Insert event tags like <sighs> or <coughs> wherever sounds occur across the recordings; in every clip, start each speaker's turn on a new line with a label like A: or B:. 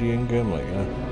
A: die ingame? Like, yeah. Slotting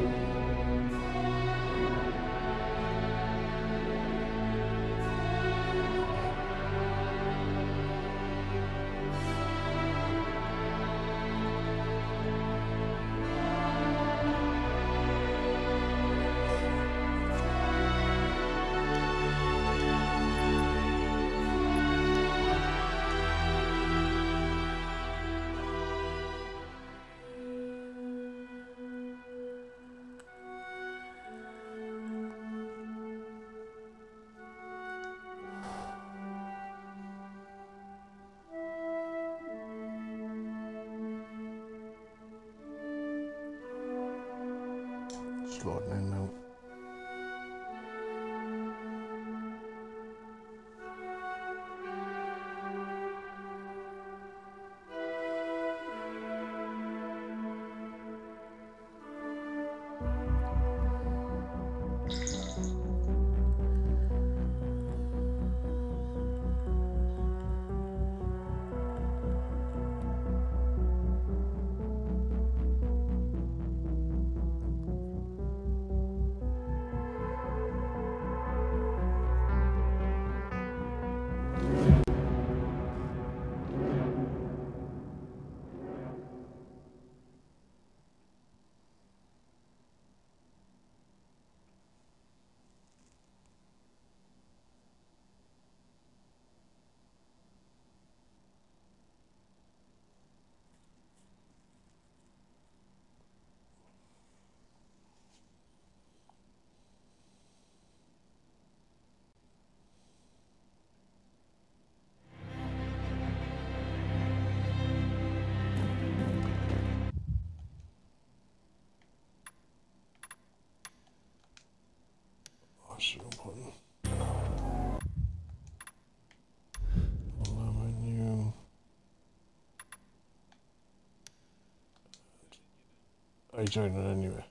A: I joined it anyway.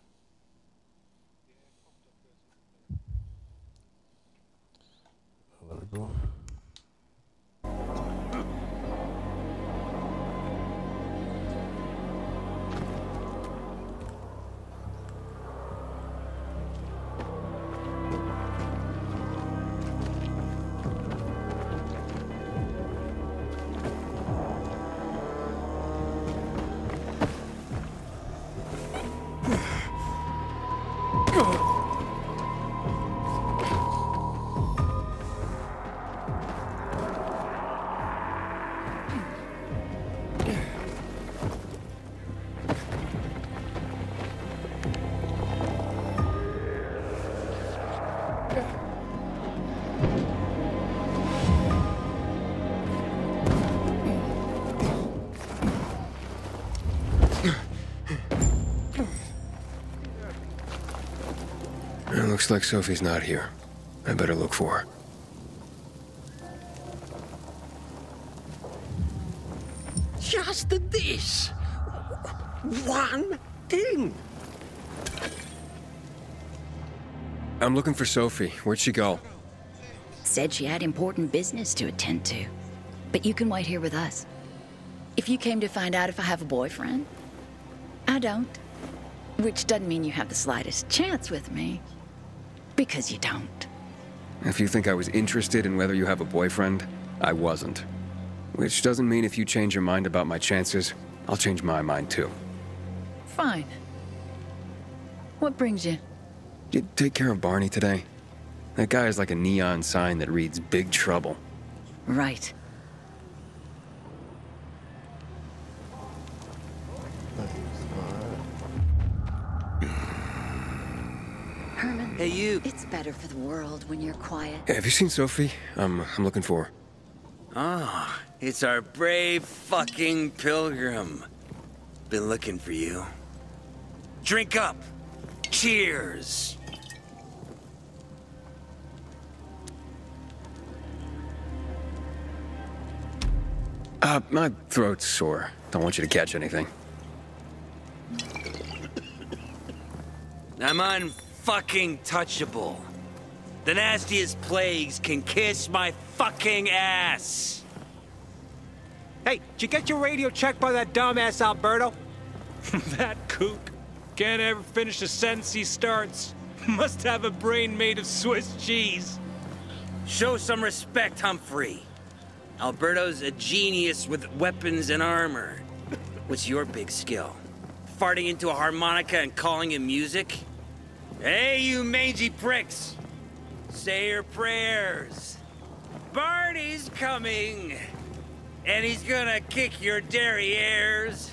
B: Looks like Sophie's not here. I better look for her.
C: Just this. One thing.
B: I'm looking for Sophie. Where'd she go?
D: Said she had important business to attend to. But you can wait here with us. If you came to find out if I have a boyfriend, I don't. Which doesn't mean you have the slightest chance with me. Because you don't.
B: If you think I was interested in whether you have a boyfriend, I wasn't. Which doesn't mean if you change your mind about my chances, I'll change my mind too.
D: Fine. What brings you?
B: You take care of Barney today? That guy is like a neon sign that reads Big Trouble.
D: Right.
C: Hey, you.
D: It's better for the world when you're quiet.
B: Hey, have you seen Sophie? I'm, I'm looking for her.
C: Ah, it's our brave fucking pilgrim. Been looking for you. Drink up. Cheers.
B: Uh, my throat's sore. Don't want you to catch anything.
C: I'm unfucking touchable. The nastiest plagues can kiss my fucking ass.
E: Hey, did you get your radio checked by that dumbass Alberto? <laughs> that kook.
C: Can't ever finish a sentence he starts. <laughs> Must have a brain made of Swiss cheese. Show some respect, Humphrey. Alberto's a genius with weapons and armor. <laughs> What's your big skill? Farting into a harmonica and calling it music? Hey, you mangy pricks! Say your prayers. Barney's coming! And he's gonna kick your derrieres.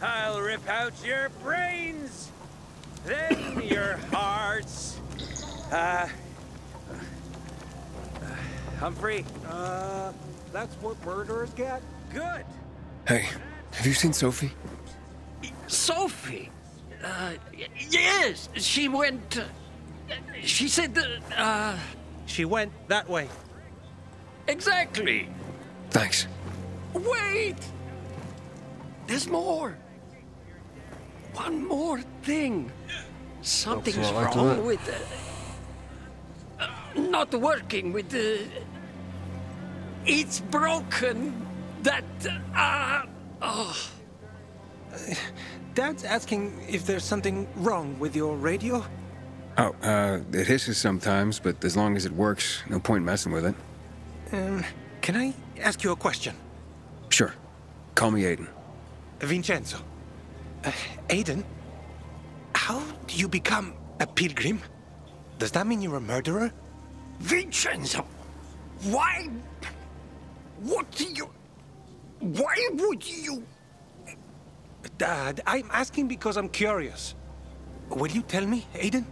C: I'll rip out your brains, then your <coughs> hearts. Uh, Humphrey,
E: Uh, that's what murderers get?
C: good.
B: Hey, have you seen Sophie?
F: Sophie? Uh, y- yes, she went. Uh, she said that, uh,
E: She went that way.
F: exactly.
B: Thanks.
F: Wait! There's more. One more thing. Something's
A: what I like to
F: wrong with. Uh, uh, not working with the. It's broken. That. Uh, oh.
E: Dad's asking if there's something wrong with your radio.
B: Oh, uh, it hisses sometimes, but as long as it works, no point messing with it.
E: Um, can I ask you a question?
B: Sure. Call me Aiden.
E: Vincenzo. Uh, Aiden, how do you become a pilgrim? Does that mean you're a murderer?
F: Vincenzo! Why. What do you. Why would you.
E: Dad, I'm asking because I'm curious. Will you tell me, Aiden?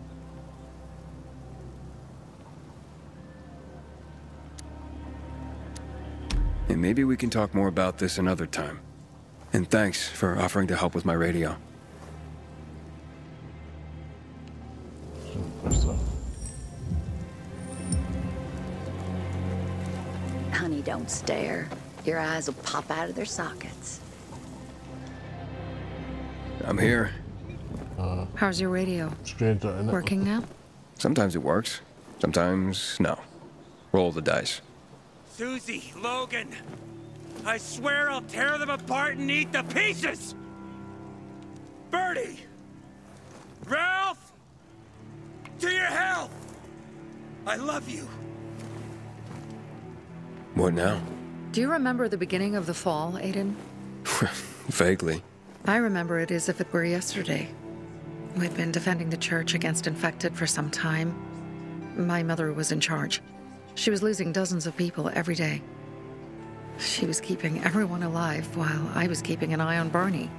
B: And maybe we can talk more about this another time. And thanks for offering to help with my radio.
D: Honey, don't stare. Your eyes will pop out of their sockets.
B: I'm here.
G: Uh, How's your radio?
A: Strange that. Uh,
G: Working now?
B: Sometimes it works. Sometimes no. Roll the dice.
C: Susie, Logan, I swear I'll tear them apart and eat the pieces! Bertie! Ralph! To your health! I love you.
B: What now?
G: Do you remember the beginning of the fall, Aiden? <laughs>
B: Vaguely.
G: I remember it as if it were yesterday. We'd been defending the church against infected for some time. My mother was in charge. She was losing dozens of people every day. She was keeping everyone alive while I was keeping an eye on Barney.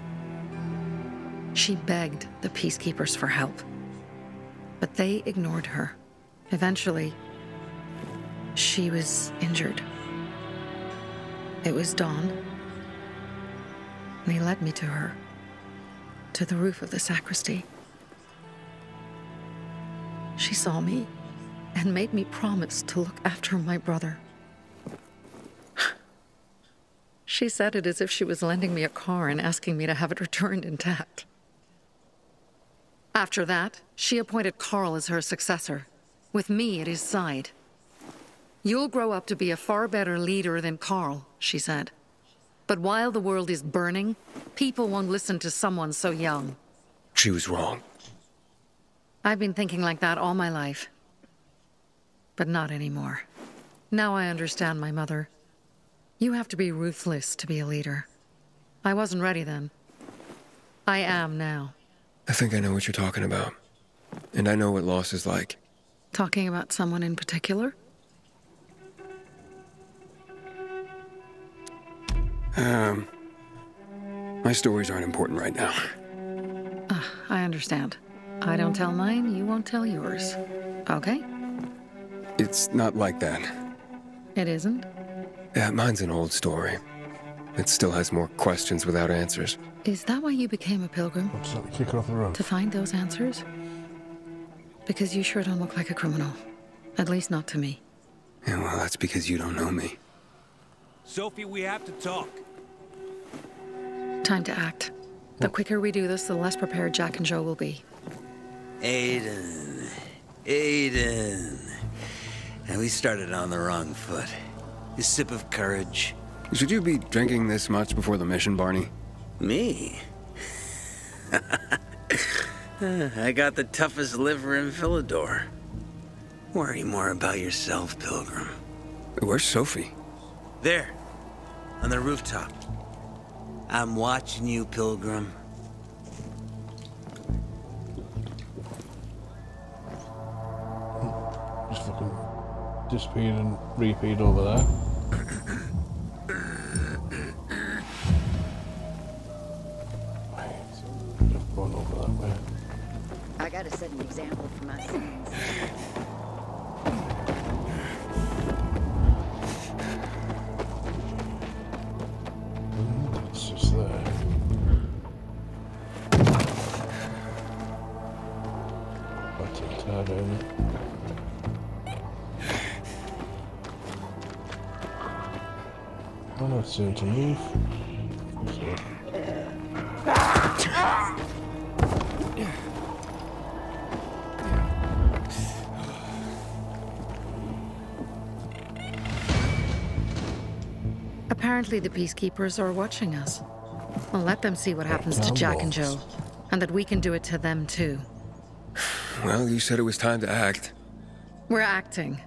G: She begged the peacekeepers for help, but they ignored her. Eventually, she was injured. It was dawn, and he led me to her, to the roof of the sacristy. She saw me and made me promise to look after my brother. She said it as if she was lending me a car and asking me to have it returned intact. After that, she appointed Carl as her successor, with me at his side. You'll grow up to be a far better leader than Carl, she said. But while the world is burning, people won't listen to someone so young.
B: She was wrong.
G: I've been thinking like that all my life. But not anymore. Now I understand my mother. You have to be ruthless to be a leader. I wasn't ready then. I am now.
B: I think I know what you're talking about. And I know what loss is like.
G: Talking about someone in particular?
B: Um, my stories aren't important right now.
G: I understand. I don't tell mine, you won't tell yours. Okay?
B: It's not like that.
G: It isn't?
B: Yeah, mine's an old story. It still has more questions without answers.
G: Is that why you became a pilgrim?
A: Just let me kick her off the road.
G: To find those answers? Because you sure don't look like a criminal. At least not to me.
B: Yeah, well, that's because you don't know me.
C: Sophie, we have to talk.
G: Time to act. The quicker we do this, the less prepared Jack and Joe will be.
C: Aiden. Aiden. And we started on the wrong foot. A sip of courage.
B: Should you be drinking this much before the mission, Barney?
C: Me? <laughs> I got the toughest liver in Villedor. Worry more about yourself, Pilgrim.
B: Where's Sophie?
C: There, on the rooftop. I'm watching you, Pilgrim.
A: Just fucking disappeared and repeat over there. Right, I've over that way.
D: I gotta set an example for my sons.
A: I'm not seeing to move.
G: Apparently, the peacekeepers are watching us. Well, let them see what happens to Jack and Joe, and that we can do it to them too.
B: Well, you said it was time to act.
G: We're acting.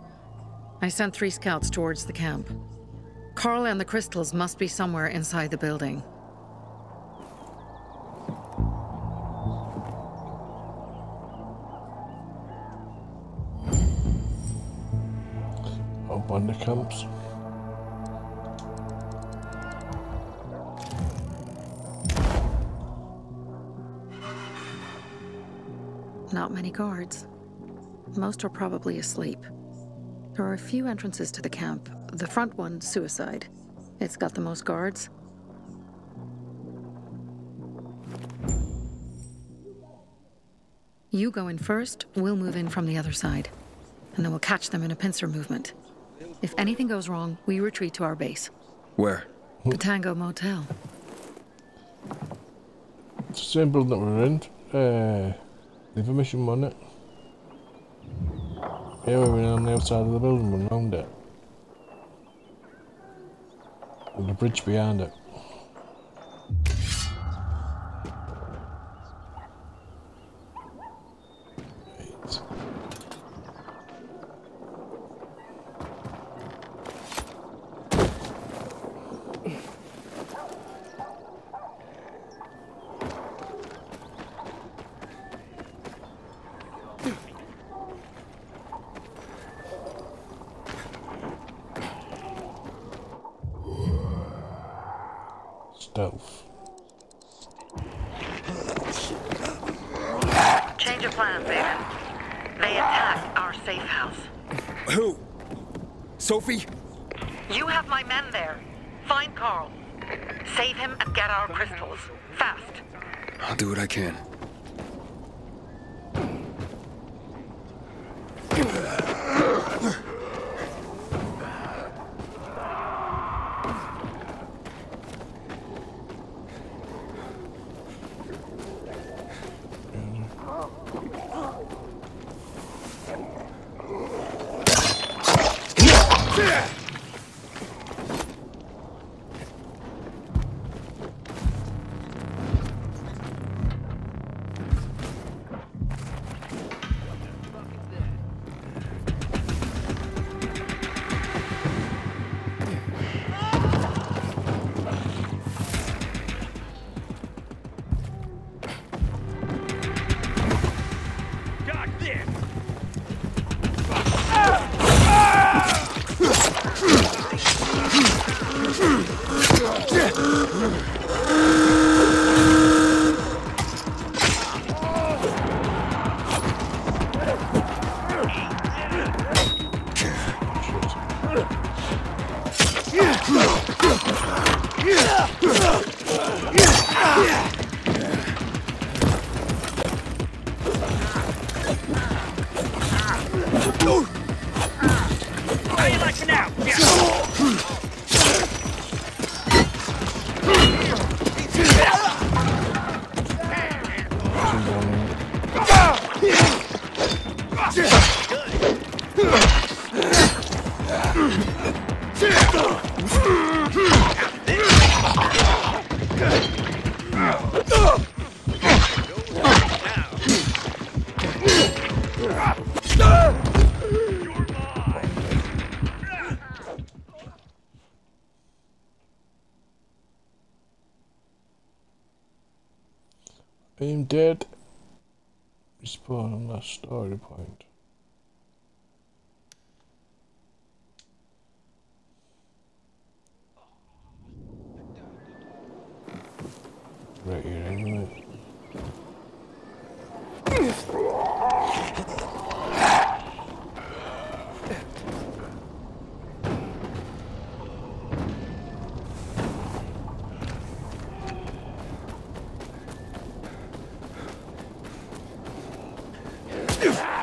G: I sent three scouts towards the camp. Carl and the crystals must be somewhere inside the building.
A: up on the camps.
G: Not many guards. Most are probably asleep. There are a few entrances to the camp. The front one, suicide. It's got the most guards. You go in first, we'll move in from the other side. And then we'll catch them in a pincer movement. If anything goes wrong, we retreat to our base.
B: Where?
G: The Tango Motel.
A: It's the same building that we're in. Uh, leave a mission on it. Yeah, we were on the outside of the building and round it. The bridge behind it. Did Respawn on that story point. Ugh.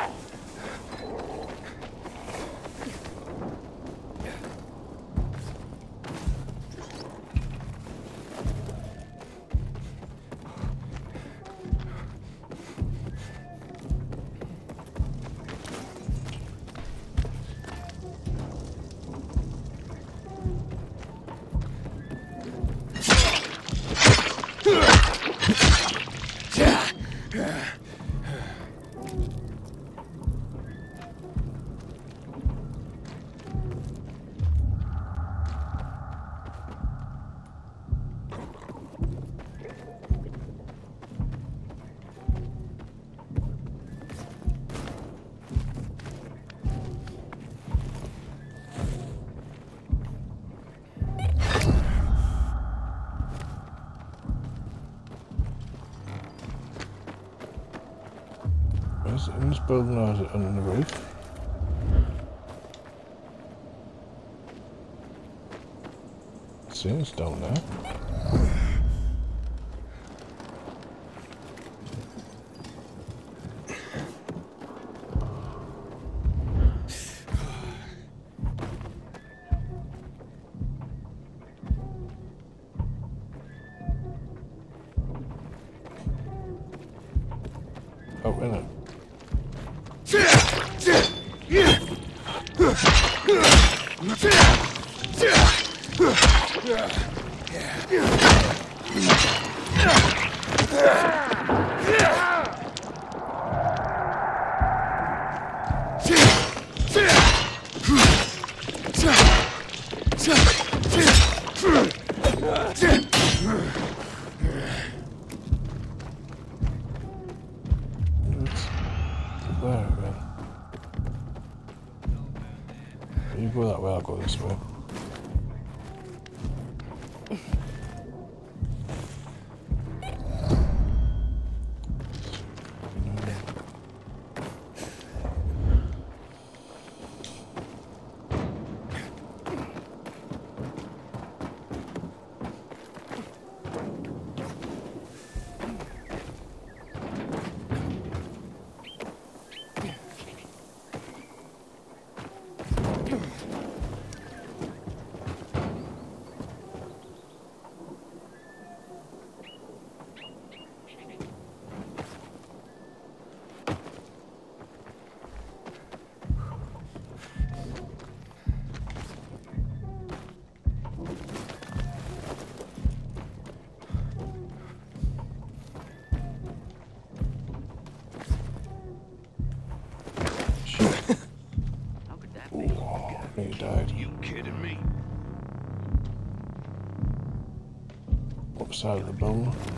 A: building under the roof. Seems down there. side of the building.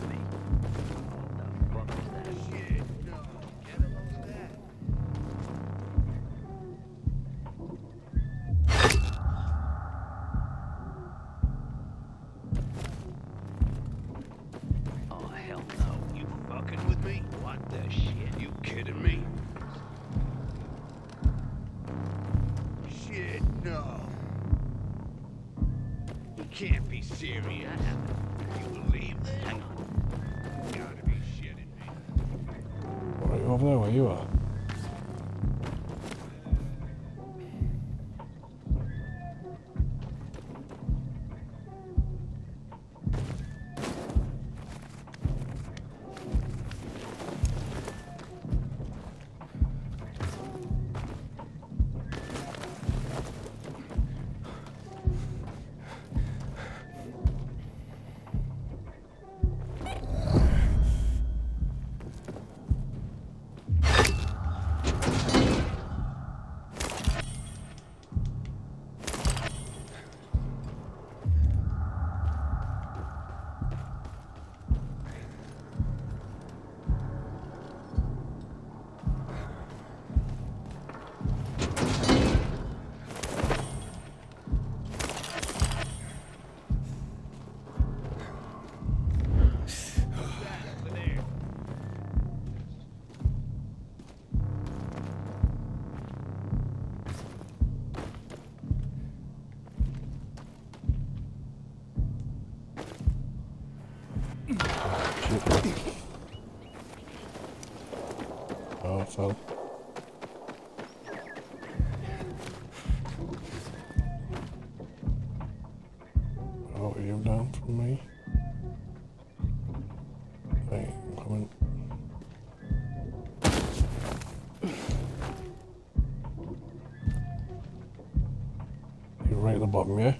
A: Right at the bottom, yeah?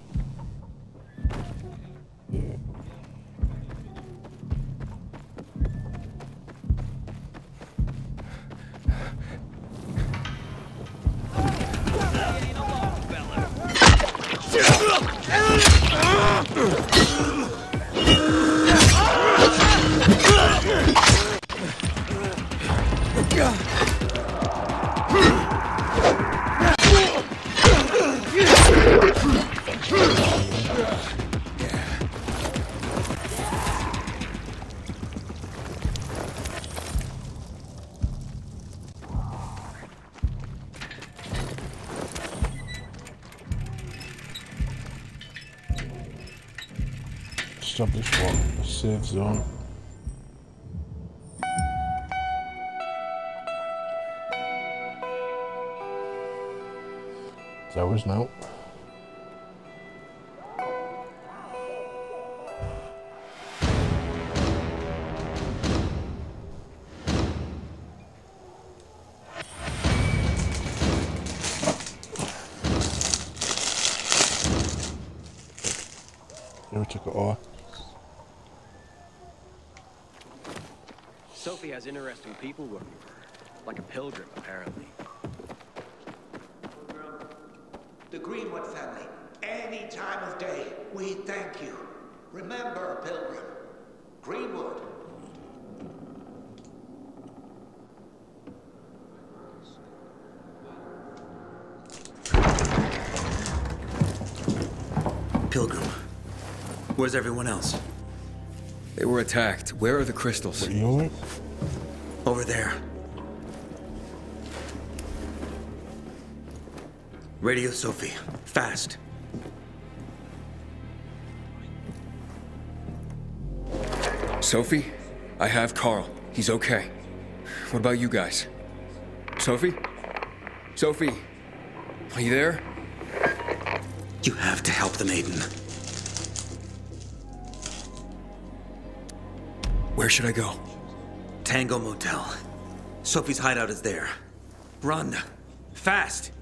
A: Safe zone. Now?
H: People working for her. Like a pilgrim, apparently.
I: The Greenwood family, any time of day, we thank you. Remember, Pilgrim, Greenwood.
C: Pilgrim. Where's everyone else?
B: They were attacked. Where are the crystals?
A: You alright?
C: Over there. Radio Sophie. Fast.
B: Sophie? I have Carl. He's okay. What about you guys? Sophie? Sophie? Are you there?
C: You have to help the maiden.
B: Where should I go?
C: Tango Motel. Sophie's hideout is there. Run. Fast.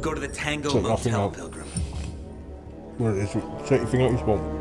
C: Go to the Tango Motel. Pilgrim.
A: Where it is? Take your thing out your spawn.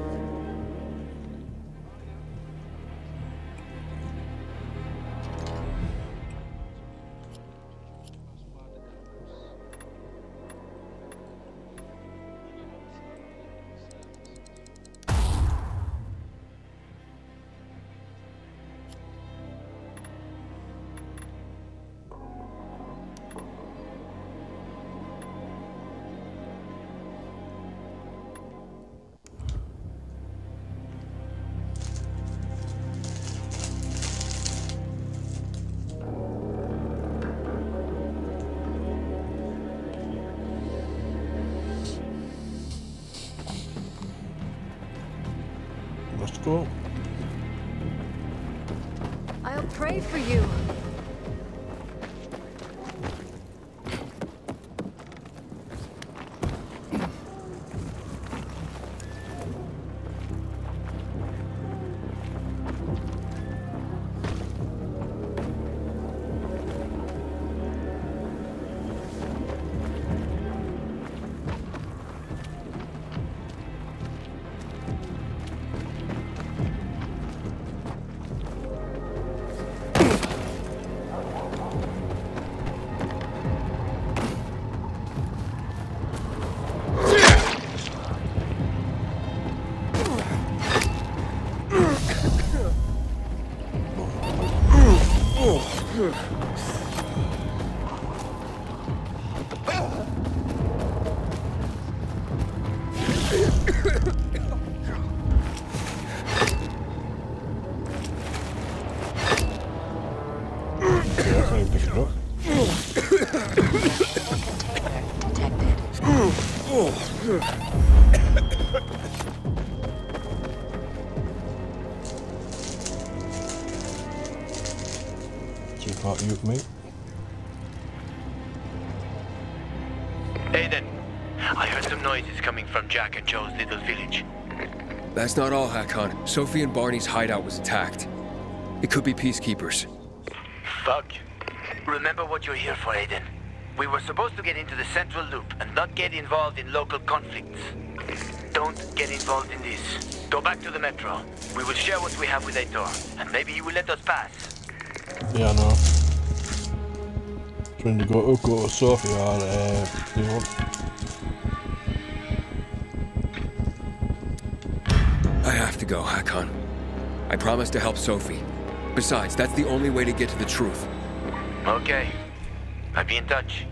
B: That's not all, Hakon. Sophie and Barney's hideout was attacked. It could be peacekeepers.
J: Fuck. Remember what you're here for, Aiden. We were supposed to get into the central loop and not get involved in local conflicts. Don't get involved in this. Go back to the metro. We will share what we have with Aitor, and maybe he will let us pass.
A: Yeah, I know. Trying to go to go to Sophie or
B: to go, Hakon. I promised to help Sophie. Besides, that's the only way to get to the truth.
J: Okay. I'll be in touch.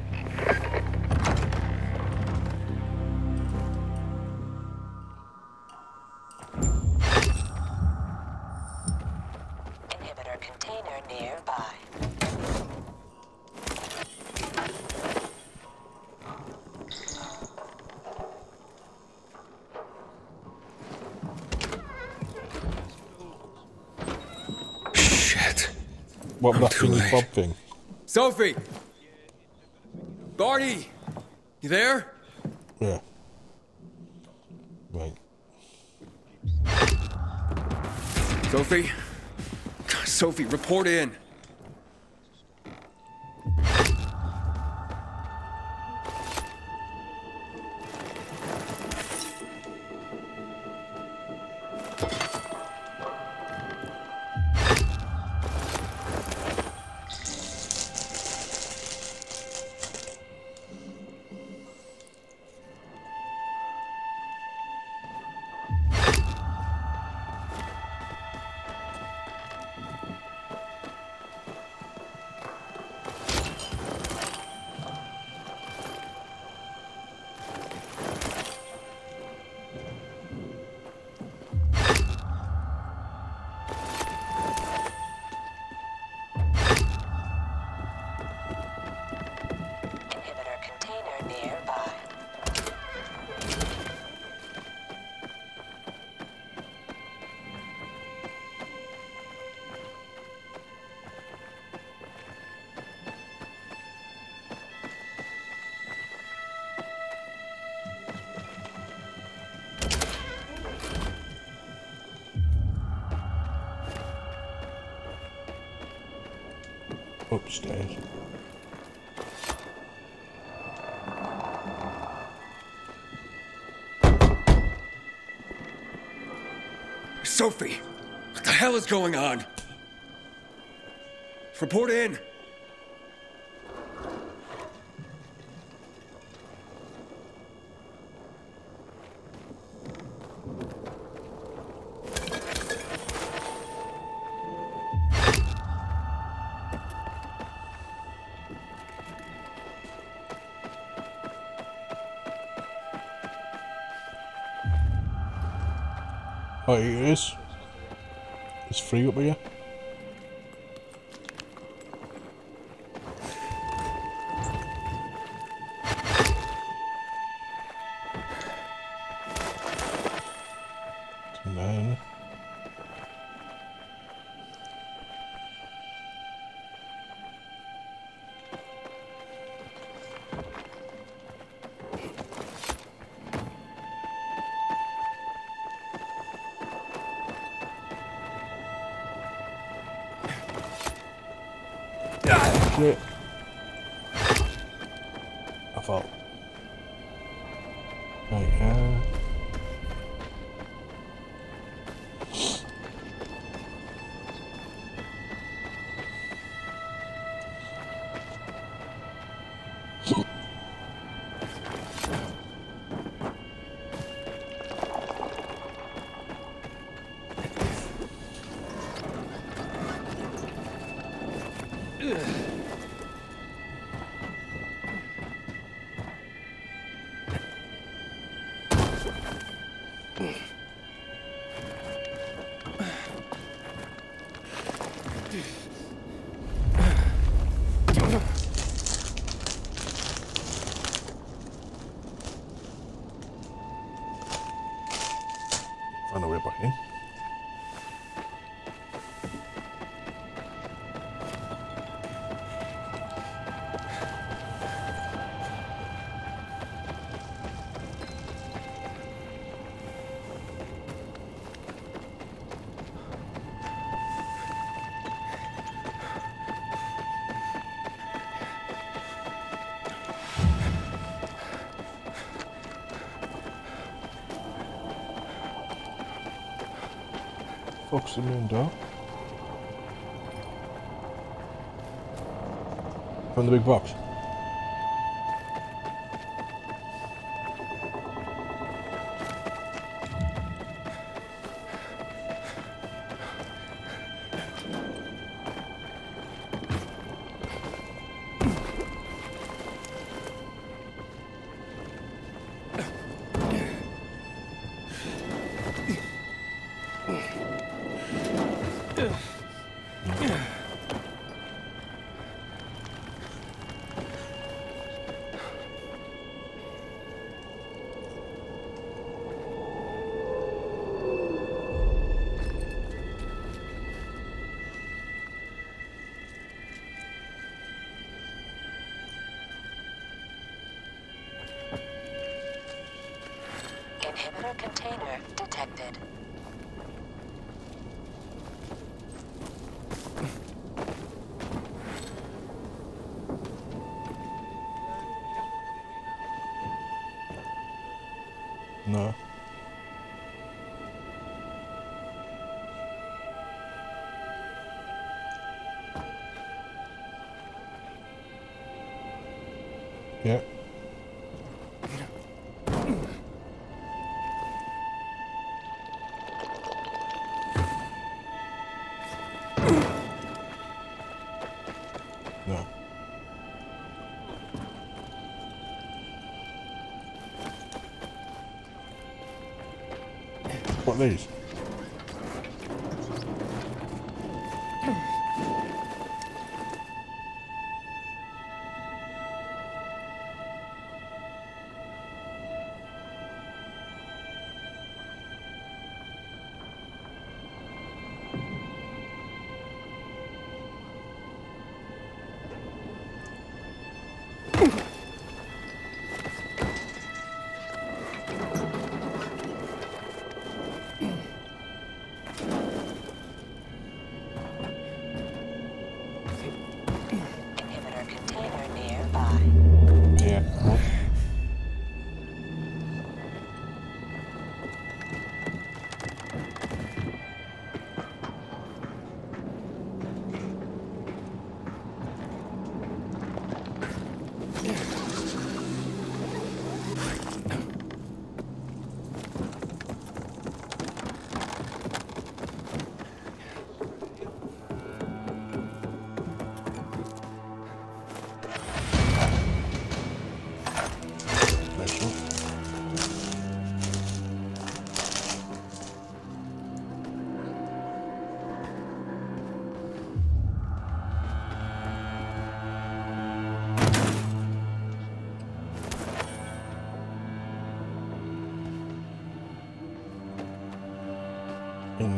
A: What
B: I'm
A: about
B: too late.
A: bob?
B: Sophie! Barney! You there?
A: Yeah. Right.
B: Sophie? Sophie, report in. Hell is going on? Report in.
A: Oh, it is. It's free up here. It's the moon? From the big box.
K: Container detected.
A: These?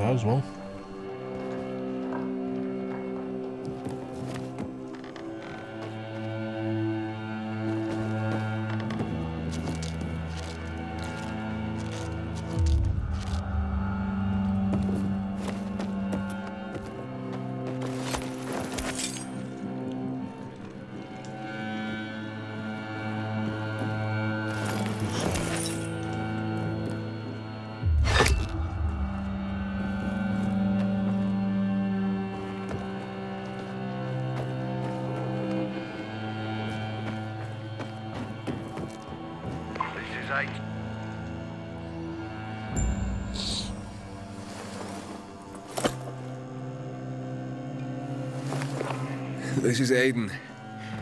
A: There as well.
L: This is
B: Aiden.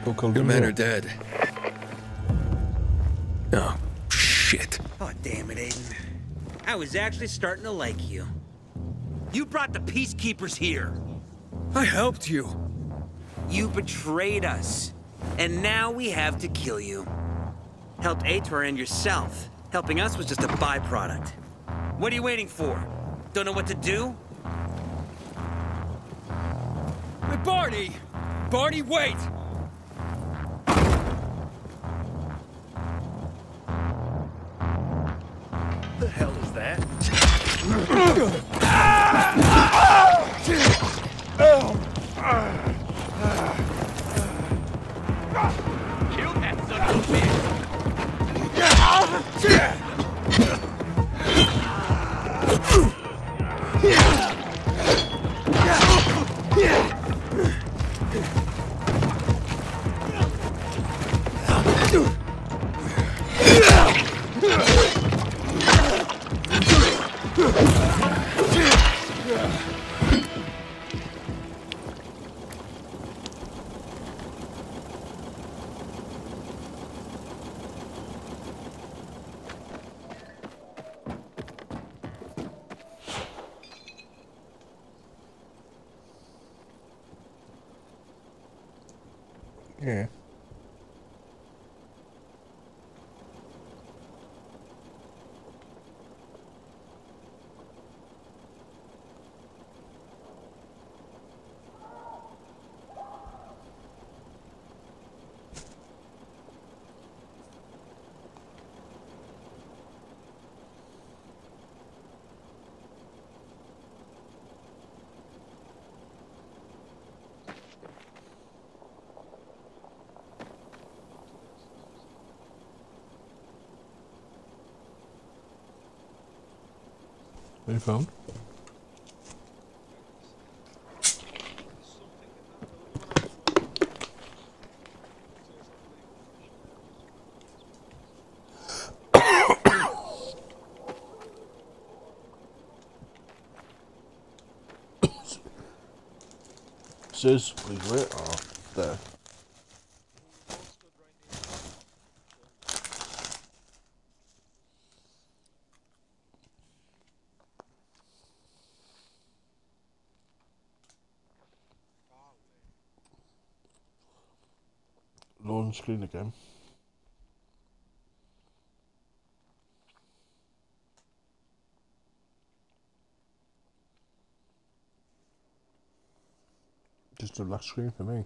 B: Your men are dead. Oh, shit.
C: Oh, damn it, Aiden. I was actually starting to like you. You brought the peacekeepers here.
B: I helped you.
C: You betrayed us. And now we have to kill you. Helped Aitor and yourself. Helping us was just a byproduct. What are you waiting for? Don't know what to do?
B: Hey, Barney! Barney, wait!
A: Any phone? Says, please wait. Oh, there. Screen again. Just a black screen for me.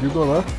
A: Oh,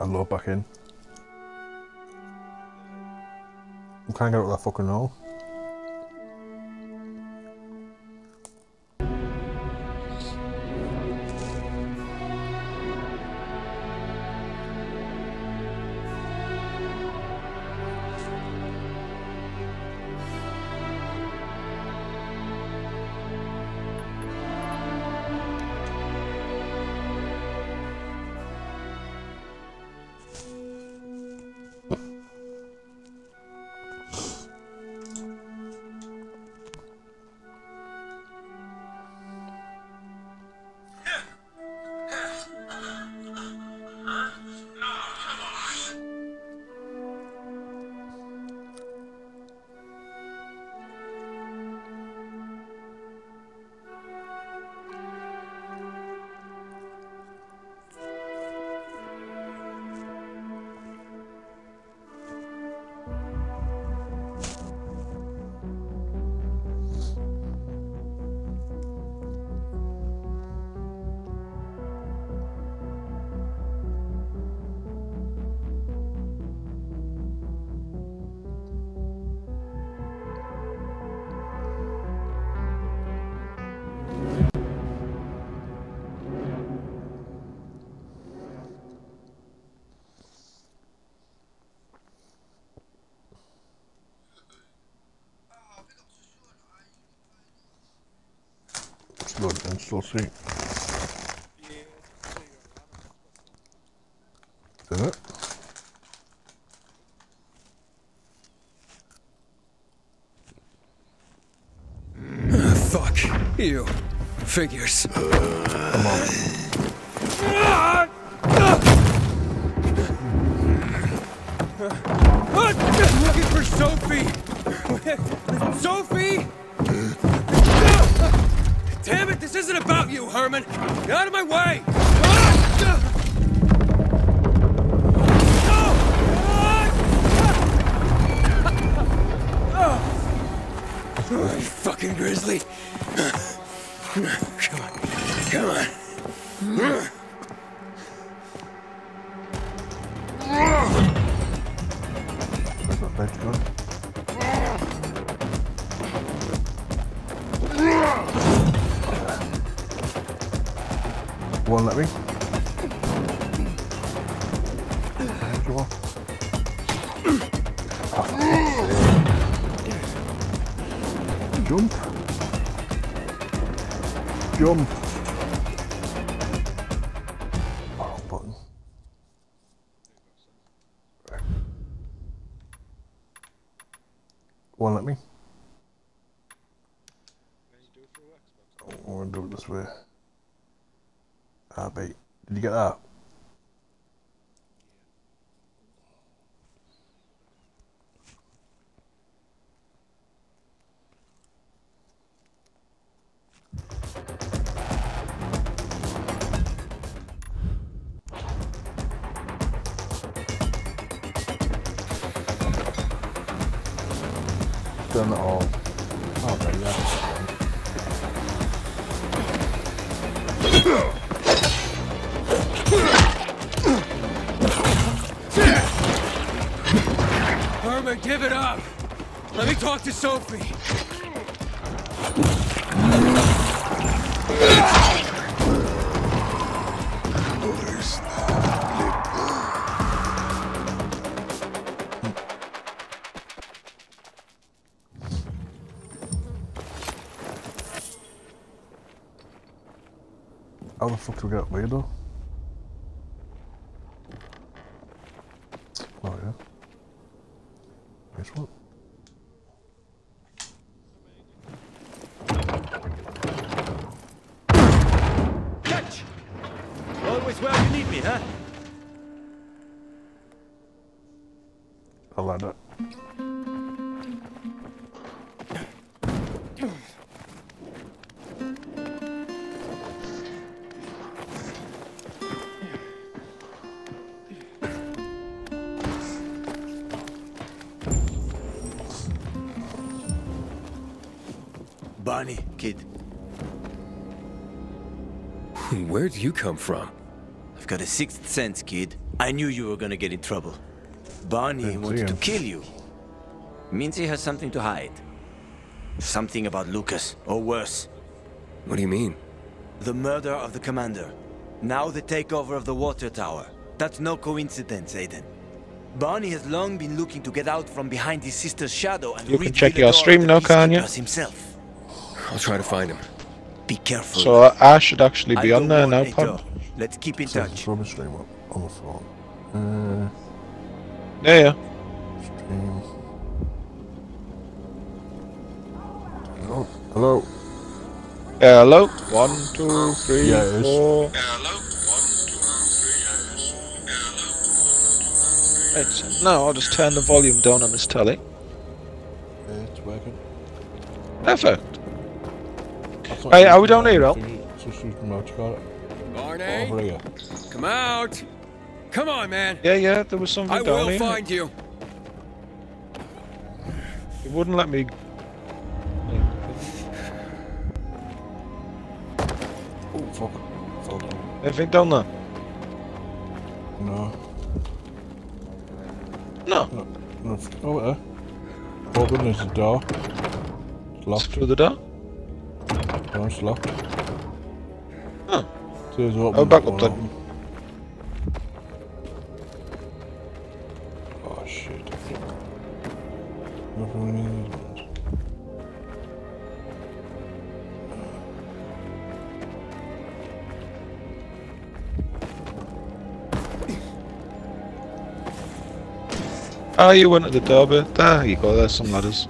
A: I load back in. I can't get out of that fucking hole. Still see. Is uh-huh. <laughs> it?
B: Fuck. You. Figures.
A: Come on.
B: I'm looking for Sophie! <laughs> Sophie! Isn't about you, Herman! Get out of my way! <laughs> Oh, fucking grizzly!
A: To
B: Sophie!
A: How the fuck do we get up there though?
B: Where'd you come from?
J: I've got a sixth sense, kid. I knew you were gonna get in trouble. Barney
A: Didn't
J: wanted to kill you. Means he has something to hide. Something about Lucas, or worse.
B: What do you mean?
J: The murder of the commander. Now the takeover of the water tower. That's no coincidence, Aiden. Barney has long been looking to get out from behind his sister's shadow and
M: You can check your stream
J: the
M: now, can't you?
J: Himself.
B: I'll try to find him.
J: Be careful.
M: So uh, I should actually be
J: I
M: on there now,
J: Nato.
M: Pop.
J: Let's keep in
A: Says
J: touch.
A: it's rubbish stream on, on the phone. Uh,
M: Yeah, yeah.
A: stream. Hello? Hello?
M: Hello. One, two, three,
A: Yeah, it is.
M: four. Right, now I'll just turn the volume down on this telly.
A: Yeah, it's working.
M: Perfect. Hey, are we down here, Al?
A: thingy, It's just using my got it.
B: Barney? Come out! Come on, man!
M: Yeah, yeah, there was something
B: I
M: down
B: will find you!
M: It wouldn't let me.
A: Oh, fuck. Fell down.
M: Anything down there?
A: No.
M: No.
A: No. no. Oh, there. Open, there's a door. It's locked.
M: Through the door?
A: It's locked.
M: Huh.
A: Says open.
M: Oh, back up then.
A: open. Oh, shit. Nothing in these ones.
M: Ah, you went at the door bit. There you go, there's some ladders.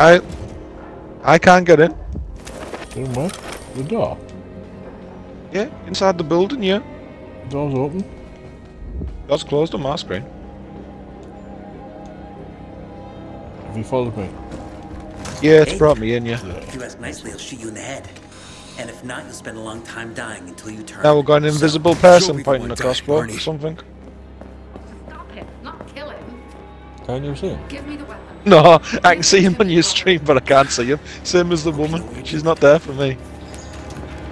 M: I. I can't get in.
A: In where? The door.
M: Yeah, inside the building, yeah.
A: The door's open.
M: Door's closed on my screen.
A: Have you followed me?
M: Yeah, it's brought me in, yeah.
N: If you ask nicely, I'll shoot you in the head. And if not, you'll spend a long time dying until you turn.
M: Now we've got an invisible
N: So,
M: person
N: you'll be the
M: pointing
N: one
M: a crossbow
N: Barney.
M: or something.
G: Stop him, not kill him.
A: Can you see him?
G: Give me the weapon.
M: No, I can see him on your stream, but I can't see him. Same as the woman. She's not there for me.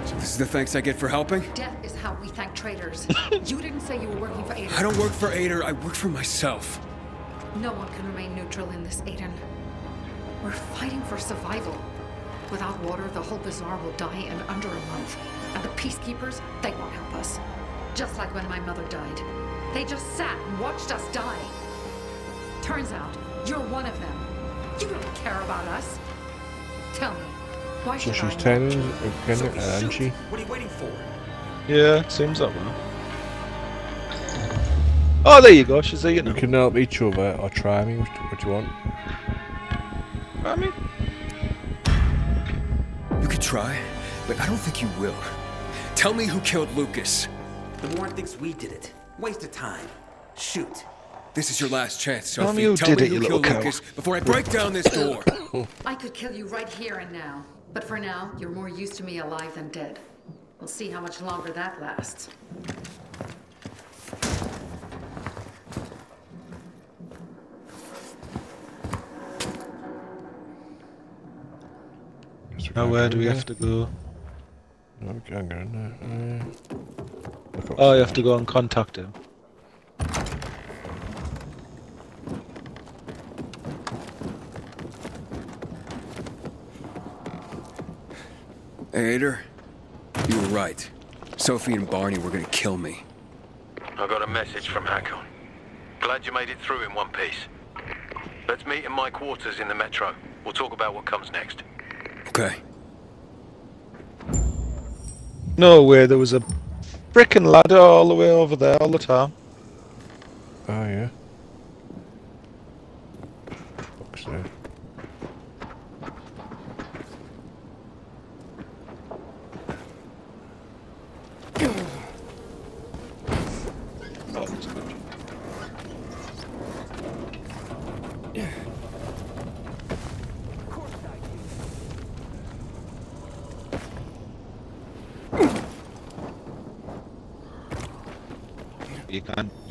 B: So this is the thanks I get for helping?
G: Death is how we thank traitors. <laughs> you didn't say you were working for Aiden.
B: I don't work for Aitor, I work for myself.
G: No one can remain neutral in this, Aiden. We're fighting for survival. Without water, the whole bazaar will die in under a month. And the peacekeepers, they won't help us. Just like when my mother died. They just sat and watched us die. Turns out, you're one of them. You don't care about us. Tell me, why
A: So
G: should
A: she's
G: I?
A: turning again, isn't she?
N: What are you waiting for?
M: Yeah, seems that way. Oh, there you go. She's there, you know.
A: You can help each other or try me, What do you want.
M: I mean,
B: You could try, but I don't think you will. Tell me who killed Lucas.
N: The warrant thinks we did it. Waste of time. Shoot.
B: This is your last chance,
M: Tell
B: Sophie.
M: me who
B: Tell
M: did
B: me
M: it,
B: who
M: you
B: killed
M: little cow.
B: Lucas before I break down this door.
G: I could kill you right here and now. But for now, you're more used to me alive than dead. We'll see how much longer that lasts.
M: now oh, where do we have to go?
A: No, we can't go in there. Look up.
M: Oh, you have to go and contact him.
B: Aitor, you were right. Sophie and Barney were gonna kill me.
J: I got a message from Hakon. Glad you made it through in one piece.
O: Let's meet in my quarters in the metro. We'll talk about what comes next.
B: Okay.
M: No way, there was a frickin' ladder all the way over there all the time.
A: Oh, yeah. Fuck's sake.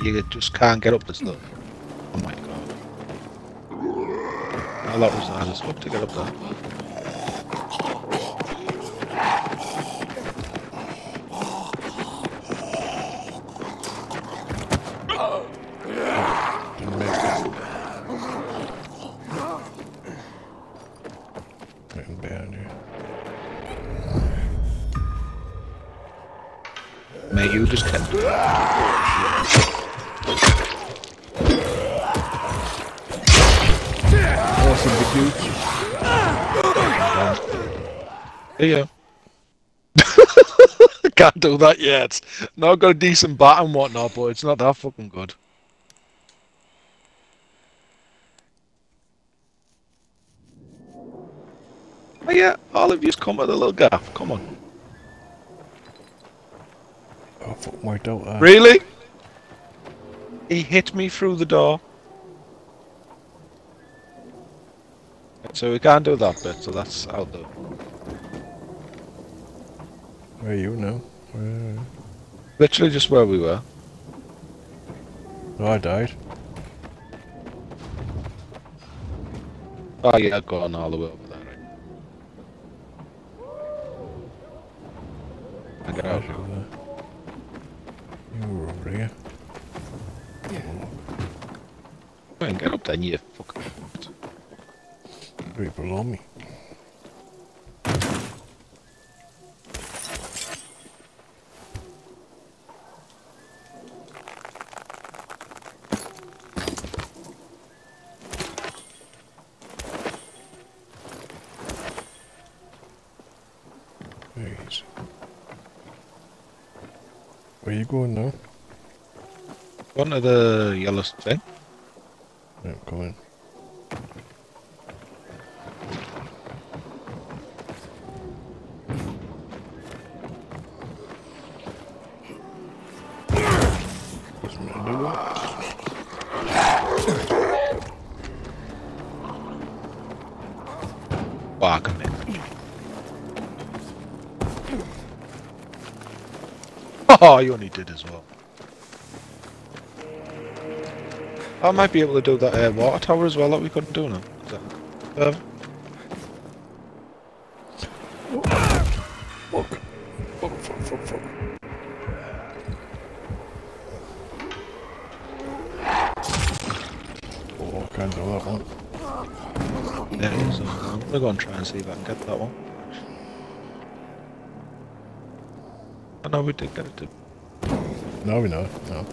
M: You just can't get up this stuff. Oh my god. Oh, that was hard as fuck to get up there.
A: Awesome, big dude.
M: Yeah. Can't do that yet. No, I've got a decent bat and whatnot, but it's not that fucking good. Oh yeah, all of you's come with a little gaff. Come on.
A: Oh, fuck, wiped out. Uh,
M: Really? He hit me through the door. So we can't do that bit, so that's out there.
A: Where are you now? Where...
M: Literally just where we were.
A: Oh, I died.
M: Oh yeah, I've gone all the way over there. I get out.
A: You were over here.
M: Go and get up then, you fucking
A: Right below me. Jeez. Where you going now?
M: One of the yellow thing.
A: Yeah, come in.
M: Oh, you only did as well. I might be able to do that air water tower as well that we couldn't do now. Is that perfect?
A: Fuck. Fuck, fuck, fuck, fuck. Oh, I can't do that one.
M: Yeah, so I'm gonna go and try and see if I can get that one. I know we did get it.
A: No, we know. No.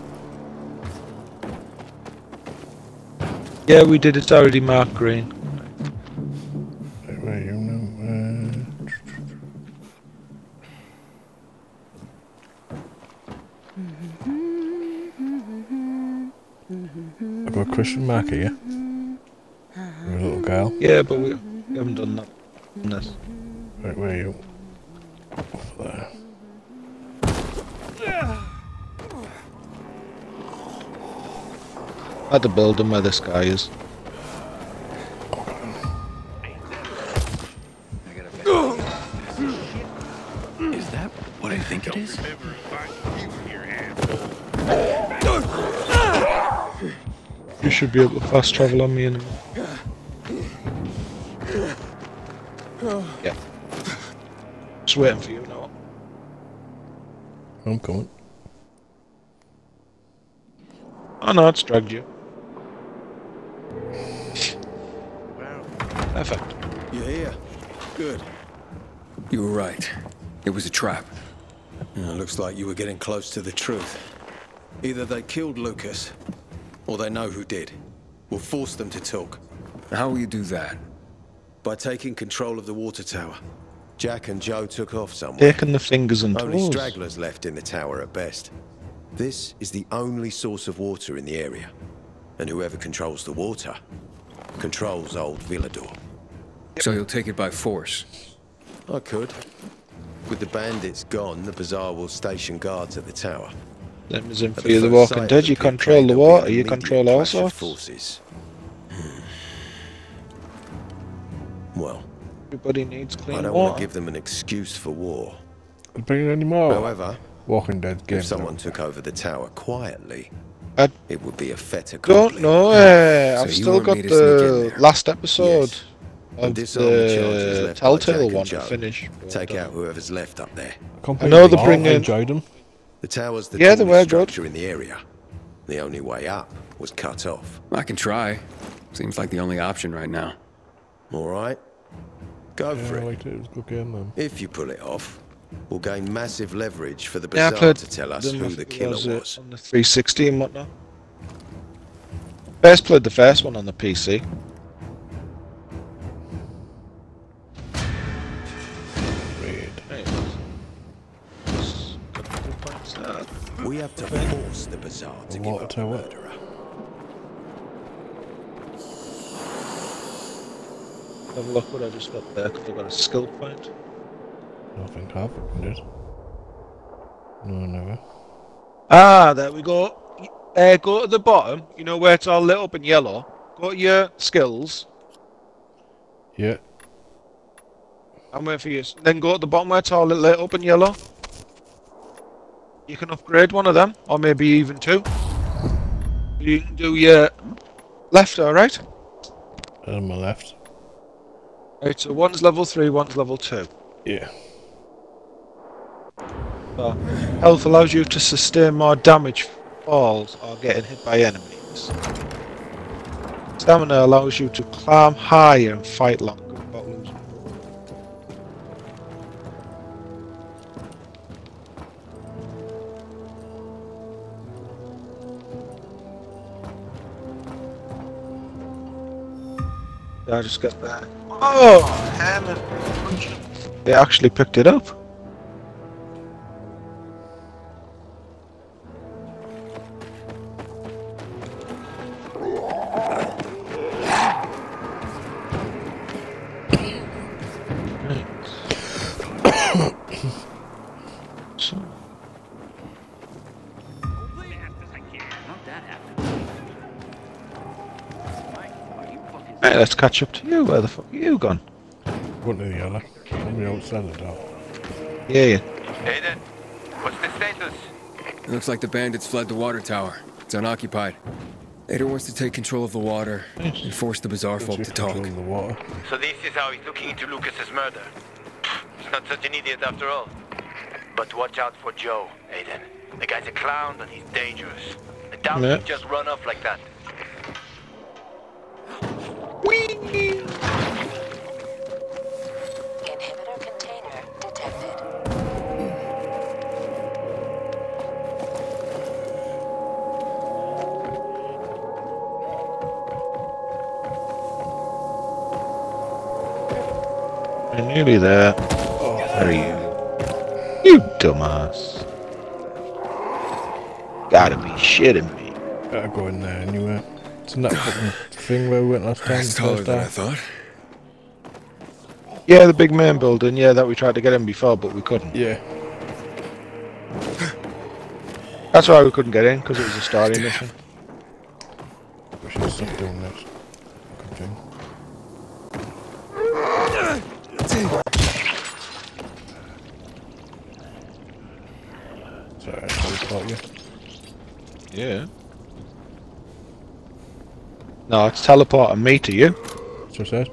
M: Yeah, we did. It's already marked green.
A: Right, where are you now? Uh, I've got a question mark here. With a little girl.
M: Yeah, but we, we haven't done that.
A: Right, where are you?
M: At the building where this guy is.
H: Is that what I think it is?
M: You should be able to fast travel on me in a minute. Yeah. Just waiting for you now.
A: I'm coming.
M: Oh no, it's dragged you. Perfect.
P: You're here. Good.
B: You were right. It was a trap.
P: Yeah, looks like you were getting close to the truth. Either they killed Lucas, or they know who did. We'll force them to talk.
B: How will you do that?
P: By taking control of the water tower. Jack and Joe took off somewhere.
M: Taking the fingers and
P: Only
M: toes.
P: stragglers left in the tower at best. This is the only source of water in the area. And whoever controls the water controls old Villedor.
B: So you'll take it by force?
P: I could. With the bandits gone, the Bazaar will station guards at the tower.
M: Them as in
P: At
M: Fear the Walking Dead, you control the
P: there'll
M: water, you control all sorts.
P: forces. Hmm. Well,
M: Everybody needs
P: I don't want to give them an excuse for war.
A: Bring any more.
P: However,
A: Walking Dead game.
P: if someone took over the tower quietly,
M: I
P: it would be a fait
M: Don't know. Uh,
P: So
M: I've still got
P: me to sneak in
M: the last episode
P: And
M: of
P: disarm the charges
M: the
P: left by
M: Telltale
P: Jack and
M: one to finish.
P: Take out whoever's left up there.
M: I know they're
A: I
M: bringing.
A: enjoyed them.
P: The tower's the
M: Yeah, they
P: tallest
M: were good.
P: in the area. The only way up was cut off.
B: I can try. Seems like the only option right now.
P: All right, go
A: Yeah,
P: for
A: I
P: it.
A: liked it. It was a good game, man.
P: If you pull it off, we'll gain massive leverage for the
M: Yeah, I
P: Bazaar
M: played
P: to tell us who the killer
M: was,
P: was.
M: on the 360 and whatnot. First played the first one on the PC.
P: We have to force the Bazaar to give
A: Water
P: up the
A: tower.
P: murderer.
M: Have a look what I just got there because I got a skill point.
A: Nothing don't think I've opened. No, never.
M: Ah, there we go. Uh, go to the bottom, you know where it's all lit up in yellow. Go to your skills.
A: Yeah.
M: I'm waiting for you. Then go to the bottom where it's all lit up in yellow. You can upgrade one of them, or maybe even two. You can do your left, alright?
A: On uh, my left.
M: Right, so one's level 3, one's level 2.
A: Yeah.
M: So, health allows you to sustain more damage falls or getting hit by enemies. Stamina allows you to climb higher and fight longer I just got that. Oh, hammer! They actually picked it up. Catch up to you. Where the fuck are you gone?
A: Went to the yellow. Somebody outside the door.
M: Yeah, yeah.
J: Aiden, what's the status?
B: It looks like the bandits fled the water tower. It's unoccupied. Aitor wants to take control of the water and force the Bazaar folk to talk.
A: the water.
J: So this is how he's looking into Lucas's murder. He's not such an idiot after all. But watch out for Joe, Aiden. The guy's a clown and he's dangerous. I doubt
M: Yeah.
J: he'll just run off like that.
M: Nearly there. Where are you? You dumbass. Gotta be shitting me.
A: Gotta go in there anyway. It's in that fucking thing where we went last time.
B: It's taller than I thought.
M: Yeah, the big main building. Yeah, that we tried to get in before, but we couldn't.
A: Yeah.
M: That's why we couldn't get in, because it was a <laughs> story mission.
A: We should stop doing that. Good thing. Sorry, I teleport you.
M: Yeah. No, it's teleporting me to you.
A: That's what I said.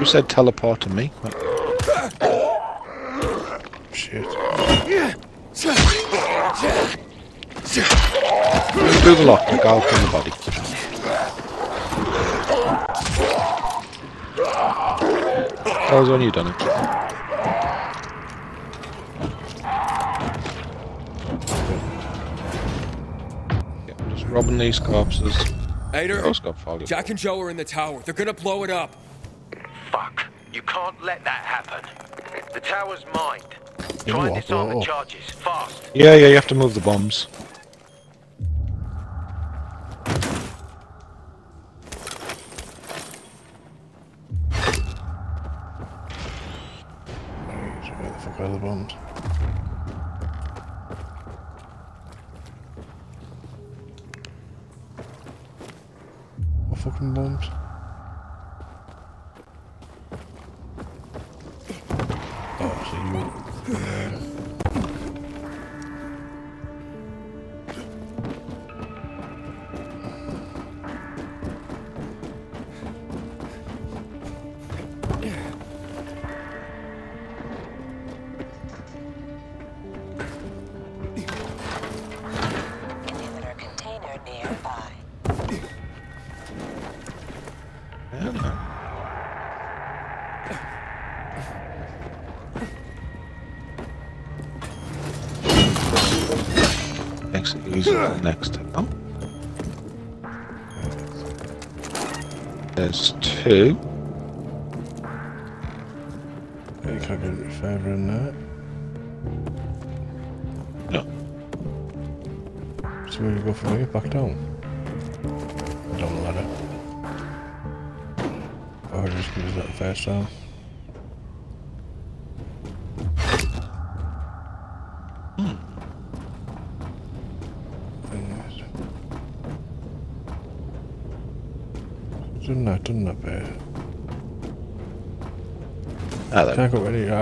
M: You said teleport to me.
A: Shit.
M: You do the lock, like I'll kill the body. That was when you done it. Yeah, I'm just robbing these corpses.
B: Aitor,
M: Joe's got volume.
B: Jack and Joe are in the tower. They're gonna blow it up.
J: Fuck. You can't let that happen. The tower's mined. Try and disarm the charges, fast.
M: Yeah, yeah, you have to move the bombs.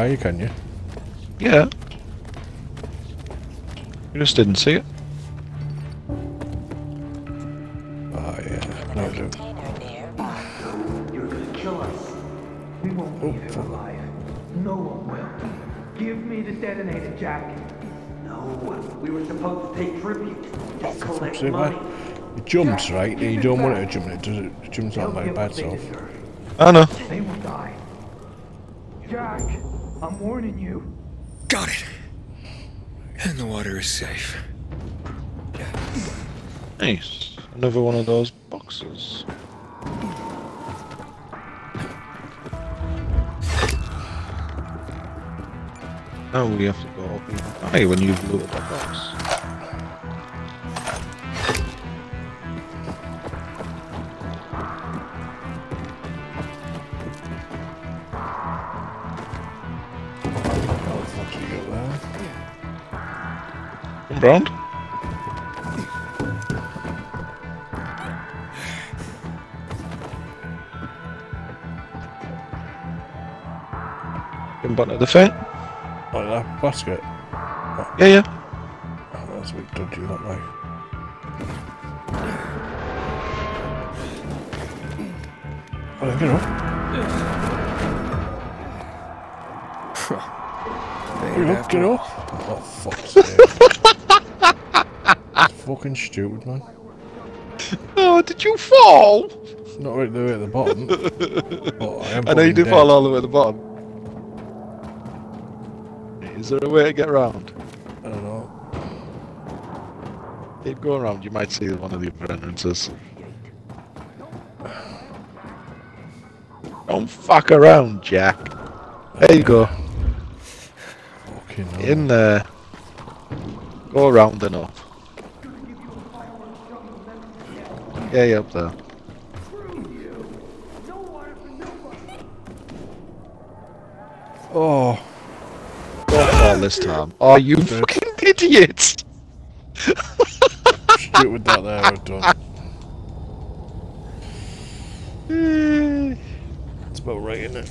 A: Can't go can you?
M: Yeah. You just didn't see it.
A: Oh yeah, no do.
I: You're gonna kill us. We won't
A: Oh,
I: leave here alive. No one will. Give me the detonator, Jack. No, we were supposed to take tribute. Just collect
A: See,
I: money.
A: man, it jumps, right? You don't want it to jump, it does it, it jumps on my bad self.
M: I know.
I: They will die. Jack, I'm warning you.
B: Got it. And the water is safe.
M: Nice. Another one of those boxes. Now we have to go up even higher when you've looted the box. Come round. Come button at the thing.
A: Like that basket?
M: Yeah, yeah.
A: Oh, that's a bit dodgy that way. Oh, then get up. Get up, get up. Oh, fuck's sake. That's fucking stupid, man. <laughs>
M: Oh, did you fall?
A: Not right there at the bottom. <laughs> but I,
M: I know you did
A: dead.
M: fall all the way at the bottom. Is there a way to get around?
A: I don't know.
M: Keep going around, you might see one of the other entrances. Don't fuck around, Jack. There you go. In there. Go around and up. Yeah, yeah, up there.
A: Oh.
M: Don't this time. Oh, you fucking idiot!
A: With that there, I've done. It's about right, isn't it?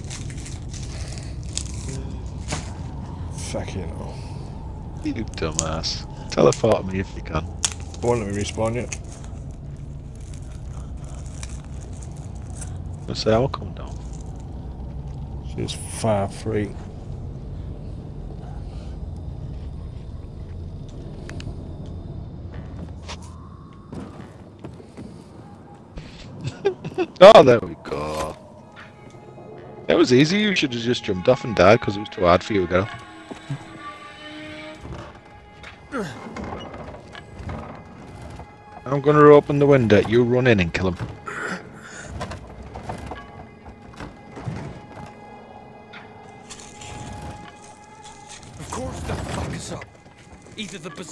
A: Fucking hell.
M: You dumbass. Teleport me if you can.
A: Won't let me respawn yet.
M: I say I'll come down.
A: She's far free. <laughs>
M: Oh, there we go. That was easy. You should have just jumped off and died because it was too hard for you to get. <clears throat> I'm gonna open the window. You run in and kill him.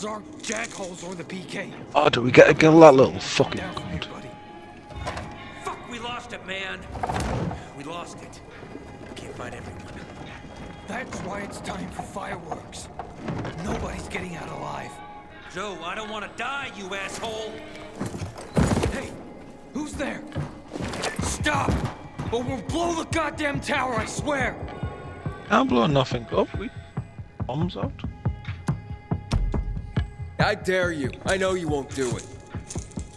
I: Bazaar jackholes or the PK.
M: Oh, do we get to kill that little fucking cunt?
C: Fuck, we lost it, man. We lost it. Can't find everyone.
I: That's why it's time for fireworks. Nobody's getting out alive.
C: Joe, I don't want to die, you asshole.
I: Hey, who's there? Stop! Or we'll blow the goddamn tower, I swear!
M: Can't blow nothing up. We bombs out.
B: I dare you. I know you won't do it.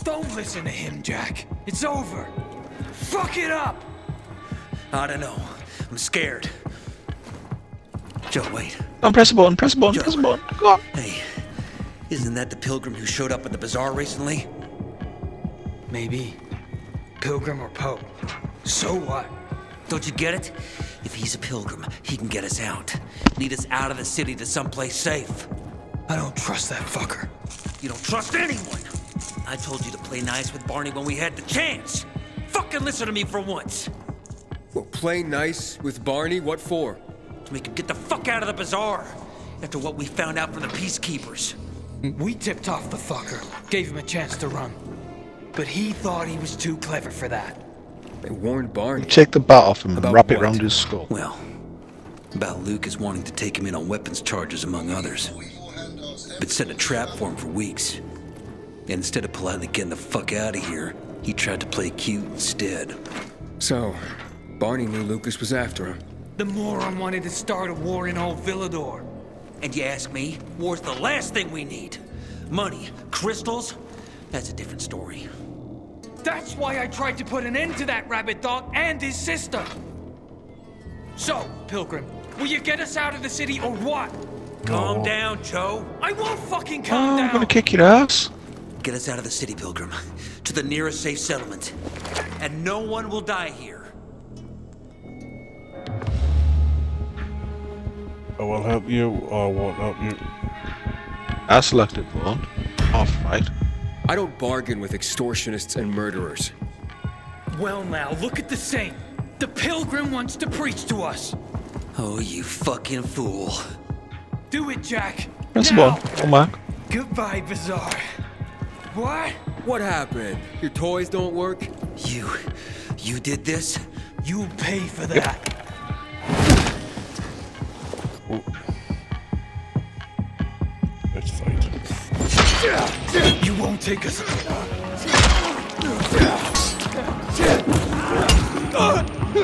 I: Don't listen to him, Jack. It's over. Fuck it up!
C: I don't know. I'm scared. Joe, wait.
M: Don't press the button. Press the button. Press the button. Go on.
C: Hey, isn't that the pilgrim who showed up at the bazaar recently?
I: Maybe. Pilgrim or Pope. So what?
C: Don't you get it? If he's a pilgrim, he can get us out. Lead us out of the city to someplace safe.
I: I don't trust that fucker.
C: You don't trust anyone. I told you to play nice with Barney when we had the chance. Fucking listen to me for once.
B: Well, play nice with Barney? What for?
C: To make him get the fuck out of the bazaar. After what we found out from the peacekeepers.
I: We tipped off the fucker, gave him a chance to run. But he thought he was too clever for that.
B: They warned Barney.
M: Take the bat off him and
C: About
M: wrap it around his skull.
C: Well, about Lucas wanting to take him in on weapons charges, among others. Been setting a trap for him for weeks. And instead of politely getting the fuck out of here, he tried to play cute instead.
B: So, Barney knew Lucas was after him.
I: The moron wanted to start a war in old Villedor.
C: And you ask me, war's the last thing we need. Money, crystals, that's a different story.
I: That's why I tried to put an end to that rabbit dog and his sister. So, Pilgrim, will you get us out of the city or what?
C: Calm
M: No.
C: down, Joe.
I: I won't fucking
M: Oh,
I: calm
M: I'm gonna kick your ass.
C: Get us out of the city, Pilgrim. To the nearest safe settlement. And no one will die here.
A: I will help you I won't help you.
M: I selected one. Off right.
B: I don't bargain with extortionists and murderers.
I: Well, now, look at the saint. The Pilgrim wants to preach to us.
C: Oh, you fucking fool.
I: Do it, Jack.
M: Press the
I: now.
M: button. Come back.
I: Goodbye, Bazaar. What?
B: What happened? Your toys don't work?
C: You. you did this?
I: You'll pay for that. Oh.
A: Let's fight.
I: You won't take us.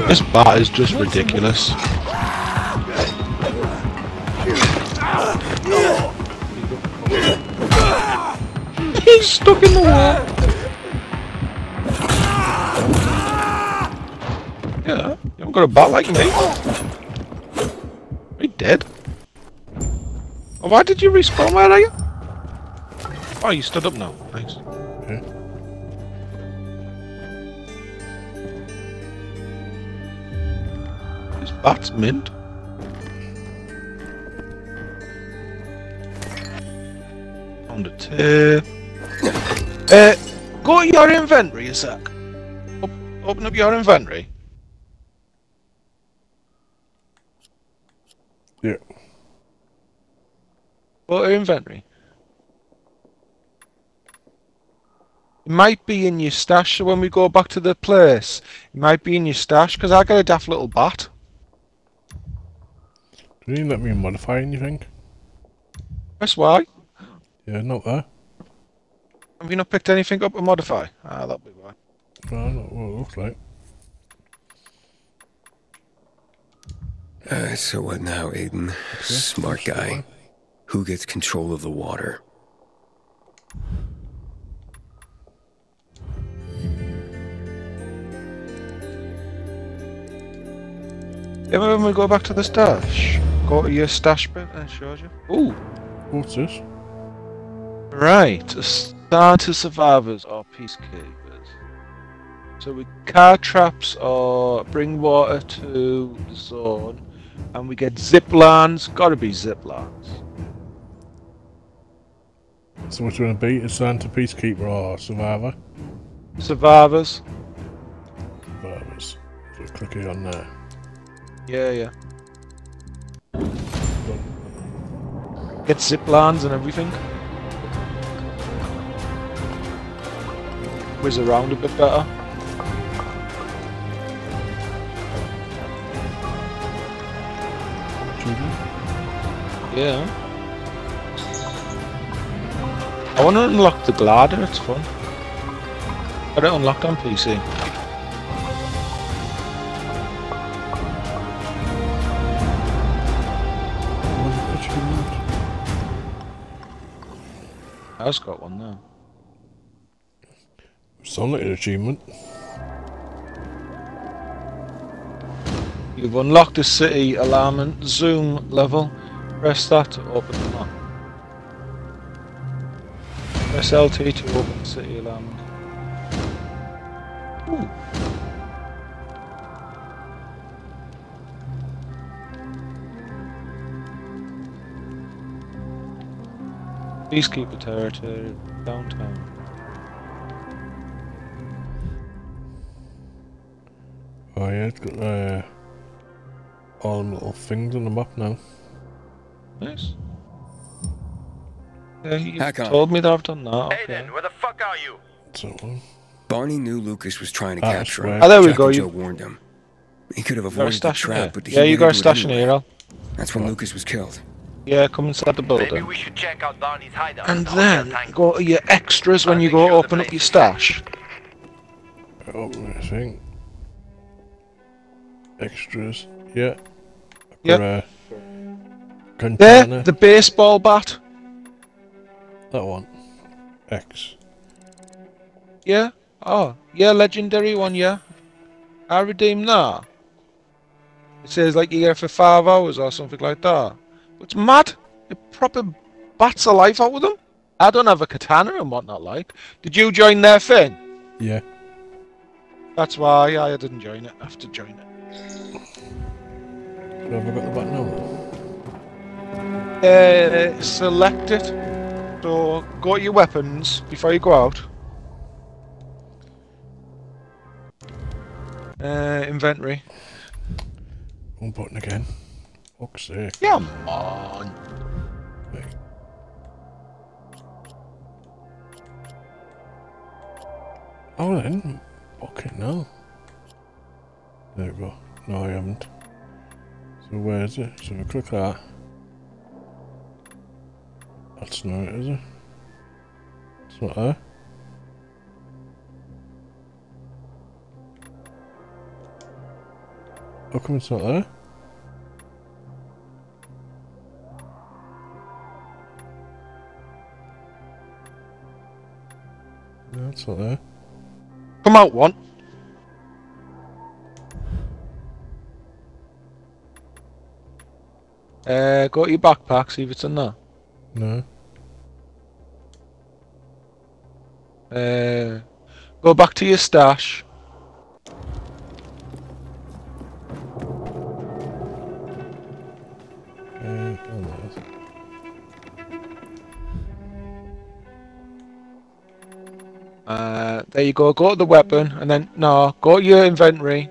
M: This bat is just ridiculous. He's stuck in the wall. Yeah, you haven't got a bat like me. Are you dead? Oh, why did you respawn? Where are you? Oh, you stood up now. Nice.
A: Okay. Hmm.
M: This bat's mint. On the tip. Uh, go to your inventory a sec. Op- open up your inventory.
A: Yeah.
M: Go to inventory. It might be in your stash, so when we go back to the place, it might be in your stash, because I got a daft little bat.
A: Do you let me modify anything?
M: That's why.
A: Yeah, not there.
M: Have you not picked anything up to modify? Ah, that'll be why.
A: No, not what it looks like.
B: Uh, so what now, Aiden? Smart guy. Who gets control of the water?
M: Yeah, when we go back to the stash, go to your stash bit and it shows you. Ooh,
A: What's this?
M: right. Starter survivors oh, or peacekeepers. So we car traps or bring water to the zone, and we get zip lines. Gotta be zip lines.
A: So what's it going to be? Atlanta Peacekeeper or Survivor?
M: Survivors.
A: Survivors. So click it on there.
M: Yeah, yeah. Get zip lines and everything. Whiz around a bit better. Yeah. I want to unlock the glider, it's fun. Got it unlocked on PC. I've got one now.
A: An achievement.
M: You've unlocked the city alarm and zoom level. Press that to open the map. Press LT to open the city alarm. Peacekeeper territory downtown.
A: Oh yeah, it's got uh, all them little things on the map now.
M: Nice. Yeah, you
B: Hack on.
M: told me that I've done that. Okay.
J: Aiden, where the fuck are you?
A: So,
B: Barney knew Lucas was trying to
A: Ah,
B: capture him.
M: Ah, there we
B: Jack
M: go, you-
B: warned him. He could have
M: You got a
B: avoided the
M: stash in
B: trap,
M: there.
B: but he
M: Yeah, you
B: went
M: got a
B: it
M: stash in here, Al.
B: That's when Lucas was killed.
M: Yeah, come inside the building.
J: Maybe
M: building.
J: we should check out Barney's hideout.
M: And
J: I'll
M: then
J: get
M: go to your extras when you go open up your stash.
A: Open this thing. Extras. Yeah. Got
M: There, the baseball bat.
A: That one. X.
M: Yeah. Oh, yeah, legendary one, yeah. I redeemed that. It says like you get it for five hours or something like that. It's mad. It proper bats a life out with them. I don't have a katana and whatnot like. Did you join their thing?
A: Yeah.
M: That's why I didn't join it. I have to join it.
A: Have I got the button on?
M: Uh, select it. So go to your weapons before you go out. Uh, inventory.
A: One button again. Fuck's sake.
M: Come on.
A: Oh then. Okay, no. There we go. No, I haven't. So where is it? So I click that. That's not it, is it? It's not there. How come it's not there? It's not there.
M: Come out one. Uh, go to your backpack, see if it's in there.
A: No.
M: Uh, go back to your stash.
A: Uh, oh
M: Uh, there you go. Go to the weapon, and then no, go to your inventory.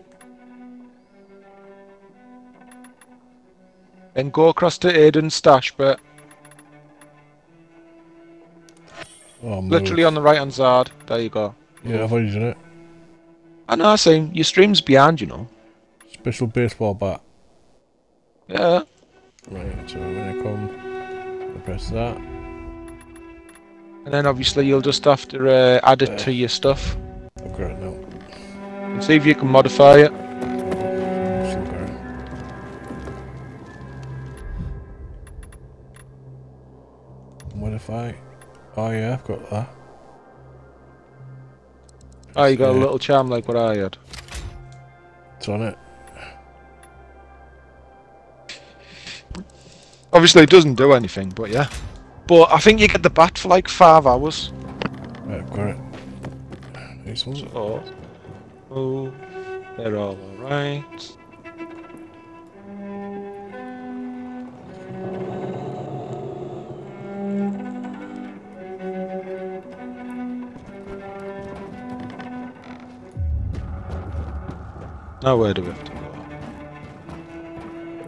M: Then go across to Aiden's stash but
A: Oh.
M: Literally on the right hand side. There you go.
A: Yeah, I've already done it.
M: I know. I seen your stream's behind, you know.
A: Special baseball bat.
M: Yeah.
A: Right, so when I come, I press that.
M: And then obviously you'll just have to uh, add it to your stuff.
A: I've got it now.
M: And see if you can modify it.
A: Oh,
M: you got a little charm like what I had.
A: It's on it.
M: Obviously it doesn't do anything, but yeah. But I think you get the bat for like five hours.
A: Right, I've got it. Nice one.
M: So, oh, they're all alright. Now where do we have to go?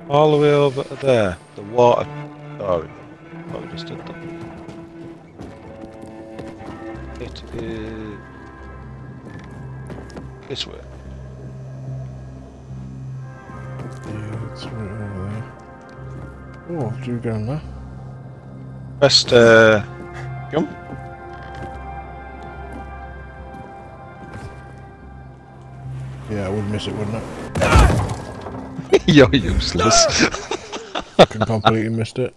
M: All the way over there. The water. Sorry. Oh, we just did that. It is this way.
A: Yeah, it's right over there. Oh, do you go in there?
M: Best uh, jump.
A: Yeah, miss it, wouldn't it? <laughs>
M: You're useless. <laughs>
A: Fucking completely missed it.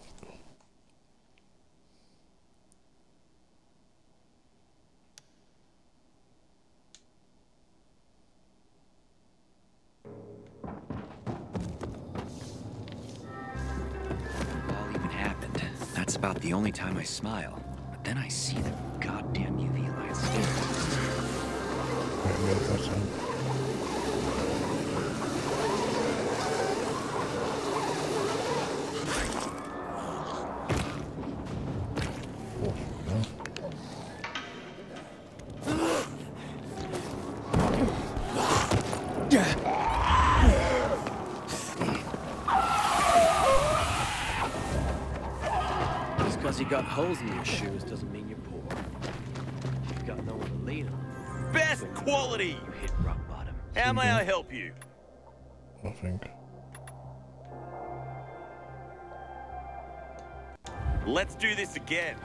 L: Again.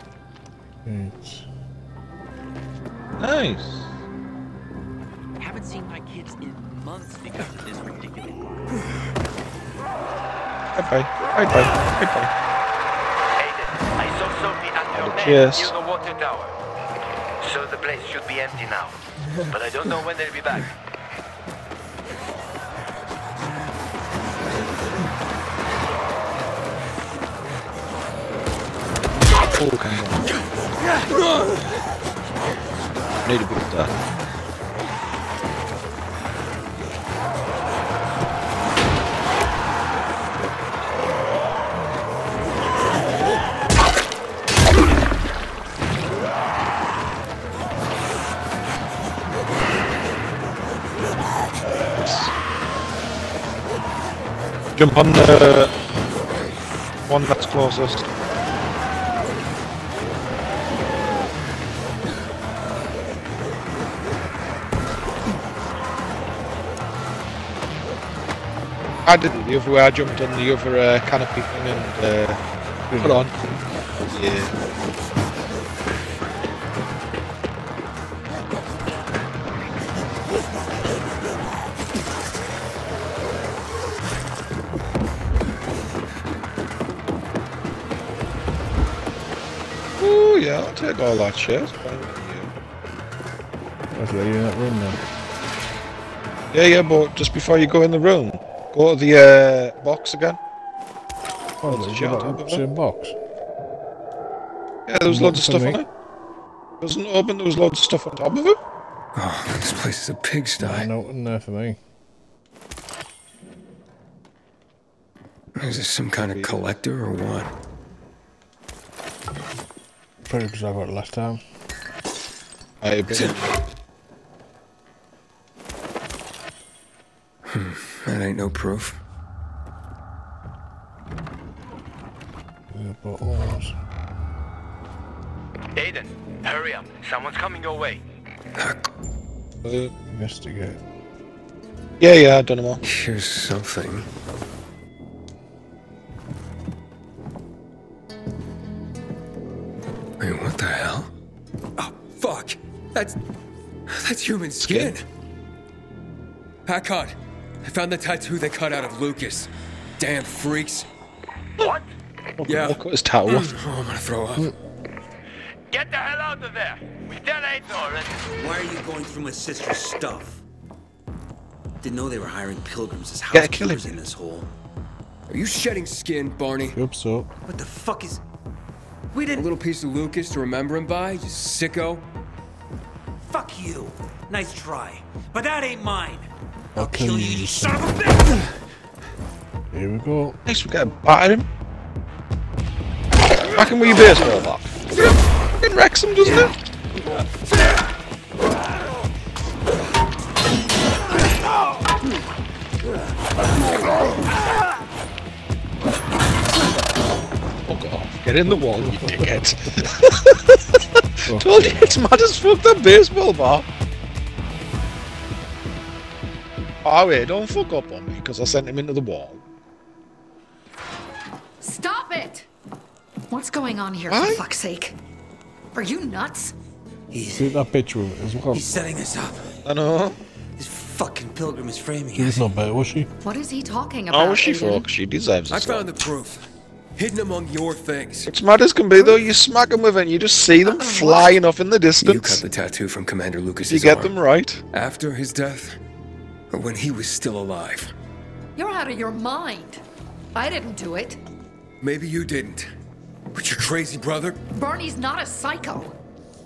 A: It's
M: Nice.
N: Haven't seen my kids in months because of this ridiculous.
M: Bye bye. Bye bye. Bye bye.
J: I saw Sophie and her men
M: Cheers.
J: near the water tower. So the place should be empty now. But I don't know when they'll be back.
M: On. Need a that. Jump on the one that's closest. I did it the other way. I jumped on the other uh, canopy thing and uh, put on. Yeah. Ooh, yeah, I'll take all that shit. It's fine with you.
A: Let's you in that room then.
M: Yeah, yeah, but just before you go in the room, go to the uh, box again.
A: Oh,
M: Loads of
A: there's
M: shit on
A: a
M: top of it.
A: same box.
M: Yeah, there was loads of stuff
A: for
M: on
A: me.
M: it. Wasn't open, there was loads of stuff on top of it.
B: Oh, this place is a pigsty.
A: No, nothing there for me.
B: Is this some kind of collector or what?
A: Probably because I got it last time.
M: I <laughs>
B: that ain't no proof.
A: Yeah, bottles.
J: Aiden, hurry up. Someone's coming your way.
A: Investigate.
M: Yeah, yeah, I done them all.
B: Here's something. Wait, what the hell? Oh, fuck! That's. That's human skin! Hackard! I found the tattoo they cut out of Lucas. Damn freaks.
J: What?
B: Yeah.
M: Look at his tattoo.
B: Mm, oh, I'm gonna throw up. Mm.
J: Get the hell out of there! We detonated already.
N: Why are you going through my sister's stuff? Didn't know they were hiring pilgrims as
B: Gotta kill
N: housekeepers in this hole.
B: Are you shedding skin, Barney?
A: Hope so.
N: What the fuck is?
B: We didn't. A little piece of Lucas to remember him by, you sicko.
C: Fuck you. Nice try. But that ain't mine.
A: I'll kill you, you
C: Son of a bitch!
A: Here we go.
M: Next we get battered him. Back him with your baseball bat. Fucking wrecks him, doesn't it? Fuck off. Get in the wall, you dickhead. <laughs> Told you it's mad as fuck that baseball bar. Oh wait, don't oh, fuck up on me because I sent him into the wall.
G: Stop it! What's going on here,
M: Why?
G: for fuck's sake? Are you nuts?
A: See that picture of it as well.
C: He's setting us up.
M: I know.
C: This fucking pilgrim is framing
A: She was
C: us.
A: not bad, was she?
G: What is he talking oh, about?
M: Oh, was she fuck? She deserves
B: I found the proof. Hidden among your things.
M: It's mad as can be though. You smack them with it, and you just see them uh-huh. flying off in the distance.
B: You cut the tattoo from Commander Lucas's
M: You get
B: arm.
M: them right.
B: After his death? Or when he was still alive?
G: You're out of your mind. I didn't do it.
B: Maybe you didn't. But your crazy brother?
G: Barney's not a psycho.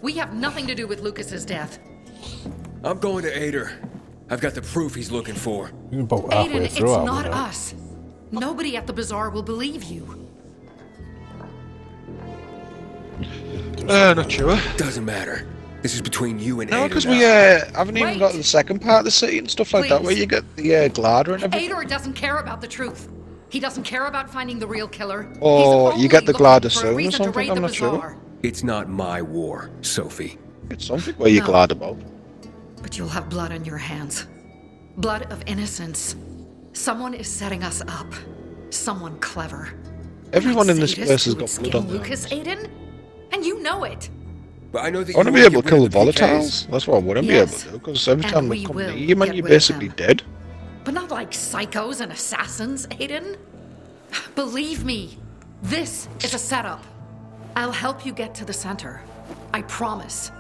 G: We have nothing to do with Lucas's death.
B: I'm going to Aitor. I've got the proof he's looking for.
A: You're
G: Aiden, it's not
A: right?
G: us. Nobody at the bazaar will believe you.
M: Uh, not sure.
B: Doesn't matter. This is between you and
M: No,
B: Aitor
M: because we uh, haven't even
G: Wait.
M: got to the second part of the city and stuff like that,
G: Please.
M: where you get the uh, glider and everything.
G: Aitor doesn't care about the truth. He doesn't care about finding the real killer. Oh,
M: you get the
G: looking
M: glider soon or something. I'm not sure.
B: It's not my war, Sophie.
M: It's something where you
G: No.
M: glad about.
G: But you'll have blood on your hands. Blood of innocence. Someone is setting us up. Someone clever.
M: Everyone in this
G: Sadist
M: place has
G: who would
M: got blood on their
G: Lucas, Aiden? And you know it.
B: But I know that
M: I want to be able to kill the
B: the PKs.
M: volatiles. That's what I wouldn't be able to do, because every
G: And
M: time
G: we
M: they come
G: will
M: near you, man, you're basically dead.
G: But not like psychos and assassins, Aiden. Believe me, this is a setup. I'll help you get to the center. I promise.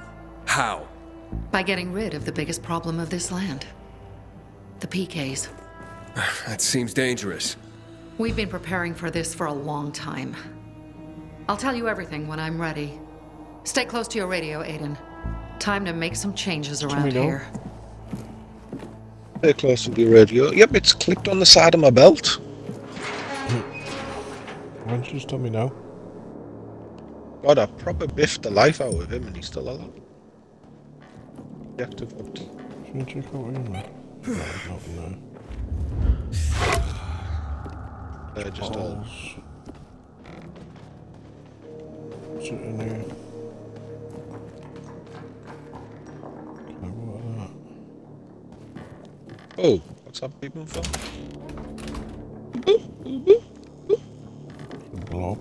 B: How?
G: By getting rid of the biggest problem of this land the PKs. <sighs>
B: That seems dangerous.
G: We've been preparing for this for a long time. I'll tell you everything when I'm ready. Stay close to your radio, Aiden. Time to make some changes around
M: know.
G: here.
M: Stay close to the radio. Yep, it's clicked on the side of my belt.
A: Why don't you just tell me now?
M: God, I proper biffed the life out of him, and he's still alive. Objective up.
A: Should I check out what you're in? No, not no.
M: Uh, just all.
A: Balls. What's it in here?
M: Oh, what's up, beeping for?
A: The blob.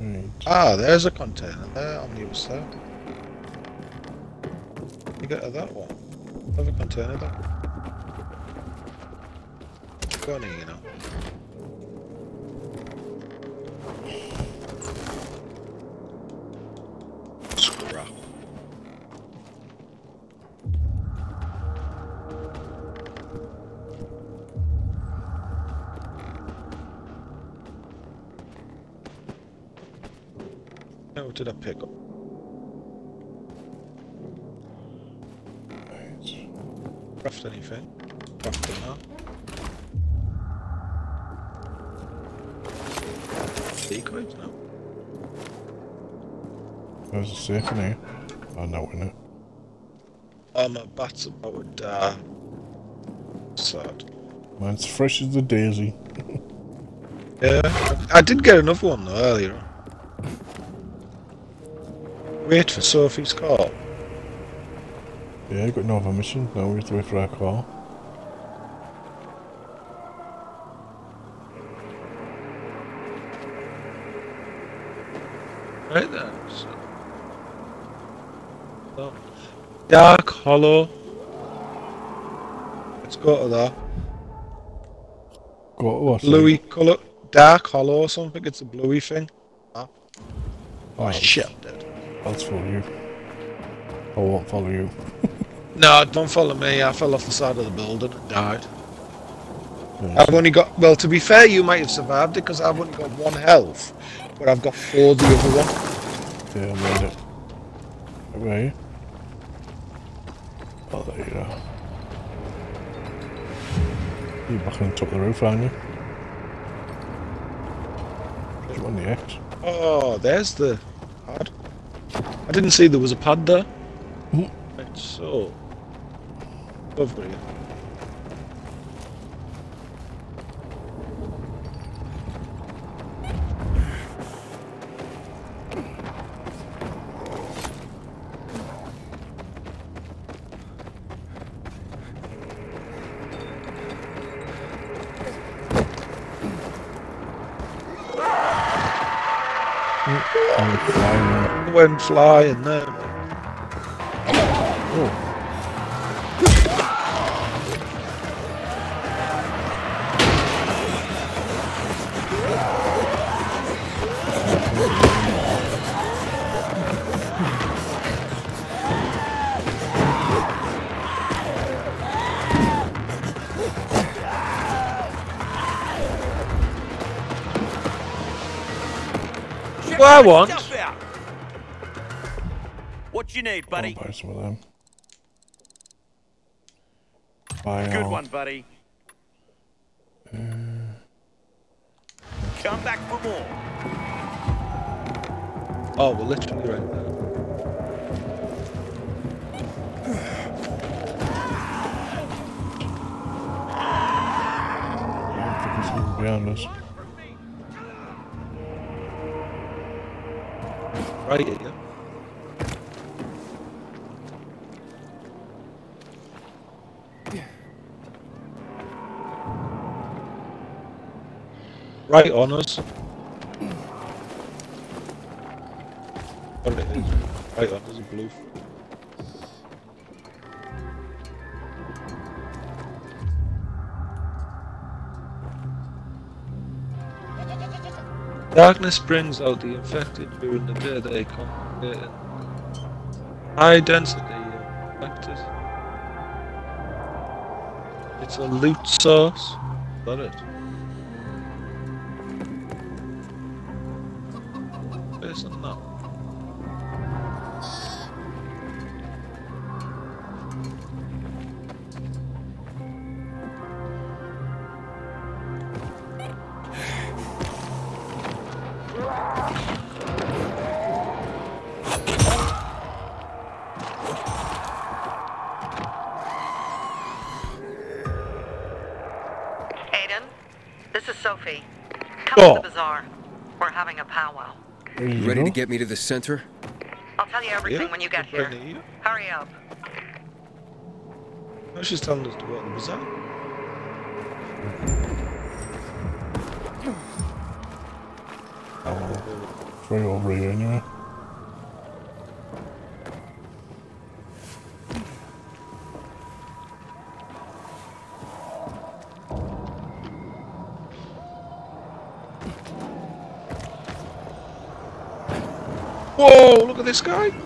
A: Right.
M: Ah, there's a container there on the other side. You get to that one. Have a container there. Go on in, you know. Scrap. What did I pick up? Craft anything? Craft now. Decoys? No.
A: There's a safe in here. Oh, no, in it.
M: My bat's about to die. Uh, Sad.
A: Mine's fresh as a daisy. <laughs>
M: Yeah, I, I did get another one though earlier. Wait for Sophie's call.
A: Yeah, got no other mission. Now we have to wait for our call.
M: Right then. So. So, Dark Hollow. Let's go to that.
A: Go to what?
M: Bluey colour. Dark Hollow or something. It's a bluey thing.
A: Oh,
M: shit.
A: I'll just follow you. I won't follow you. <laughs>
M: No, don't follow me. I fell off the side of the building and died. I've only got. Well, to be fair, you might have survived it because I've only got one health, but I've got four the other one.
A: Yeah, I made it. Where are you? Oh, there you are. You're back on top of the roof, aren't you? There's one on the X.
M: Oh, there's the. I didn't see there was a pad there.
A: Mhm.
M: Right. so over here. Went flying there. Oh. What I want.
Q: What you need, buddy?
A: Buy some of them. Buy
Q: Good
A: all.
Q: one, buddy. Uh, Come back for more.
M: Oh, we're literally Right on us. Is. Right on us. Darkness brings out the infected during the day they in high density infected. It's a loot source. Got it.
R: To
B: get me to the center?
R: I'll tell you everything
M: Yeah,
R: when you get here.
M: ready.
R: Hurry up.
M: No, she's telling us to go to the bazaar.
A: It's right over here anyway.
M: This guy.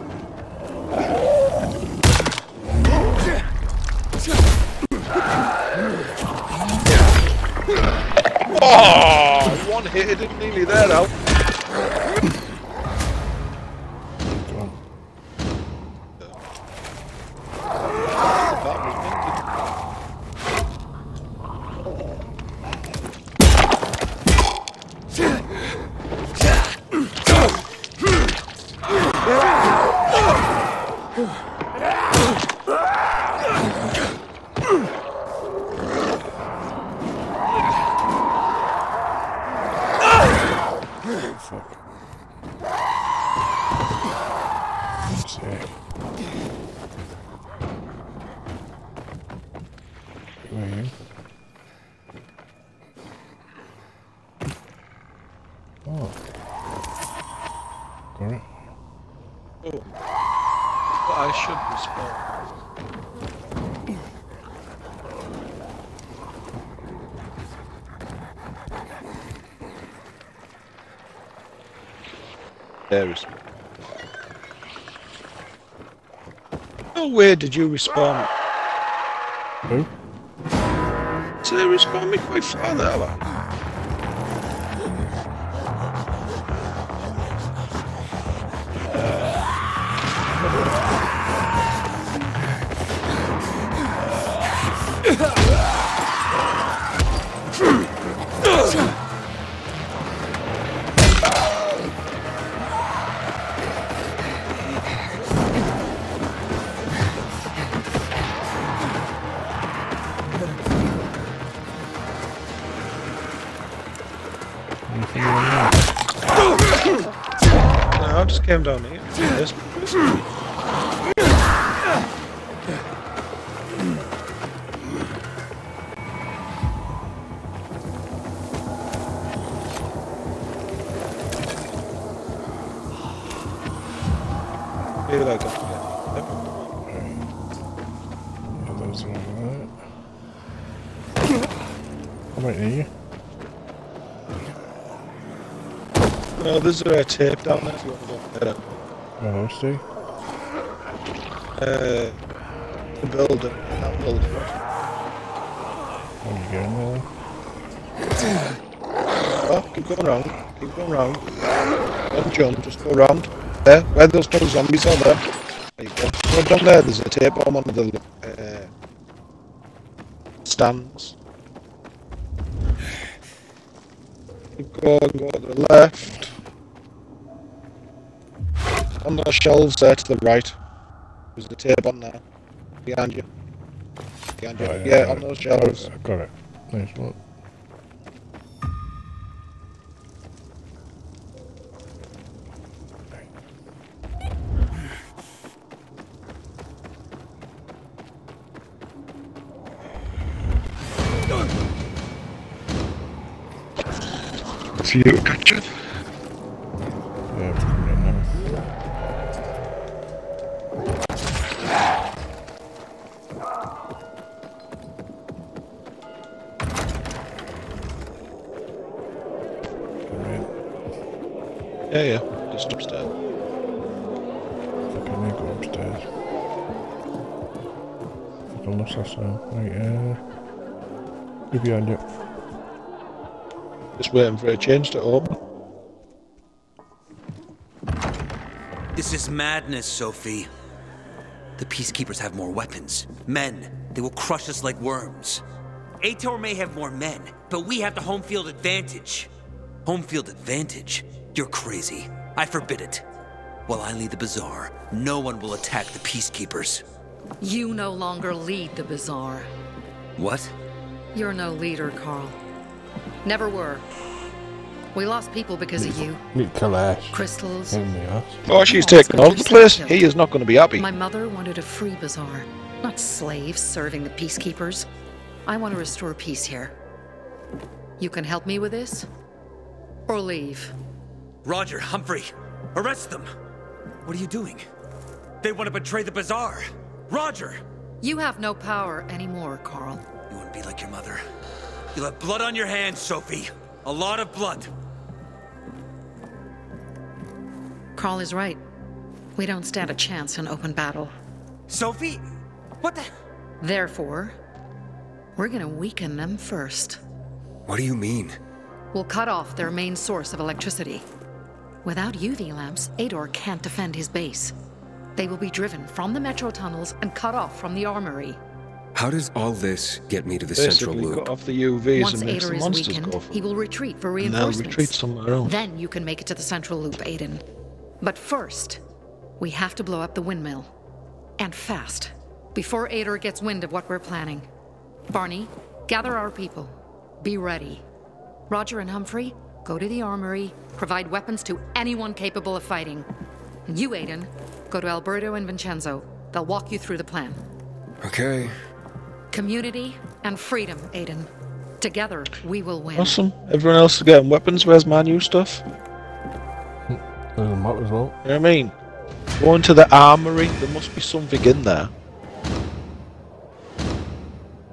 A: Fuck. Sick. Wait. Oh. Got it.
M: Oh. But I should respond. Is. No way did you respawn.
A: Who?
M: So they respawn me quite far there. Came down here. This. Maybe that.
A: Yeah, those are alright. I might need you.
M: No, tape down there if you want to go get it.
A: Oh, see?
M: Uh, the building, that building.
A: How you going there? <coughs>
M: Oh, keep going round, keep going round. Don't jump, just go round. There, where those no zombies are there. There you go. Go down there, there's a tape on one of the uh, stands. Keep going, go to the left. On those shelves there to the right. There's a tape on there. Behind you. Behind you.
A: Oh,
M: yeah, on those shelves.
A: I got it. Nice one.
M: See you, gotcha.
A: Be behind you.
M: Just waiting for a change to open.
C: This is madness, Sophie. The Peacekeepers have more weapons. Men. They will crush us like worms. Aitor may have more men, but we have the home field advantage. Home field advantage? You're crazy. I forbid it. While I lead the bazaar, no one will attack the Peacekeepers.
G: You no longer lead the bazaar.
C: What?
G: You're no leader, Carl. Never were. We lost people because of you.
A: Need to kill Ash.
G: Crystals.
A: In the ass.
M: Oh, she's
G: Also,
M: taking over the place. He is not going to be happy.
G: My mother wanted a free bazaar, not slaves serving the peacekeepers. I want to restore peace here. You can help me with this? Or leave.
C: Roger, Humphrey, arrest them! What are you doing? They want to betray the bazaar! Roger!
G: You have no power anymore, Carl.
C: You want to be like your mother. You'll have blood on your hands, Sophie. A lot of blood.
G: Carl is right. We don't stand a chance in open battle.
C: Sophie? What the?
G: Therefore, we're gonna weaken them first.
B: What do you mean?
G: We'll cut off their main source of electricity. Without UV lamps, Aitor can't defend his base. They will be driven from the metro tunnels and cut off from the armory.
B: How does all this get me to the central loop?
M: cut off the UVs
G: Once
M: and makes
G: is weakened, he will retreat for
M: And they'll
G: reinforcements.
M: retreat somewhere else.
G: Then you can make it to the central loop, Aiden. But first, we have to blow up the windmill. And fast. Before Aitor gets wind of what we're planning. Barney, gather our people. Be ready. Roger and Humphrey, go to the armory, provide weapons to anyone capable of fighting. And you, Aiden, go to Alberto and Vincenzo. They'll walk you through the plan.
B: Okay.
G: Community and freedom, Aiden. Together, we will win.
M: Awesome. Everyone else is getting weapons. Where's my new stuff?
A: There's a map as well.
M: You know what I mean? Going to the armory, there must be something in there.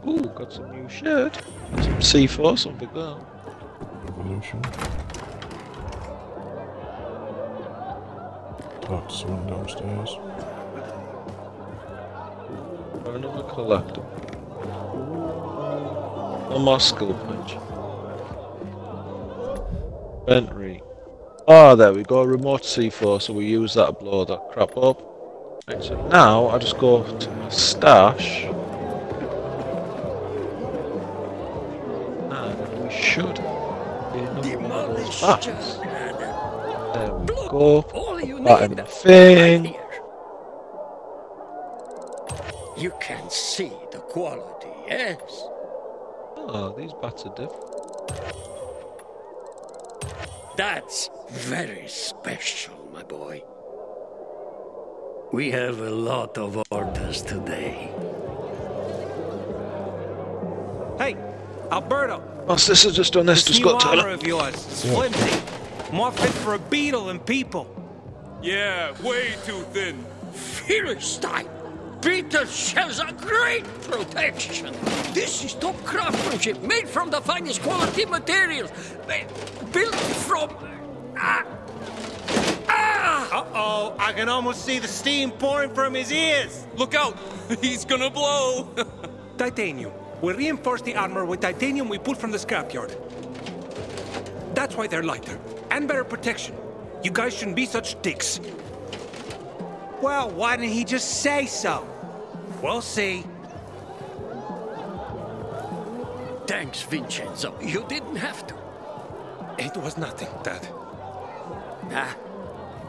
M: Ooh, got some new shit. Got some C4, something there.
A: Evolution. Talk to someone downstairs.
M: Got another collectible. One more skill punch. Inventory. Oh, ah, there we go. Remote C4, so we use that to blow that crap up. Right, so now I just go to my stash. And we should be enough of. There we go. Put that in the thing.
F: You can see the quality, yes?
M: Oh, these bats are different.
F: That's very special, my boy. We have a lot of orders today.
E: Hey, Alberto.
M: Oh, my sister's just done this,
E: This
M: just
E: new
M: got
E: armor
M: to
E: of yours is
M: Yeah.
E: flimsy. More fit for a beetle than people.
C: Yeah, way too thin.
F: Philistine! Peter has a great protection. This is top craftsmanship, made from the finest quality materials, built from. Ah,
E: Uh-oh, I can almost see the steam pouring from his ears.
C: Look out, <laughs> he's gonna blow. <laughs>
E: titanium. We reinforce the armor with titanium we pulled from the scrapyard. That's why they're lighter. And better protection. You guys shouldn't be such dicks. Well, why didn't he just say so? We'll see.
F: Thanks, Vincenzo. You didn't have to.
E: It was nothing, Dad.
F: Ah,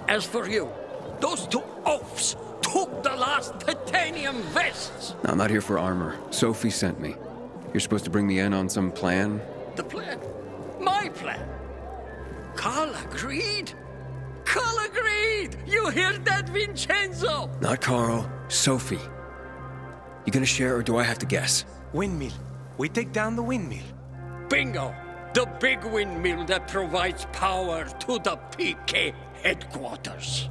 F: as for you, those two oafs took the last titanium vests.
B: I'm not here for armor. Sophie sent me. You're supposed to bring me in on some plan?
F: The plan? My plan? Carl agreed? Carl agreed! You hear that, Vincenzo?
B: Not Carl. Sophie. You gonna share or do I have to guess?
E: Windmill. We take down the windmill.
F: Bingo! The big windmill that provides power to the PK headquarters.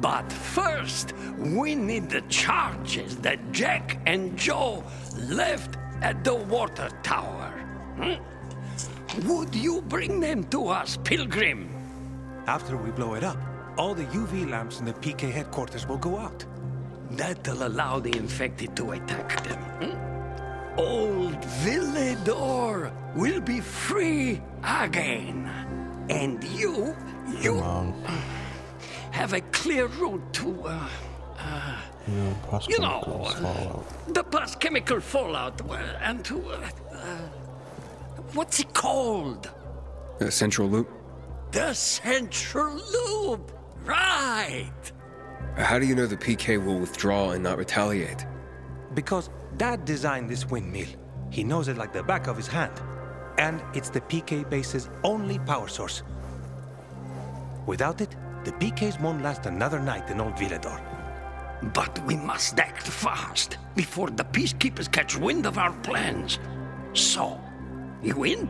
F: But first, we need the charges that Jack and Joe left at the water tower. Hmm? Would you bring them to us, Pilgrim?
E: After we blow it up, all the UV lamps in the PK headquarters will go out.
F: That'll allow the infected to attack them. hmm? Old Villedor will be free again. And you, you have a clear route to, uh, uh,
A: Yeah,
F: You know, uh, the past chemical fallout uh, and to, uh, uh, what's it called?
B: The Central Loop?
F: The Central Loop. Right.
B: How do you know the PK will withdraw and not retaliate?
E: Because Dad designed this windmill. He knows it like the back of his hand. And it's the PK base's only power source. Without it, the PKs won't last another night in Old Villedor.
F: But we must act fast before the peacekeepers catch wind of our plans. So, you in?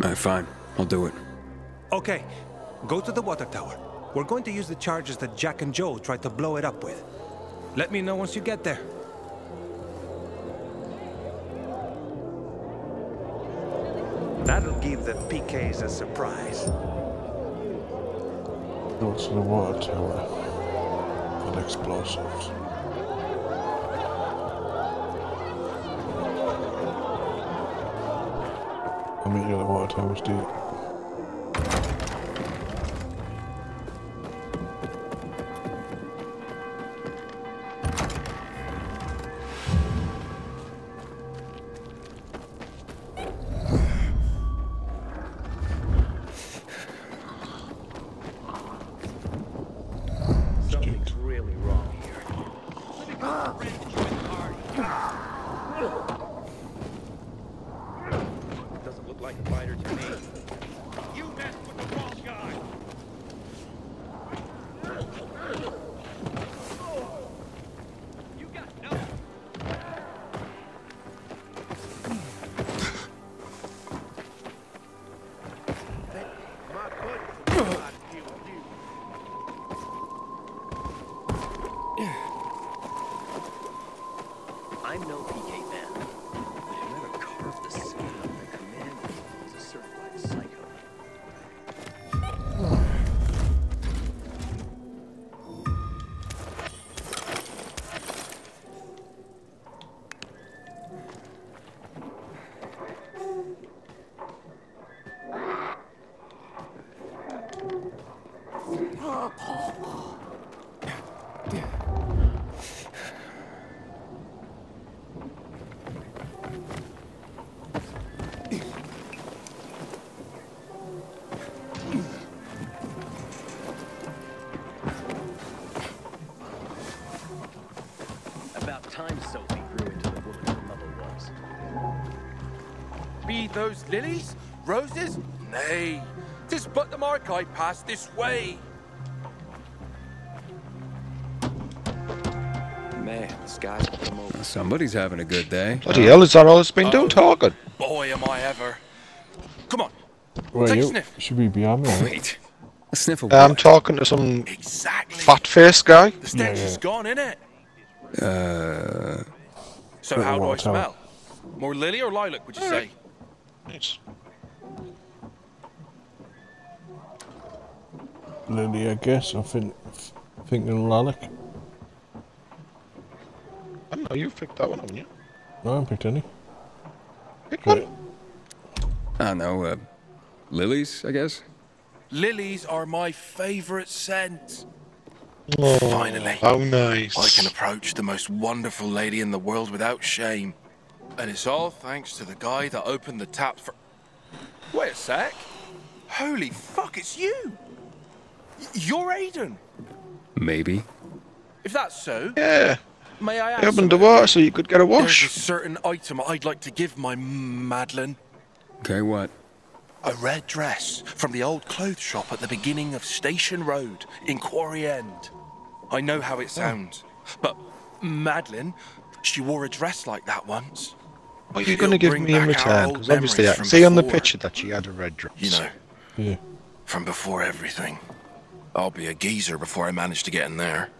B: Alright, fine. I'll do it.
E: Okay, go to the water tower. We're going to use the charges that Jack and Joe tried to blow it up with. Let me know once you get there.
S: That'll give the PKs a surprise.
A: Go to the water tower. For explosives. I'll meet you at the water tower, Steve.
L: Lilies? Roses? Nay.
T: 'Tis but the mark I passed this way.
N: Man, the sky's come over.
B: Somebody's having a good day.
M: Bloody hell, is that all it's been doing talking?
T: Boy, am I ever. Come on.
A: Where
T: Take a
A: you?
T: sniff.
A: Should we be on there?
B: Wait. A sniff of
M: I'm talking to some
T: Exactly.
M: fat face guy.
T: The stench is gone, innit?
B: Uh.
T: So how do I
A: water.
T: smell? More lily or lilac, would you say?
M: Nice.
A: Lily, I guess. I think. Thinking lilac.
M: I don't know, you've picked that one, haven't you?
A: No, I haven't picked any.
M: Pick one.
B: I don't know. Uh, lilies, I guess.
T: Lilies are my favourite scent.
M: Oh,
T: Finally.
M: How nice.
T: I can approach the most wonderful lady in the world without shame. And it's all thanks to the guy that opened the tap for. Wait a sec. Holy fuck, it's you! You're Aiden.
B: Maybe.
T: If that's so,
M: Yeah.
T: may I ask?
M: They opened the
T: something?
M: water so you could get a wash.
T: There's
M: wash.
T: a certain item I'd like to give my Madeline.
B: Okay, what?
T: A red dress from the old clothes shop at the beginning of Station Road in Quarry End. I know how it oh. sounds, but Madeline, she wore a dress like that once.
M: What are you going to give me in return? Because obviously I
T: memories
M: can see on the picture that she had a red dress.
T: You know,
A: Yeah.
T: from before everything. I'll be a geezer before I manage to get in there.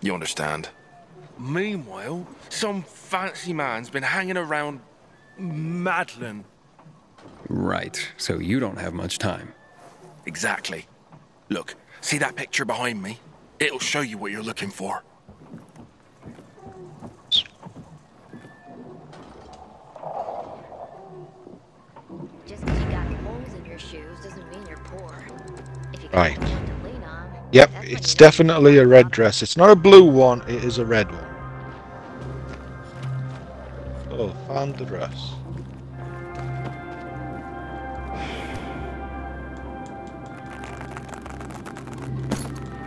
T: You understand? Meanwhile, some fancy man's been hanging around Madeline.
B: Right. So you don't have much time.
T: Exactly. Look, see that picture behind me? It'll show you what you're looking for.
M: Right.
U: someone to lean on,
M: Yep, it's definitely a red dress. It's not a blue one, it is a red one. Oh, found the dress.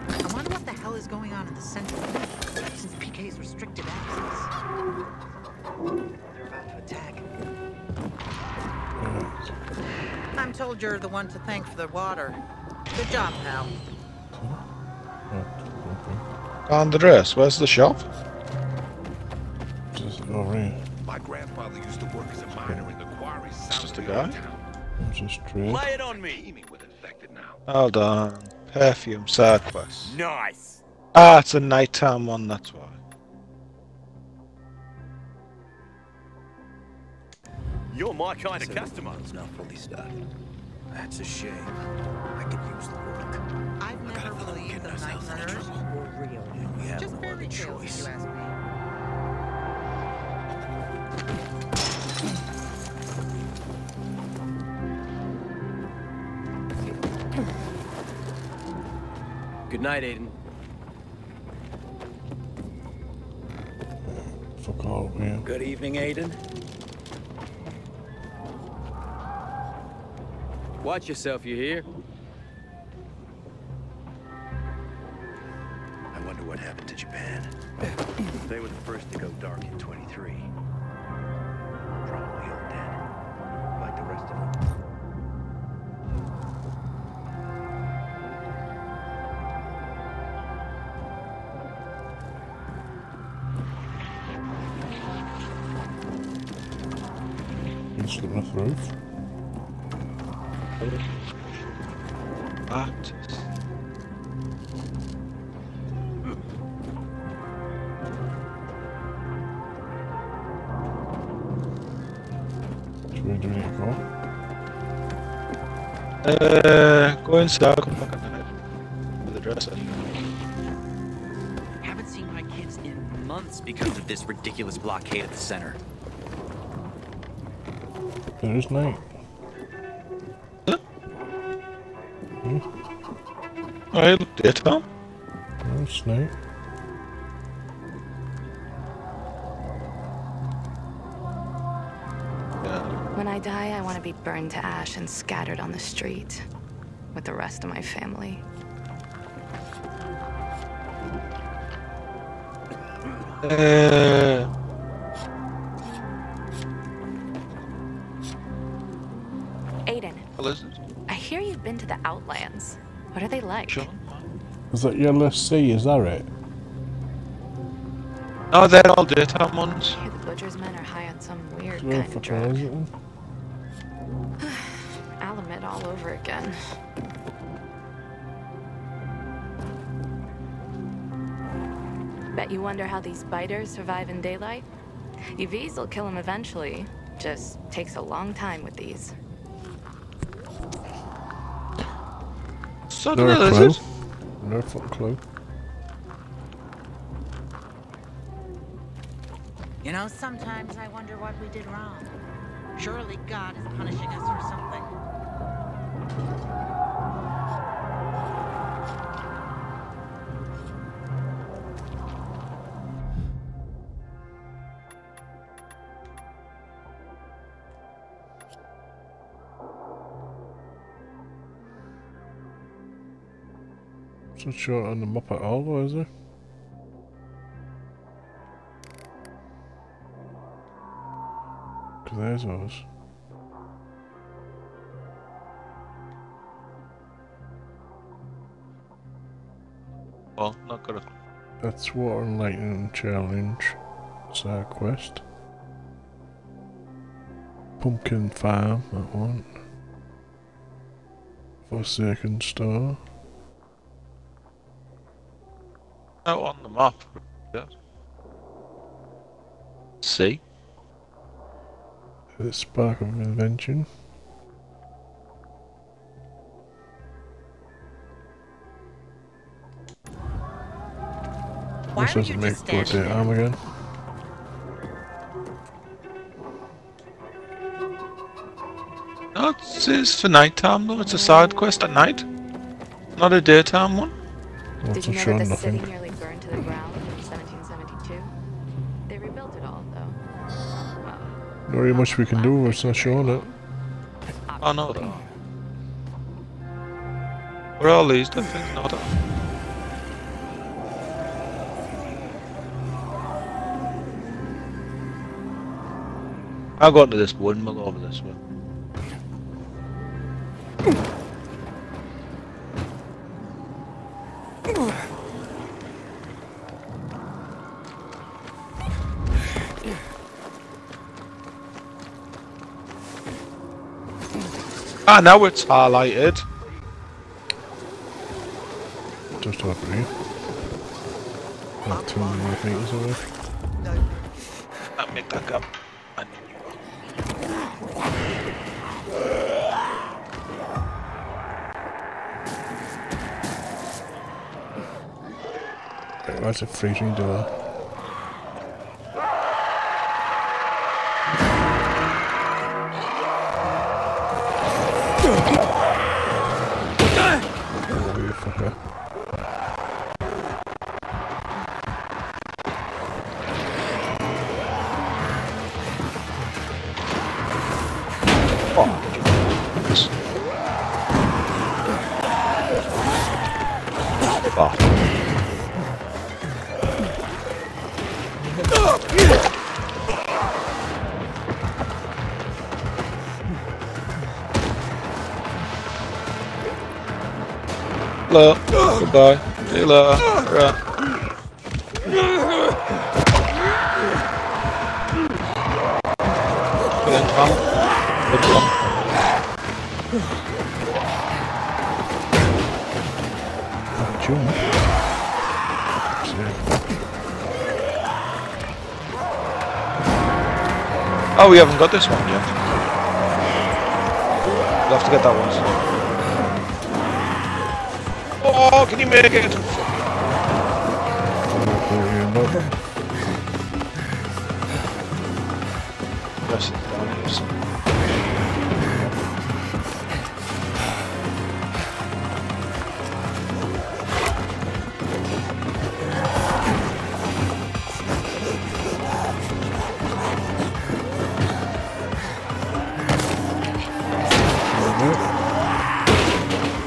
V: I wonder what the hell is going on in the center since PK's restricted access. They're about to attack.
W: I'm told you're the one to thank for the water. Good job, pal.
M: Found the dress. Where's the shop?
A: Just over here.
L: My grandfather used to work as a miner in the quarries south
M: just a guy?
L: your town.
A: Just trade.
L: Lay it on me. Teeming with infected.
M: Hold on. Perfume side quest.
Q: Nice.
M: Ah, it's a nighttime one, that's why.
Q: You're my kind of
N: So,
Q: customer.
N: It's not fully stocked. That's a shame. I could use the work.
W: I've never believed that night runners were real.
N: We have
W: Just
N: no
W: fairy
N: other
W: tales, if
N: choice.
W: you ask me.
N: Good night, Aiden.
A: Fuck all here.
N: Good evening, Aiden. Watch yourself, you hear?
H: I wonder what happened to Japan. they were the first to go dark in 23. Probably all dead. Like the rest of them.
A: You slip my throat.
M: What?
A: Should we do it go?
M: Uh, go inside, come back at night. With the dress.
N: Haven't seen my kids in months because of this ridiculous blockade at the center.
A: It is night.
M: I look daytime.
A: No, it's night.
X: When I die, I want to be burned to ash and scattered on the street with the rest of my family.
M: Uh,
X: Aiden,
M: what is it?
X: I hear you've been to to the Outlands. What are they like?
A: Is that Yellow Sea? Is that it?
M: No, they're all daytime ones.
X: Here, the butcher's men are high on some weird
A: Where
X: kind
A: the
X: of
A: fuck
X: drug.
A: is it?
X: Alamid all over again. Bet you wonder how these biters survive in daylight? UVs will kill them eventually. Just takes a long time with these.
M: So
A: No
M: the hell
A: clue.
M: is?
A: No fucking clue.
W: You know, sometimes I wonder what we did wrong. Surely God is punishing us for something.
A: Not sure on the map at all, though, is? Because there's ours.
M: Well, not got a
A: That's Water and Lightning Challenge. Side quest. Pumpkin Farm, that one. Forsaken Store.
M: Out on the map. Yeah. See?
A: The Spark of Invention.
W: Why
A: this
W: are
A: doesn't make
W: just
A: bloody
W: standing
A: arm again.
M: No, it's, it's for nighttime though. It's a side quest at night. Not a daytime one.
X: Did you know that the city nearly
A: very much we can do, it's not showing it.
M: I know that. Where are all these dead things? No, that. I'll go into this windmill over this way. Ah, now it's highlighted.
A: Just here. About 200 meters away.
M: Let me back up.
A: That's a freezing door.
M: Goodbye. See you later. Right. Brilliant, Tom. Good one.
A: June.
M: Oh, we haven't got this one yet. We'll have to get that one. Make it?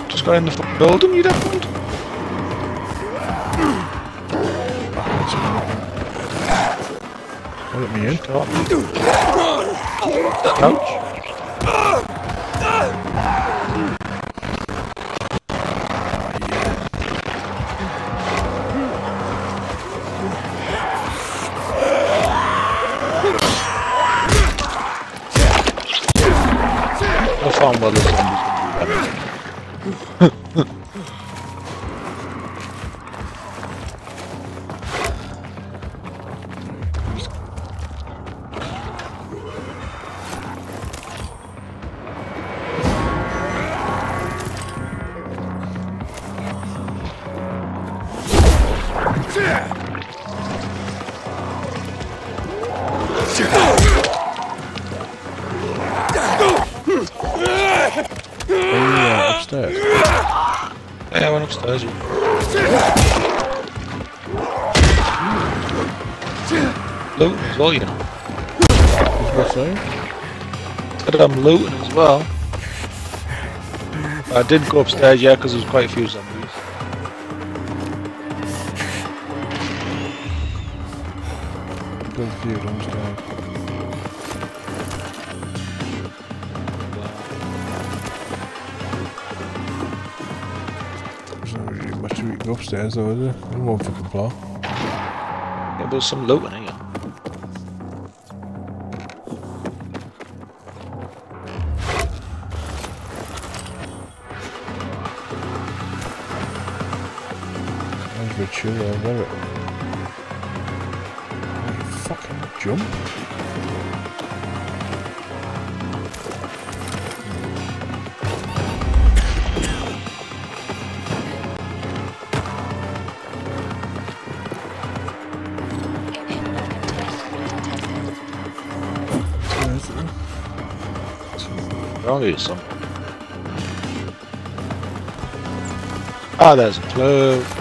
M: Just got in the building, you don't
A: put me in top.
M: Ouch. Nasıl ambalajım bizim Looting as well. I did go upstairs, yeah, because there's quite a few zombies.
A: There's a few downstairs. There's not really much we can go upstairs though, is there? There's one fucking floor.
M: Yeah, there's some looting here.
A: Jump.
M: Probably some. Ah, there's a clue.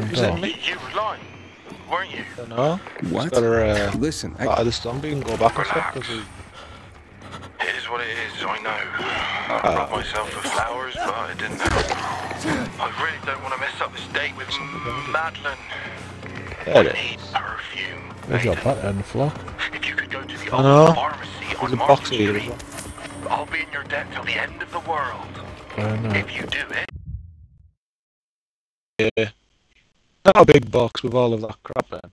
A: From
M: Is that
A: Dom.
M: me?
L: You were lying, weren't you?
M: Don't know.
B: What?
M: Just gotta, uh,
B: Listen, I-
M: uh, this zombie and go back and stuff. 'cause we-
L: It is what it is, I know. I brought myself the flowers, but it didn't help. I really don't want to mess up this date with Madeline.
M: There it
L: Need perfume.
A: There's your butt on the floor.
L: If you could go to the
M: I
L: old
M: know.
L: pharmacy
M: There's
L: on
M: a
L: Market
M: box here as
L: Street,
M: well.
L: I'll be in your debt till the end of the world.
A: I know.
L: If you do it,
M: Yeah. Not a big box with all of that crap in.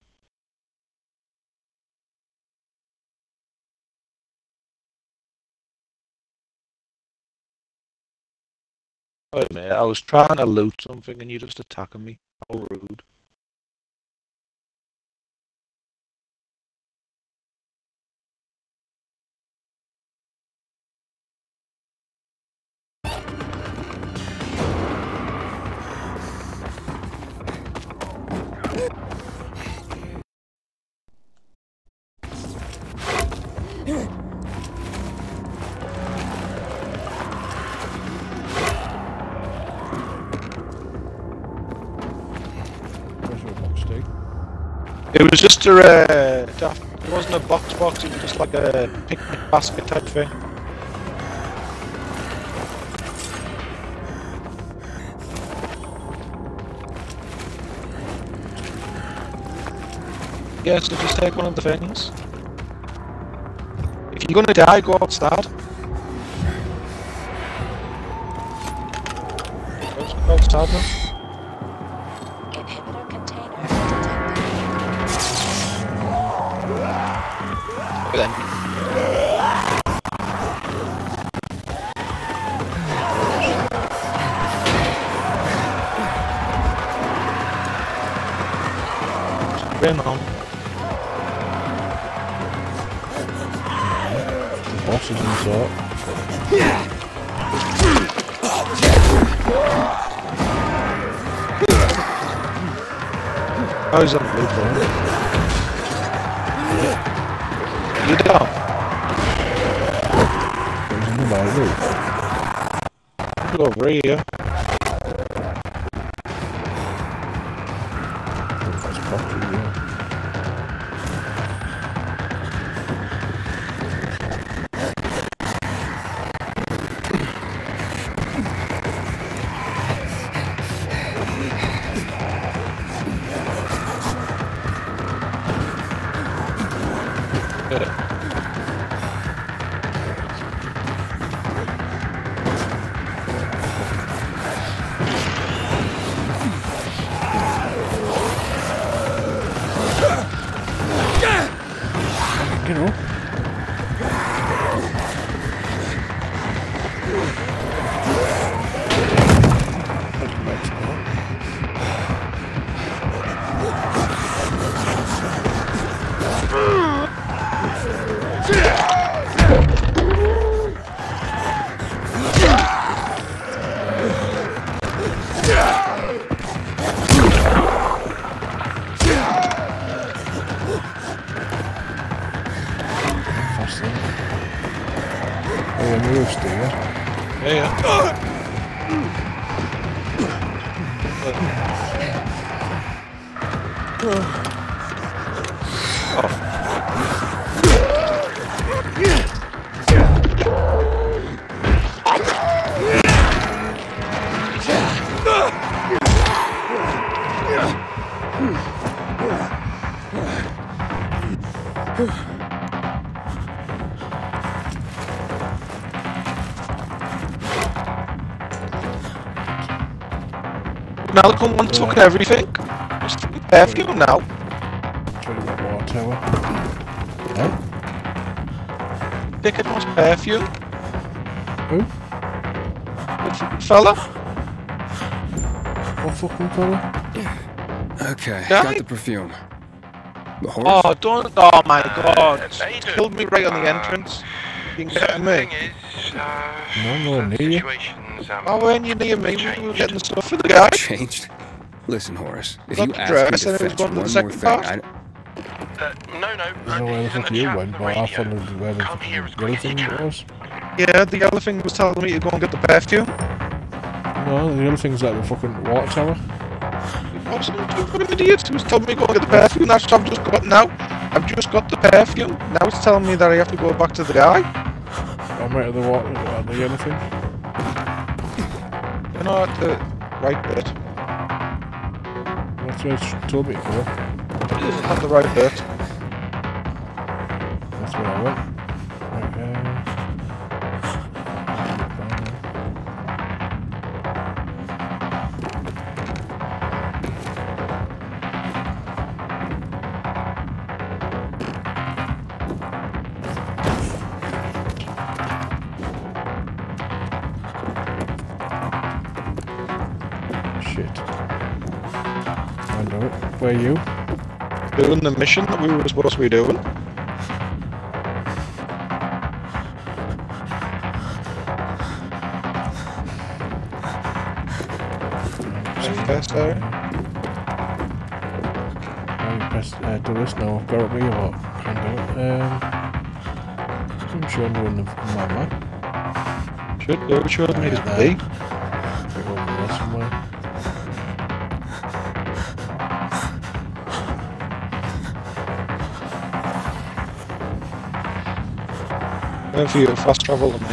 M: Wait a minute, I was trying to loot something and you're just attacking me. How rude. It was just a, uh, it wasn't a box box, it was just like a picnic basket type thing. Yeah, so just take one of the things. If you're gonna die, go outside. Go outside now. Bring on.
A: The boss is inside.
M: Oh, he's on the blue phone. You down?
A: He's in the my.
M: Go over here. Now come on, took everything. Just perfume now.
A: Trying to get water tower. No?
M: Dickhead wants perfume.
A: Who?
M: The fucking fella.
A: What fucking fella?
B: Okay,
M: Guy?
B: got the perfume. The horse?
M: Oh, don't. Oh my god. You killed me right on the entrance. You can get me.
A: No, no, near Oh, you.
M: Oh, when you near me, we were getting stuff for the guy. <laughs>
B: Changed. Listen, Horace. If
M: Got
B: you
M: the
B: ask
M: dress
B: me
M: and
B: to
M: it
B: fetch
M: going the
B: one more
M: second
B: thing,
M: part?
B: I,
L: no, no.
A: I don't know where the fuck you went, but I followed where the fucking yellow thing was.
M: Yeah, the other thing was telling me to go and get the perfume.
A: No, the other thing's like the fucking water tower.
M: I was what an idiot. He was telling me to go and get the perfume. That's what I've just got now. I've just got the perfume. Now it's telling me that I have to go back to the guy.
A: I'm right at the water, at the yellow thing.
M: You at the right bit.
A: That's where it's told me go.
M: At the right bit.
A: You?
M: Doing the mission that we were supposed to be doing. First area.
A: Can you press uh, do this now? Got it with you or can do it. Um, I'm sure I'm on the my map.
M: Should do, should me
A: Right
M: to Going for you, fast travel than me.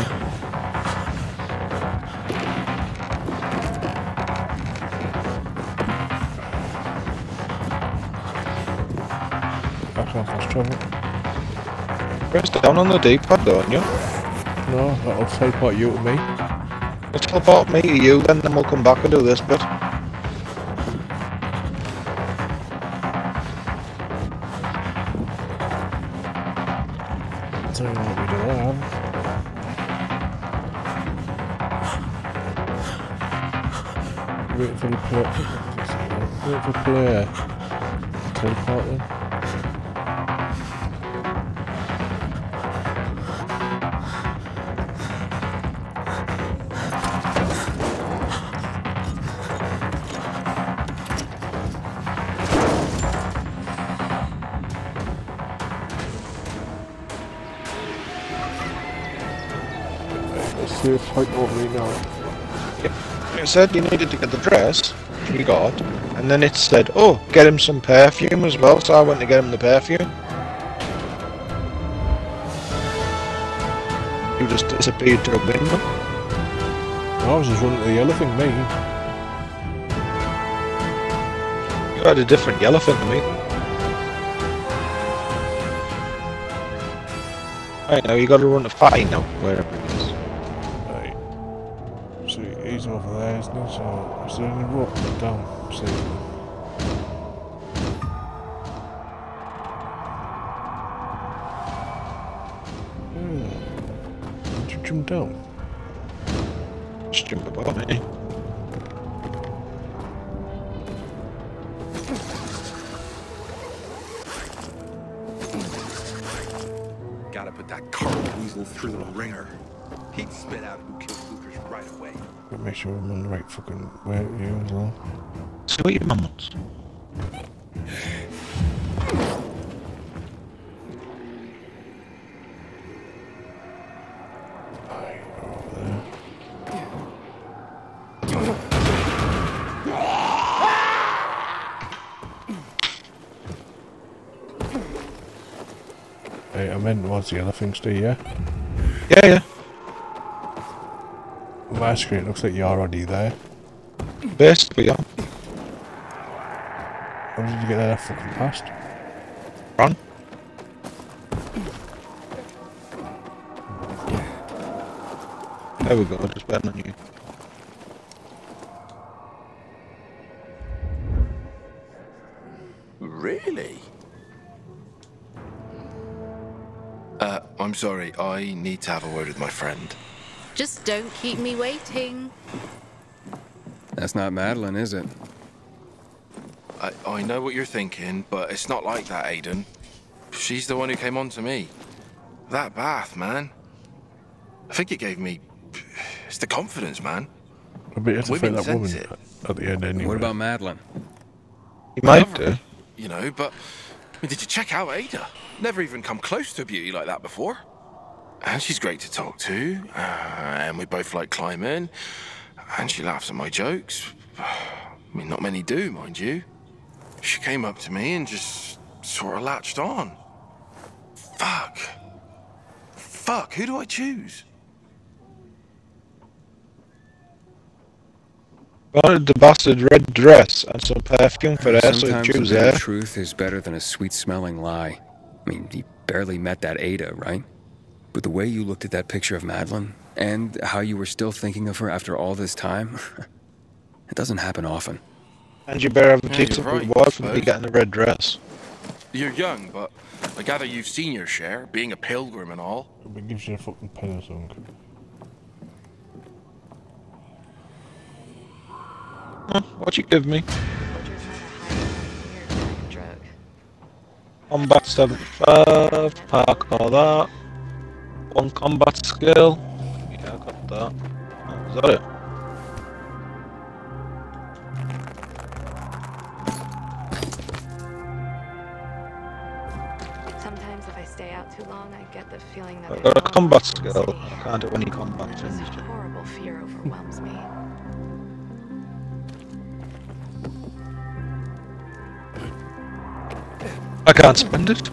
A: Back on fast travel.
M: Press down on the D-pad, don't you?
A: No, that'll teleport you to me.
M: Let's teleport me to you, then, then we'll come back and do this bit.
A: Wait for the play. Wait for player. Teleport them. Let's see if I over me now.
M: It said you needed to get the dress, got, and then it said, oh, get him some perfume as well, so I went to get him the perfume. You just disappeared to a window.
A: I was just running to the elephant, me.
M: You had a different elephant to me. Right, now you gotta run to fight now, wherever
A: make sure I'm on the right fucking way here as well.
M: See what your mum wants.
A: Hey, I meant towards the other things, do? Yeah?
M: Yeah, yeah.
A: On my screen, it looks like you're already there.
M: Basically, yeah.
A: How did you get there fucking past?
M: Run. There we go, just better than you.
T: Really? Uh, I'm sorry. I need to have a word with my friend.
X: Just don't keep me waiting.
B: That's not Madeline, is it?
T: I, I know what you're thinking, but it's not like that, Aiden. She's the one who came on to me. That bath, man. I think it gave me. It's the confidence, man.
A: I bet you have to
T: Women
A: fight that woman
T: it.
A: at the end anyway.
B: What about Madeline?
M: You might do.
T: You know, but. I mean, did you check out Ada? Never even come close to a beauty like that before. And she's great to talk to. Uh, and we both like climbing. And she laughs at my jokes. I mean, not many do, mind you. She came up to me and just sort of latched on. Fuck. Fuck, who do I choose?
M: Wanted the bastard red dress and some perfume for her, so
B: Sometimes
M: choose
B: the bitter
M: her.
B: truth is better than a sweet-smelling lie. I mean, he barely met that Ada, right? But the way you looked at that picture of Madeline, and how you were still thinking of her after all this time, <laughs> it doesn't happen often.
M: And you better have a
T: Yeah,
M: decent
T: you're right,
M: reward for
T: I
M: me
T: suppose.
M: getting a red dress.
T: You're young, but I gather you've seen your share, being a pilgrim and all.
A: It gives you a fucking pen or something.
M: Huh, what you give me? Combat 75, park all that. One combat skill. Yeah, I got that. Oh, is that it?
X: Sometimes if I stay out too long, I get the feeling that
M: I
X: I
M: got a combat skill. I can't do any combat things.
X: horrible fear overwhelms me.
M: I can't spend it.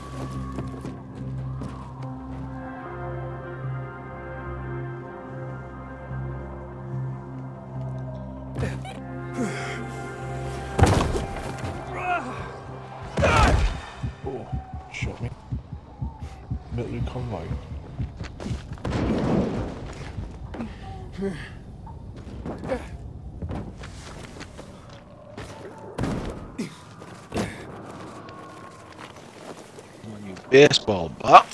M: Baseball bat.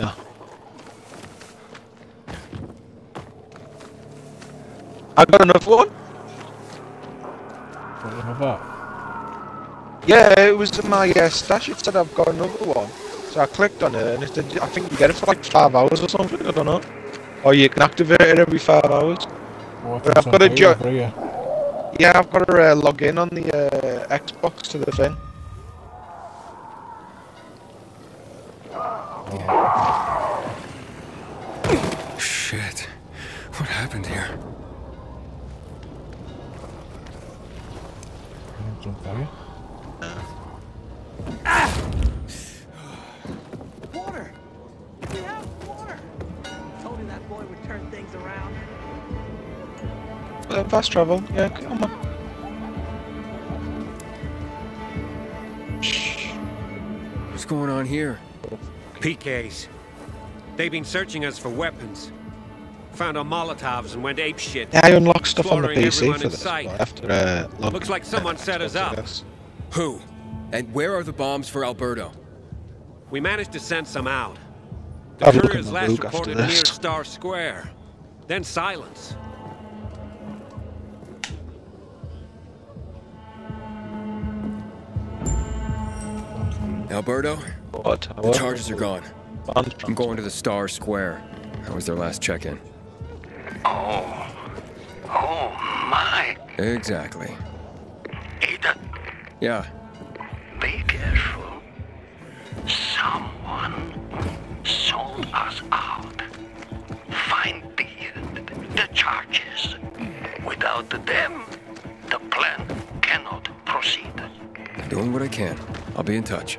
M: Yeah. I got another one.
A: What have that?
M: Yeah, it was in my uh, stash. It said I've got another one. So I clicked on it and it said, I think you get it for like five hours or something. I don't know. Or you can activate it every five hours.
A: I
M: but I've got a jo-
A: over here.
M: Yeah, I've got to uh, log in on the uh, Xbox to the thing.
B: Shit. What happened here?
A: Jump barrier.
V: Water!
M: Uh, fast travel. Yeah, come on.
B: What's going on here?
E: PKs. They've been searching us for weapons. Found our Molotovs and went ape shit.
M: Yeah, I unlocked stuff on the PC for
E: in
M: this.
E: sight.
M: After uh, logging
E: Looks like someone set us up.
M: guess.
B: Who? And where are the bombs for Alberto?
E: We managed to send some out. The
M: Have a
E: courier's last
M: book
E: reported near. Star Square. Then silence.
B: Alberto?
M: What?
B: The charges are gone. I'm going to the Star Square. That was their last check-in.
F: Oh. Oh, my.
B: Exactly.
F: Ada,
B: Yeah.
F: be careful. Someone sold us out. Find the, the charges. Without them, the plan cannot proceed.
B: I'm Doing what I can. I'll be in touch.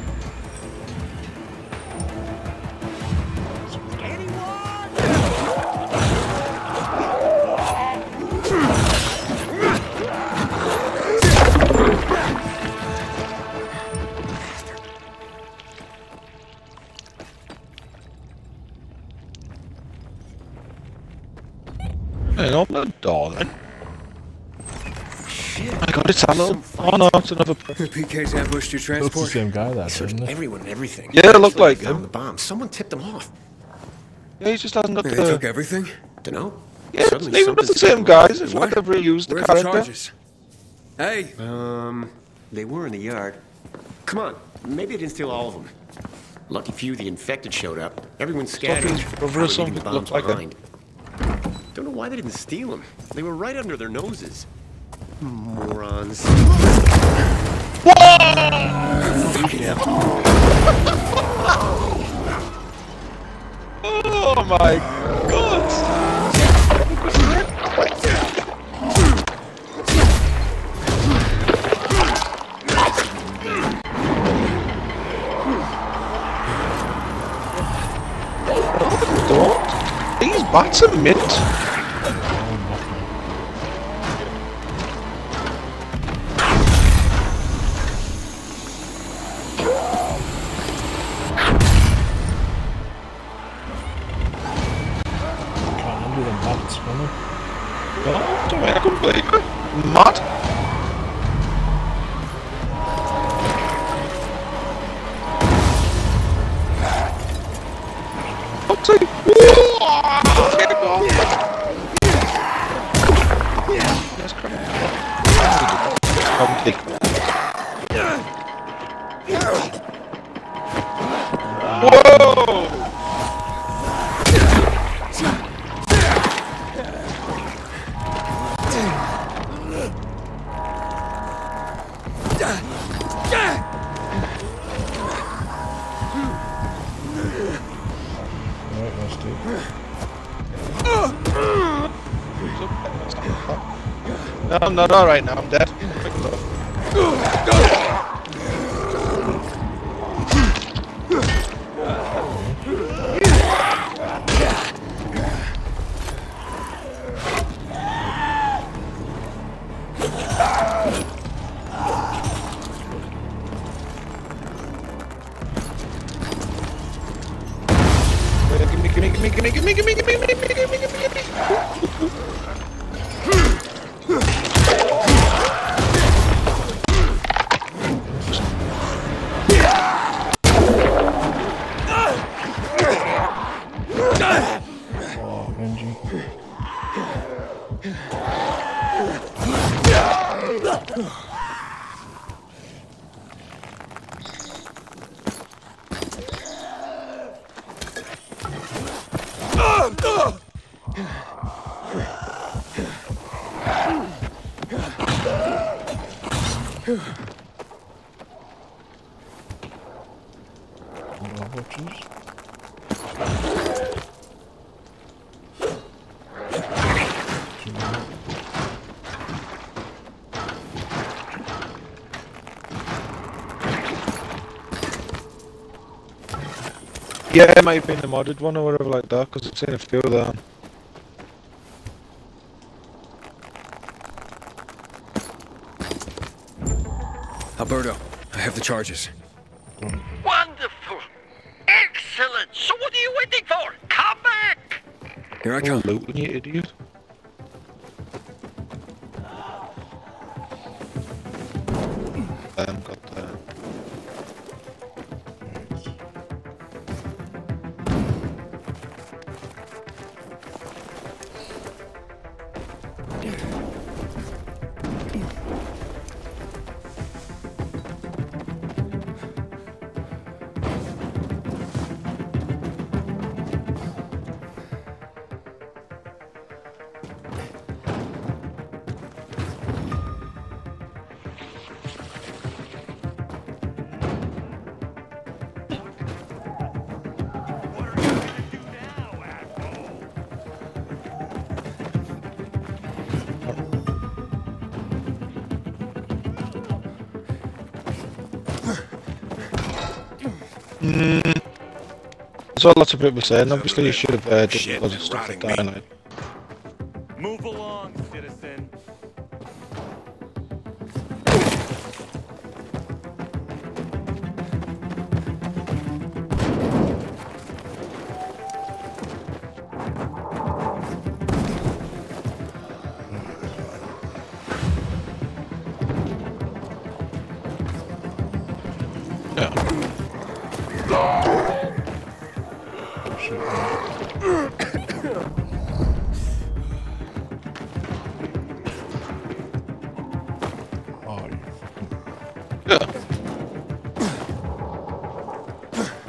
M: I got it, hello. Oh no, it's another.
B: PK's ambushed your
A: That's the same guy that,
Y: Searched
A: isn't it?
Y: everyone and everything.
M: Yeah, it looked like
Y: they
M: him.
Y: the bomb. Someone tipped him off.
M: Yeah, he just hasn't got
B: They
M: the.
B: took everything?
Y: Dunno.
M: Yeah, it's
Y: Suddenly
M: even it's the same
Y: going
M: guys. It's like they've reused the
B: Where's the
M: character.
B: charges? Hey!
S: Um, they were in the yard. Come on, maybe they didn't steal all of them. Lucky few the infected showed up. Everyone's scattered.
M: Fucking brother or
S: the
M: something
S: bombs
M: looked like
S: behind. Don't know why they didn't steal them. They were right under their noses. Morons.
M: Oh my god! These bats are mint. Not alright Yeah, it might have been the modded one or whatever like that, because it's in a few of them.
B: Alberto, I have the charges.
F: Wonderful. Excellent. So what are you waiting for? Come back.
B: Here I
M: Oh,
B: come.
M: looting, you idiot. That's what lots of people saying. Obviously, you should have uh, done loads of stuff with Dynamite.
Q: Move along, citizen.
A: Oh, you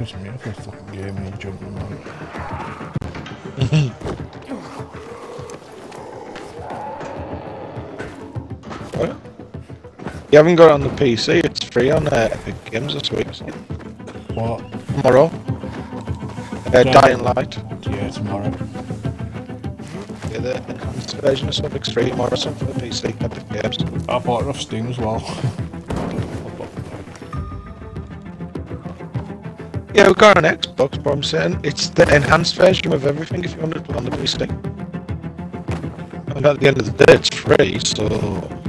A: It's me up a fucking game and you jumping on.
M: What? You haven't got it on the PC. It's free on uh, Epic Games this week.
A: What?
M: Tomorrow. Uh,
A: Yeah.
M: Dying Light.
A: Yeah, tomorrow.
M: Yeah, the enhanced version of free tomorrow. Something for the PC. Epic Games.
A: I bought it off Steam as well. <laughs>
M: Yeah, we've got an Xbox, but I'm saying it's the enhanced version of everything if you want to put on the PC. And at the end of the day, it's free, so.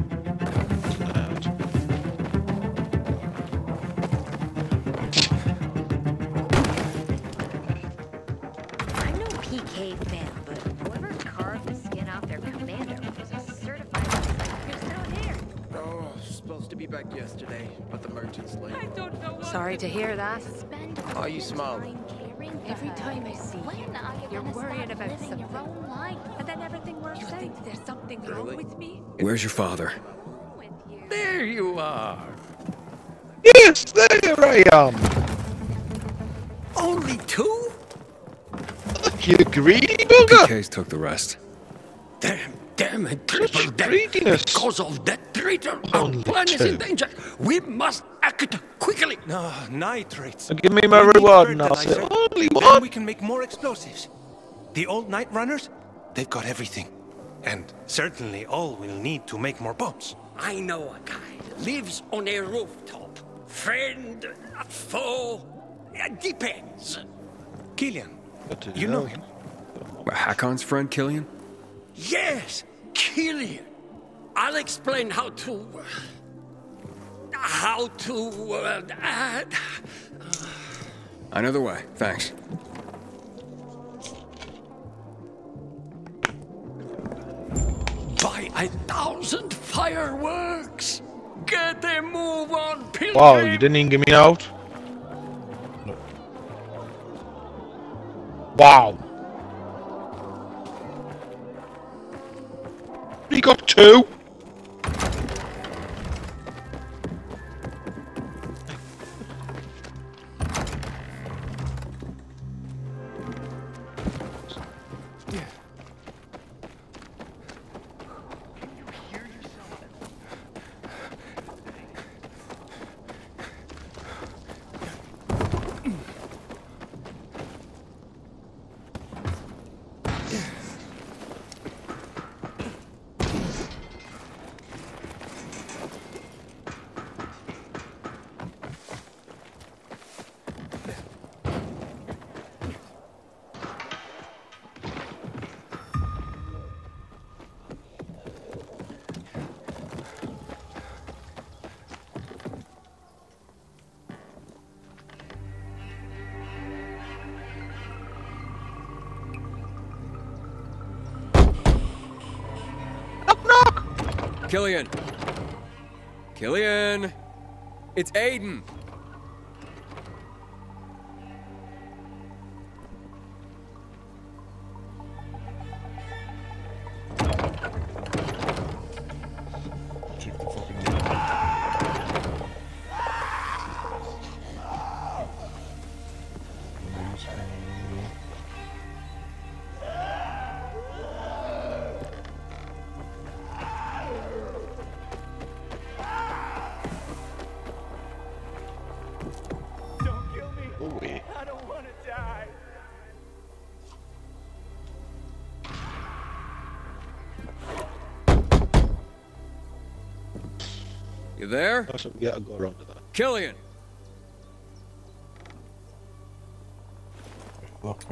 U: About something. Your and then everything works you think there's something wrong with me?
B: Where's your father?
Y: There you are.
M: Yes, there I am!
F: Only two?
M: You greedy bugger!
B: PK's took the rest.
F: Damn, damn it, triple damn. Because of that traitor, our plan is in danger. We must act quickly.
E: No, nitrates.
M: Give me my
E: We
M: reward now. I'll
E: fertilizer,
M: say, only
E: Then
M: one!
E: we can make more explosives. The old night runners, they've got everything. And certainly all we'll need to make more bombs.
F: I know a guy. Lives on a rooftop. Friend, foe, it depends.
E: Killian, you know him?
B: Hakon's friend, Killian?
F: Yes, Killian. I'll explain how to. How to. Uh, uh,
B: I know the way. Thanks.
F: Buy a thousand fireworks. Get a move on, pilgrim.
M: Wow, you didn't even give me out? Wow. He got two?
B: It's Aiden!
M: should go around to that.
B: Killian!
A: Look.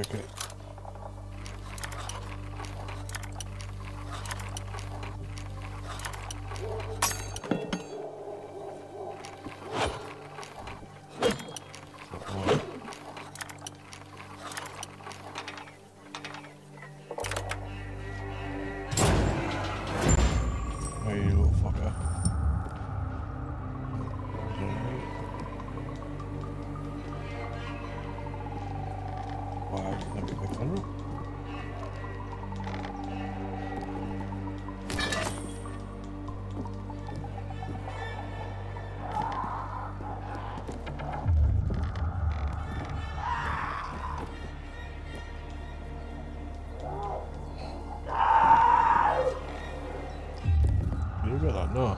A: You got that,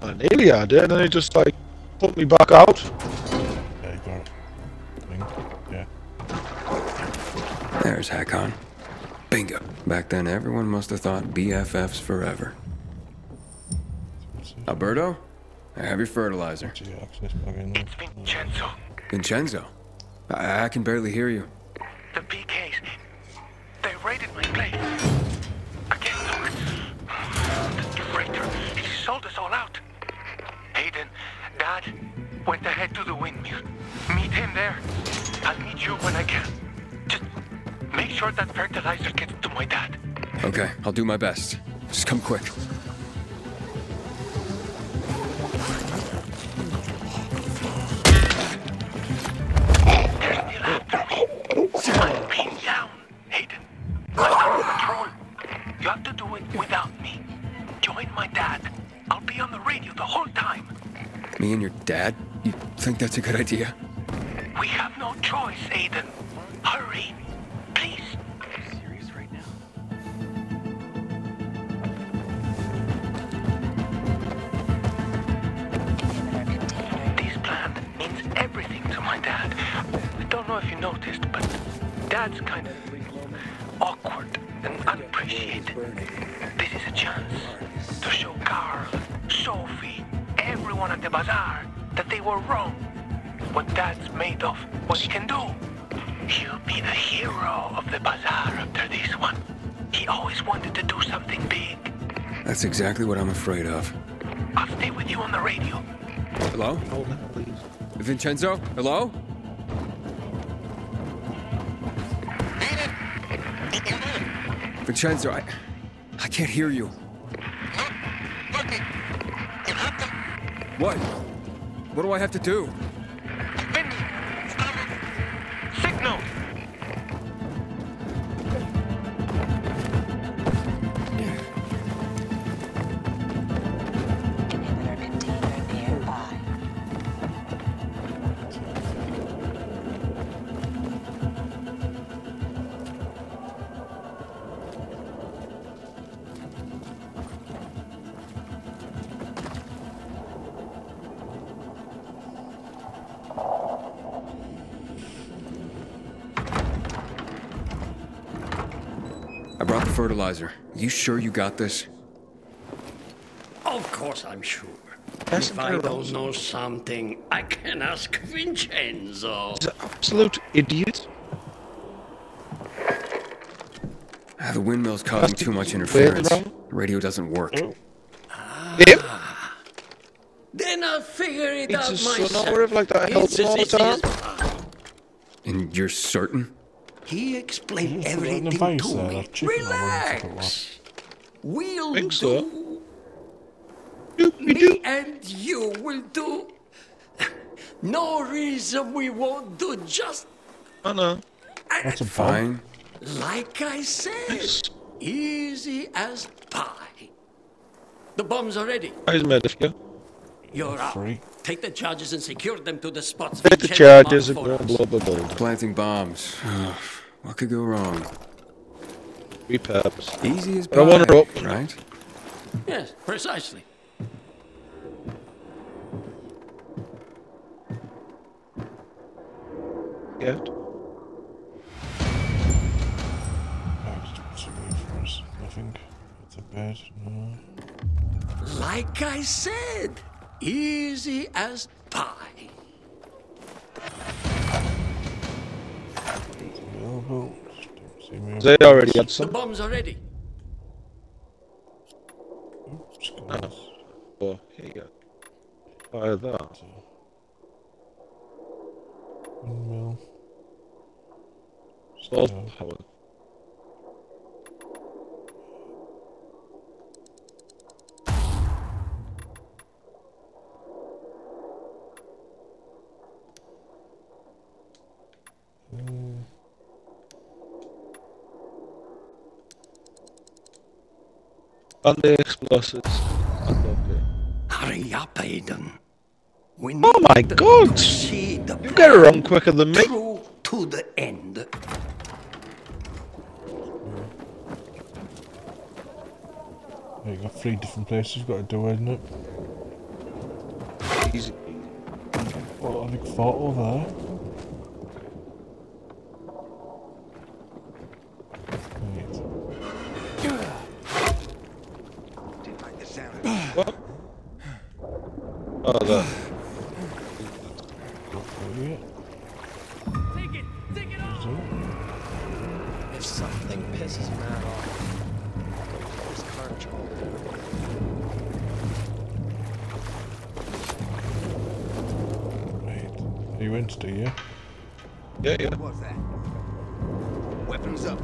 A: no?
M: I nearly had it, and then it just like put me back out.
A: Yeah, you got it. Wing. Yeah.
B: There's Hakon. Bingo. Back then, everyone must have thought BFFs forever. Alberto, I have your fertilizer.
A: It's
J: Vincenzo.
B: Vincenzo, I, I can barely hear you. Do my best. Just come quick.
J: I'm pinned down. Hayden, I'm on patrol. You have to do it without me. Join my dad. I'll be on the radio the whole time.
B: Me and your dad? You think that's a good idea?
J: We have no choice, Aiden.
B: Exactly what I'm afraid of.
J: I'll stay with you on the radio.
B: Hello?
M: Hold on, please.
B: Vincenzo? Hello? Vincenzo, I, I can't hear you. What? What do I have to do? You sure you got this?
F: Of course I'm sure.
M: That's
F: if I don't know something, I can ask Vincenzo.
M: He's an absolute idiot.
B: Ah, the windmill's causing
M: That's
B: too much interference. The radio doesn't work.
M: Yep.
F: Then I'll figure it
M: It's
F: out
M: just so
F: myself.
M: nowhere like that helps
F: It's
M: all the time.
B: And you're certain?
F: He explained
A: He's forgotten the
F: everything
A: base
F: to
A: there,
F: me.
A: that chicken I wanted to
F: Relax. We'll
M: Think
F: do.
M: so.
F: Me and you will do. No reason we won't do just
M: I know.
A: That's a
B: Fine.
F: like I said. Easy as pie. The bombs are ready.
M: He's made of you.
F: You're out.
A: Free.
F: Take the charges and secure them to the spots.
M: Take the charges and blah blah. blah.
B: Planting bombs. <sighs> what could go wrong?
M: Three peps.
B: Easy as
M: But I want her
B: pie,
M: up.
B: right?
F: Yes, precisely.
M: Yeah.
A: What's away for us? Nothing. It's a bed. No.
F: Like I said, easy as pie.
A: Mm-hmm.
M: They already had
F: The
M: some.
F: bombs are ready.
M: Oh, ah, here you go. Fire that.
A: Windmill.
M: Solar
A: No.
M: And the explosives.
F: Hurry up, Aiden. We
M: Oh my god!
F: see the
M: You get it wrong quicker than me.
F: through to the end.
A: yeah, you got three different places you've got to do, isn't it?
M: Easy.
A: What a big photo there.
M: Oh, that.
A: Go for it. Is it?
H: If something pisses Matt off, his cartridge holder.
A: Right. Are you in to you?
M: Yeah, yeah.
L: What's that? Weapons up.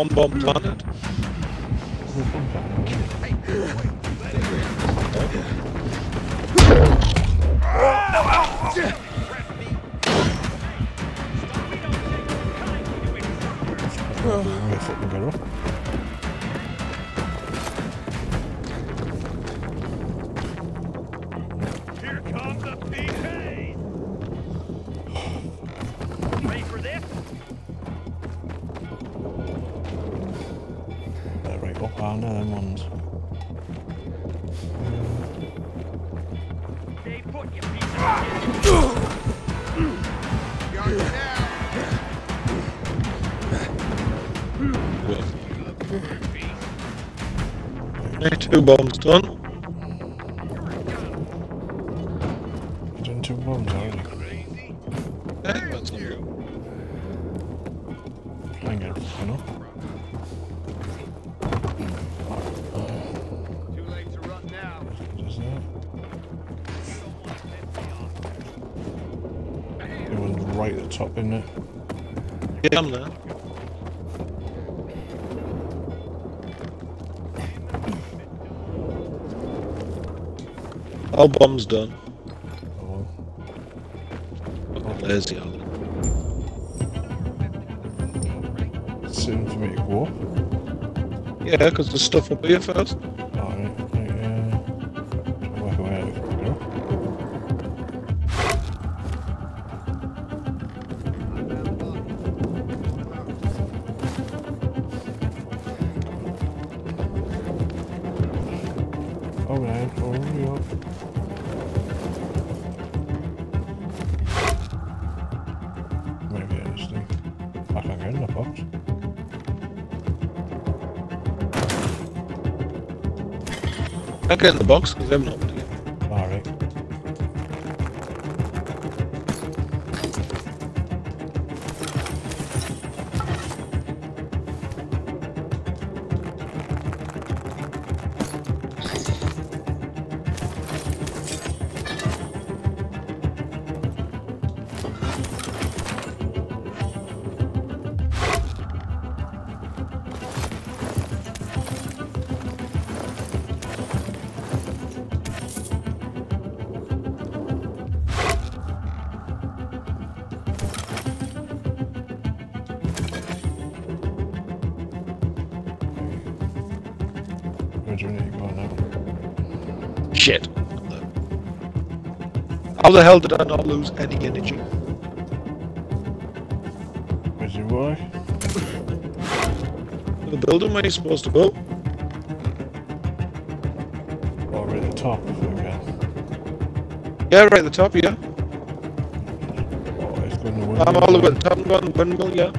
M: On bomb planet.
A: Oh. fucking get up.
L: Stay put, you piece of. You're down.
M: Two bombs done. All bombs done.
A: Oh,
M: Fucking lazy, Alan.
A: sitting for me to go up.
M: Yeah, because the stuff will be here first.
A: Get in the box
M: because they haven't the hell did I not lose any energy?
A: Where's your boy?
M: The building where you're supposed to go?
A: Oh, right at the top.
M: Yeah, right at the top, yeah.
A: Oh, it's going to.
M: I'm all the way at the top going windmill, yeah.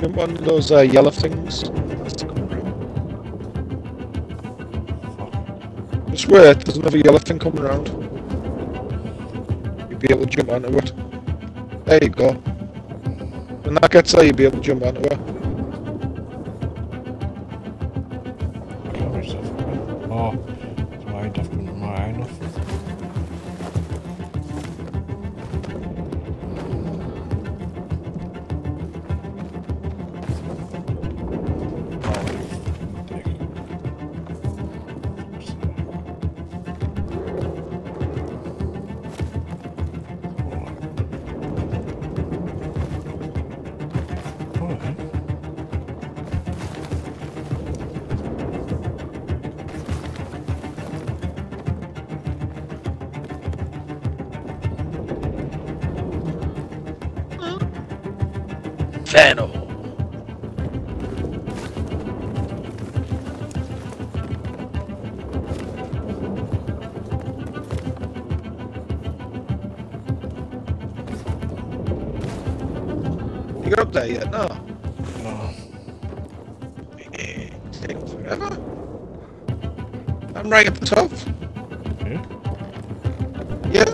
M: Jump on those uh, yellow things. Wait, there's another yellow thing coming around. You'll be able to jump onto it. There you go. When that gets there, you'll be able to jump onto it. Up there yet? No.
A: No.
M: Forever. I'm right at the top.
A: Yeah?
M: Yeah.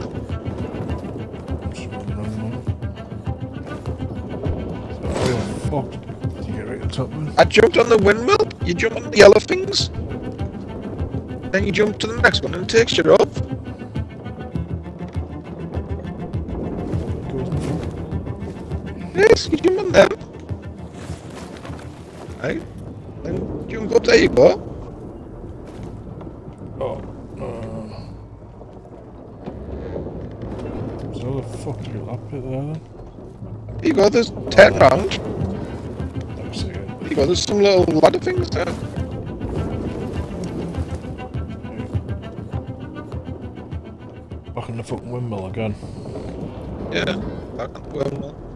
A: Did you get right at the top then?
M: I jumped on the windmill. You jump on the yellow things. Then you jump to the next one and it takes you up. Yes, you jump on them. Right? Then jump up. There you go.
A: Oh. Uh, so the fuck you up it there then?
M: You got this ten round.
A: It.
M: There you go. There's some little ladder things there.
A: Back in the fucking windmill again.
M: Yeah. Back on the windmill.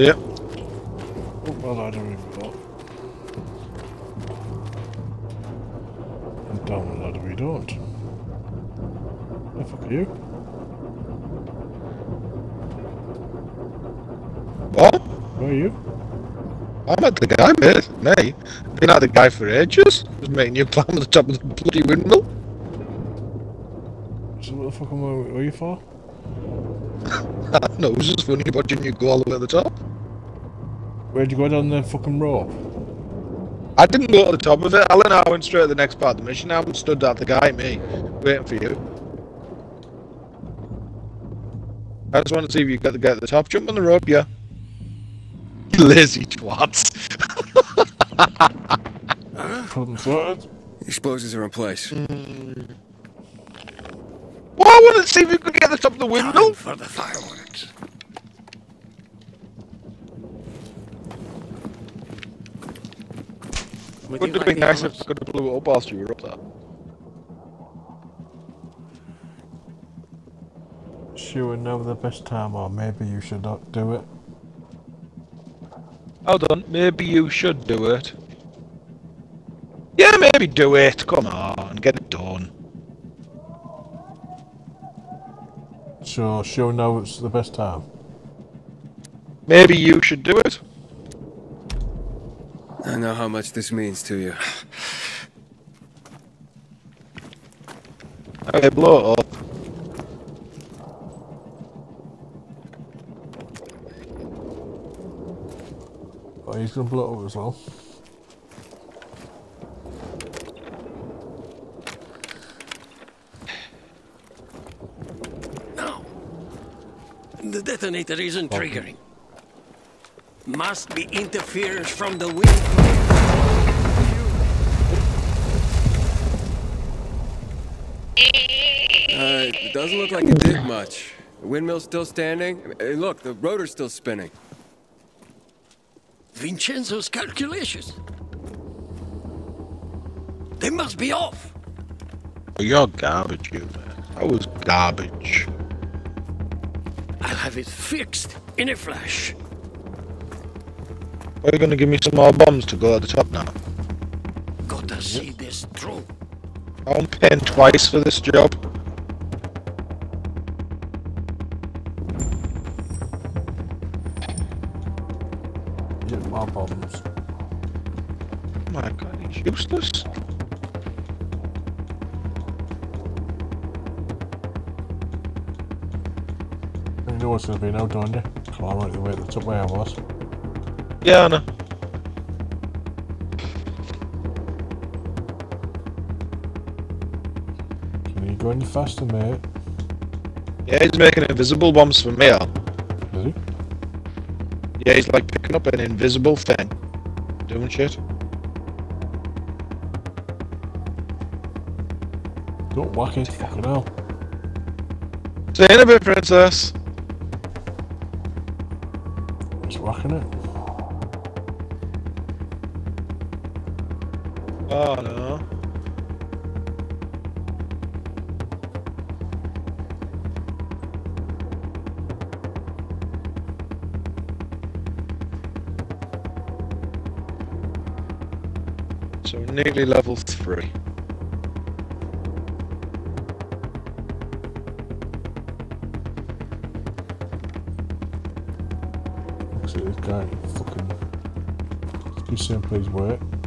M: Yep.
A: Oh, well, I don't even got. And down the ladder we don't. The fuck are you?
M: What?
A: Where are you?
M: I'm at the guy, mate. Me. Been at the guy for ages. Was making you <laughs> climb to the top of the bloody windmill.
A: So what the fuck am I, where are you for? <laughs>
M: no, it was just funny watching you go all the way to the top.
A: Where'd you go down the fucking rope?
M: I didn't go to the top of it. Alan and I went straight to the next part of the mission. I stood at the guy, me, waiting for you. I just want to see if you get to get to the top. Jump on the rope, yeah. You <laughs> lazy twats. <laughs>
A: Problem sorted.
B: Explosives are in place. Mm.
M: Well, I want to see if you can get the top of the windmill.
F: For the fireworks. Would
M: Wouldn't
F: you
M: it be
F: like
M: nice
F: the
M: if I could have blew it up whilst you were up there?
A: Sure, now the best time, or maybe you should not do it.
M: Hold on, maybe you should do it. Yeah, maybe do it. Come on, get it done.
A: So, sure, now it's the best time.
M: Maybe you should do it.
B: I know how much this means to you.
M: Okay, blow it up.
A: Oh, he's gonna blow it up as well.
F: The detonator isn't triggering. Must be interference from the wind.
B: Uh, it doesn't look like it did much. The windmill's still standing. Hey, look, the rotor's still spinning.
F: Vincenzo's calculations. They must be off.
M: Oh, you're garbage, you man. I was garbage.
F: I'll have it fixed in a flash.
M: Are you going to give me some more bombs to go at the top now?
F: Gotta see this through.
M: I'm paying twice for this job.
A: Get more bombs.
M: My god, he's useless.
A: You know what's going to be now, don't you? Climb right the way that's up where I was.
M: Yeah, I know.
A: Can you go any faster, mate?
M: Yeah, he's making invisible bombs for me. Al.
A: Is he?
M: Yeah, he's like picking up an invisible thing. Doing shit.
A: Don't whack it, fucking hell.
M: You in a bit, princess.
A: Just whacking it.
M: Oh no. So nearly level three.
A: Please work.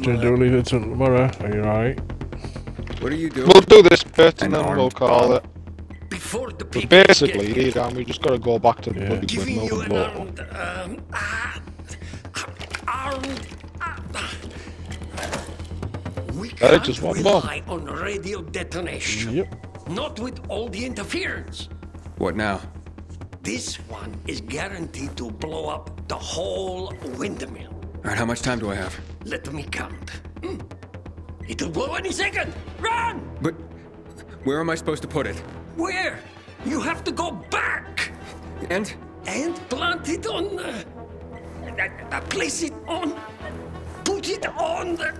A: What you do? Leave it till tomorrow. Are you alright?
B: What are you doing?
M: We'll do this bit and
B: An
M: then we'll call it.
F: Before the
M: But
F: PKs
M: basically,
F: get
M: Iran, we just gotta go back to the bloody
F: giving you
M: windmill
F: an
M: and blow.
F: armed, um, ah, armed. ah. we can't
M: is just one bomb.
F: rely on radio detonation.
A: Yep.
F: Not with all the interference.
B: What now?
F: This one is guaranteed to blow up the whole windmill.
B: All right, how much time do I have?
F: Let me count. Hmm. It'll blow any second. Run!
B: But where am I supposed to put it?
F: Where? You have to go back
B: And?
F: and plant it on. Uh, uh, uh, place it on. Put it on. The,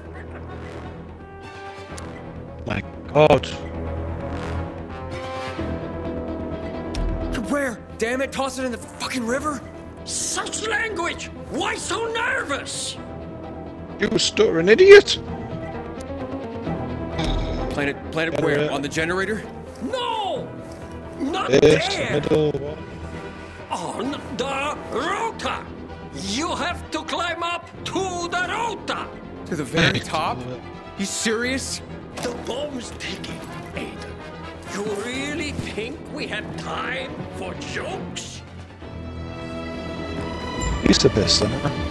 M: My god.
B: Where? Damn it, toss it in the fucking river?
F: such language! Why so nervous?
M: You stuttering idiot!
B: Plant it, plant it where? On the generator?
F: No! Not
M: It's
F: there!
M: middle one.
F: On the rotor! You have to climb up to the rotor!
B: To the very top? You serious?
F: The bomb's ticking, Aiden. You really think we have time for jokes?
M: He's the best, isn't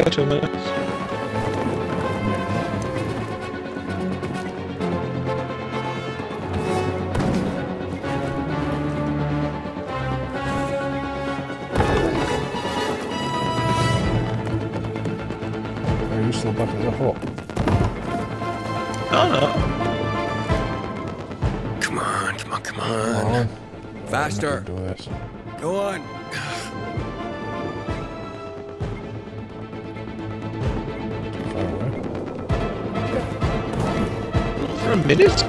M: Yeah, for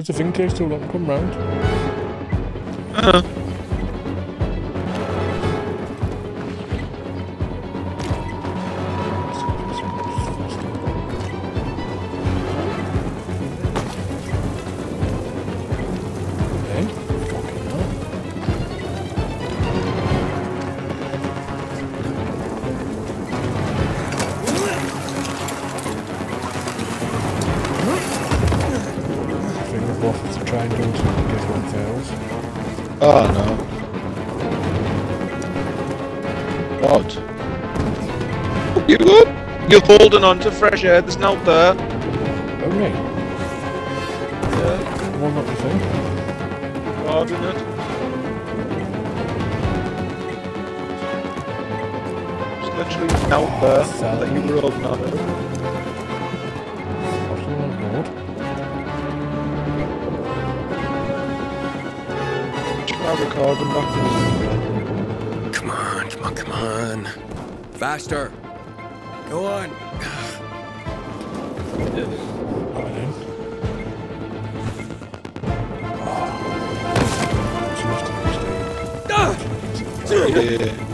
M: Too
A: long to come round. Both have try and do it so one fails.
M: Oh no. What? You? You're holding on to fresh air there's no there.
A: Oh, me?
M: Yeah.
A: Well, not you think?
M: Guarding it. It's literally out there that you were holding on to.
A: What's on board?
M: Try recording back
B: Come on, come on, come on. Faster. Go on.
M: Ah! Yeah.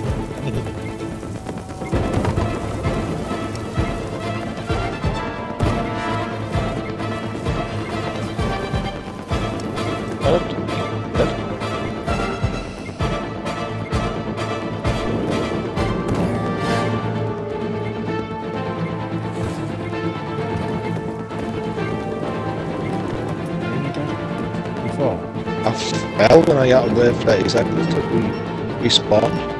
M: When I got out there 30 seconds till we.
A: Yeah,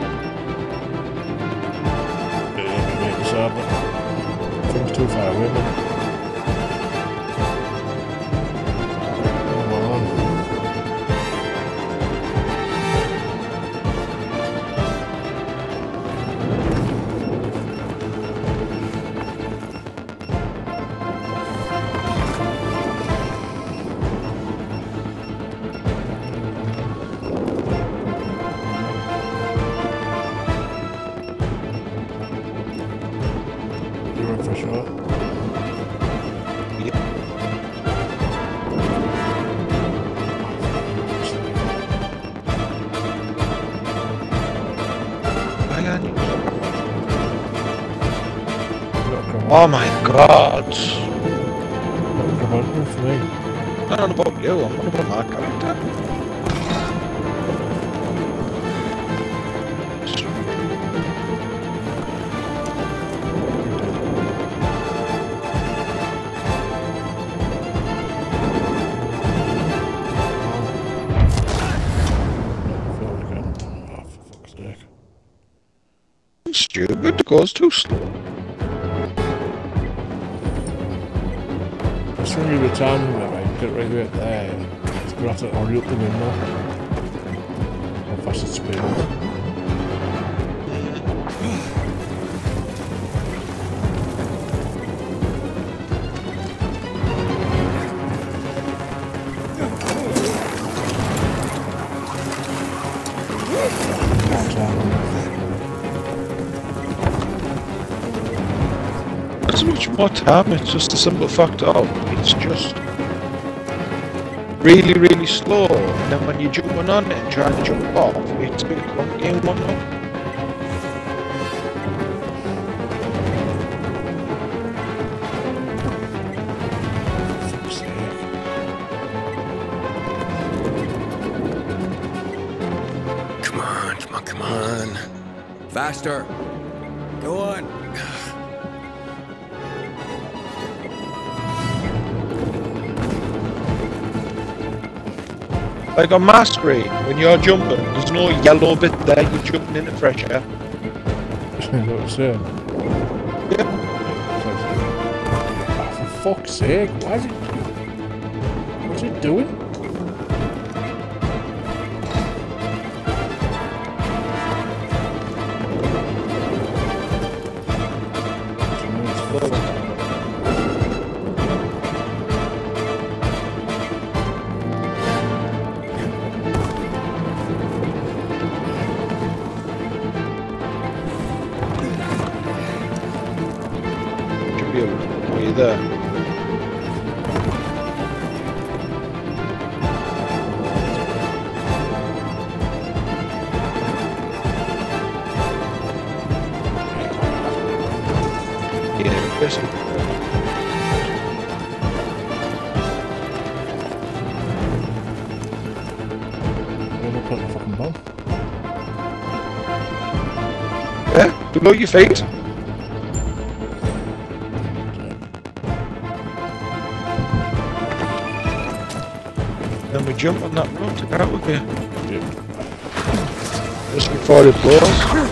M: you, I'm on about my character.
A: Feel again. Oh, for fuck's.
M: Stupid, goes too slow.
A: Limit, right? get right about there. It's gonna have to hurry up the window. How fast it spins.
M: Not more time, it's just a simple fact of it's just really, really slow. And then when you're jumping on it and trying to jump off, it's a bit clunky and whatnot.
B: Come on, come on, come on. Faster.
M: Like on my screen, when you're jumping, there's no yellow bit there, you're jumping into fresh air.
A: Is that what it's saying? Oh, for fuck's sake, why is it... What's it doing?
M: Below your feet. Then we jump on that road to get out of here. Just before it blows.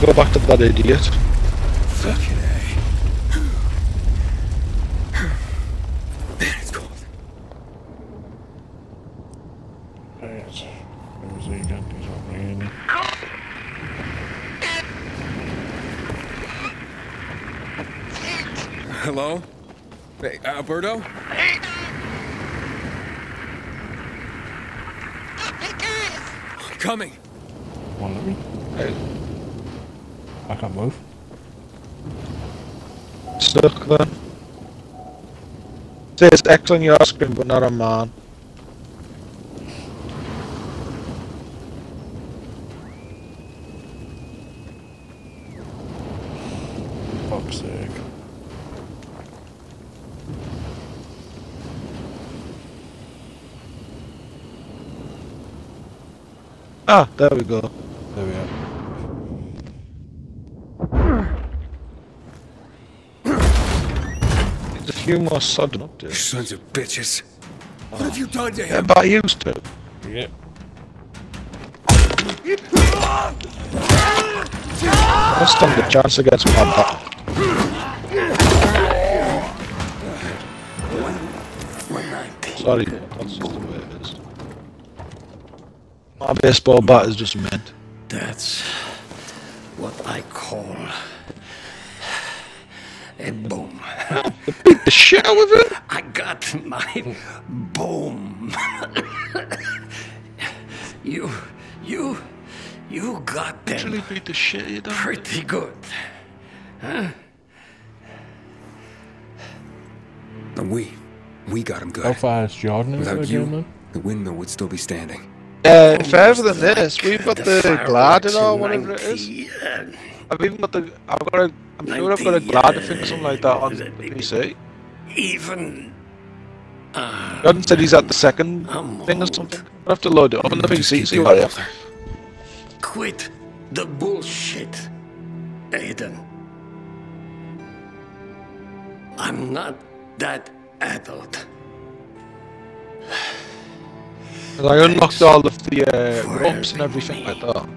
M: Go back to that idiot.
B: Fucking
A: Right. Where was he again? He's not ringing.
B: Hello? Hey, Alberto? I'm coming.
A: One let me. I can't move.
M: Stuck then. Says X on your screen, but not on mine.
A: Fuck's sake.
M: Ah, there we go.
A: There we are.
M: There's a few more sodden up there.
B: Sons of bitches. What have you done to
M: Yeah,
B: him?
M: but I used to.
A: Yep.
M: I stand a chance against my bat. Sorry, that's just the way it is. My baseball bat is just mint.
F: That's what I call a boom.
M: Beat the shit out of it.
F: I got my boom. you, you, you got them.
M: Actually beat the shit you done.
F: Pretty good. Huh?
B: And we, we got him good.
A: How far is Jordan into
B: Without
A: the
B: you,
A: game
B: the windmill would still be standing.
M: Uh, further than this, we've got the glider or whatever it is. I've even got the. I've got a. I'm sure I've got a glider thing or something like that on the PC.
F: Even
M: Jordan said he's at the second thing or something. I'll have to load it up on the PC. See what I
F: quit the bullshit, Aiden. I'm not that adult.
M: I unlocked all of the uh, ropes and everything like that.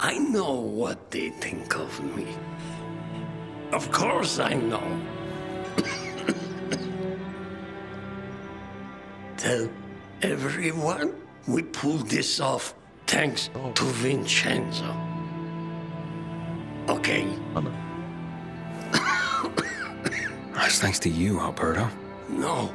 M: <coughs>
F: I know what they think of me. Of course I know. <coughs> Tell everyone we pulled this off thanks oh. to Vincenzo. Okay? <coughs>
B: That's thanks to you, Alberto.
F: No.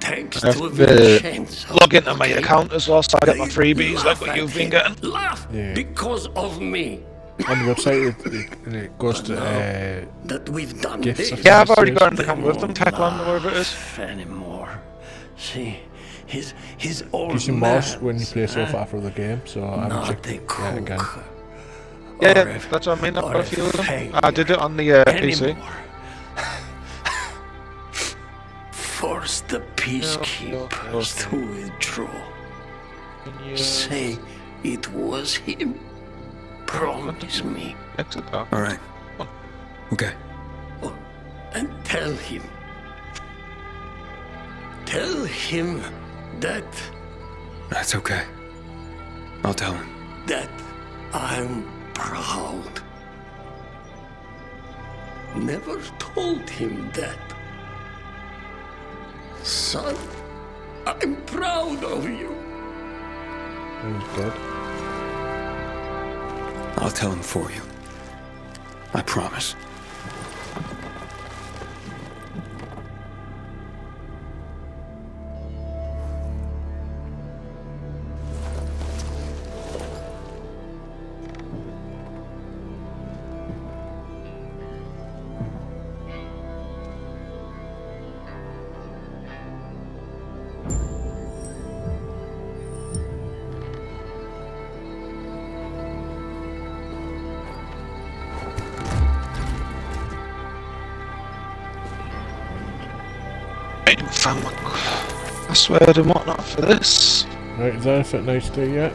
F: Thanks
M: I have
F: to
M: to
F: Vincenzo.
M: log into my account as well so I get my freebies like what you've been getting.
F: Laugh
A: Yeah.
F: because of me.
A: On the website, it, it, it goes to uh,
F: That we've done
A: gifts.
F: this.
M: Yeah, I've already
A: says.
M: got an account with them, Techland or whatever it is.
F: laugh anymore. See, his his old
A: Gives you
F: man.
A: mouse when you play so far through the game, so I haven't checked it yet again.
M: Yeah, yeah,
F: if-
M: that's what I mean. I've got a few of them. I did it on the uh, PC. <laughs>
F: Force the peacekeepers to withdraw. Say it was him. Promise me.
M: Exit that.
B: All right. Okay.
F: Oh, and tell him. Tell him that
B: That's okay. I'll tell him.
F: that I'm proud. Never told him that. Son, I'm proud of you.
A: He's dead.
B: I'll tell him for you. I promise.
M: Password and whatnot for this.
A: Right, is that to do yet?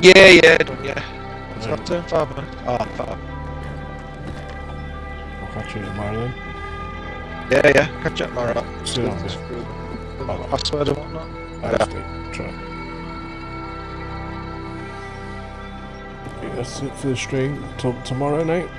M: Yeah, yeah, done, yeah. It's
A: Right.
M: not turn five minutes. Oh, ah, five.
A: I'll catch you tomorrow then.
M: Yeah, yeah, catch up tomorrow.
A: See you
M: through password and whatnot.
A: I'll stay. Try. That's it for the stream. Till tomorrow night.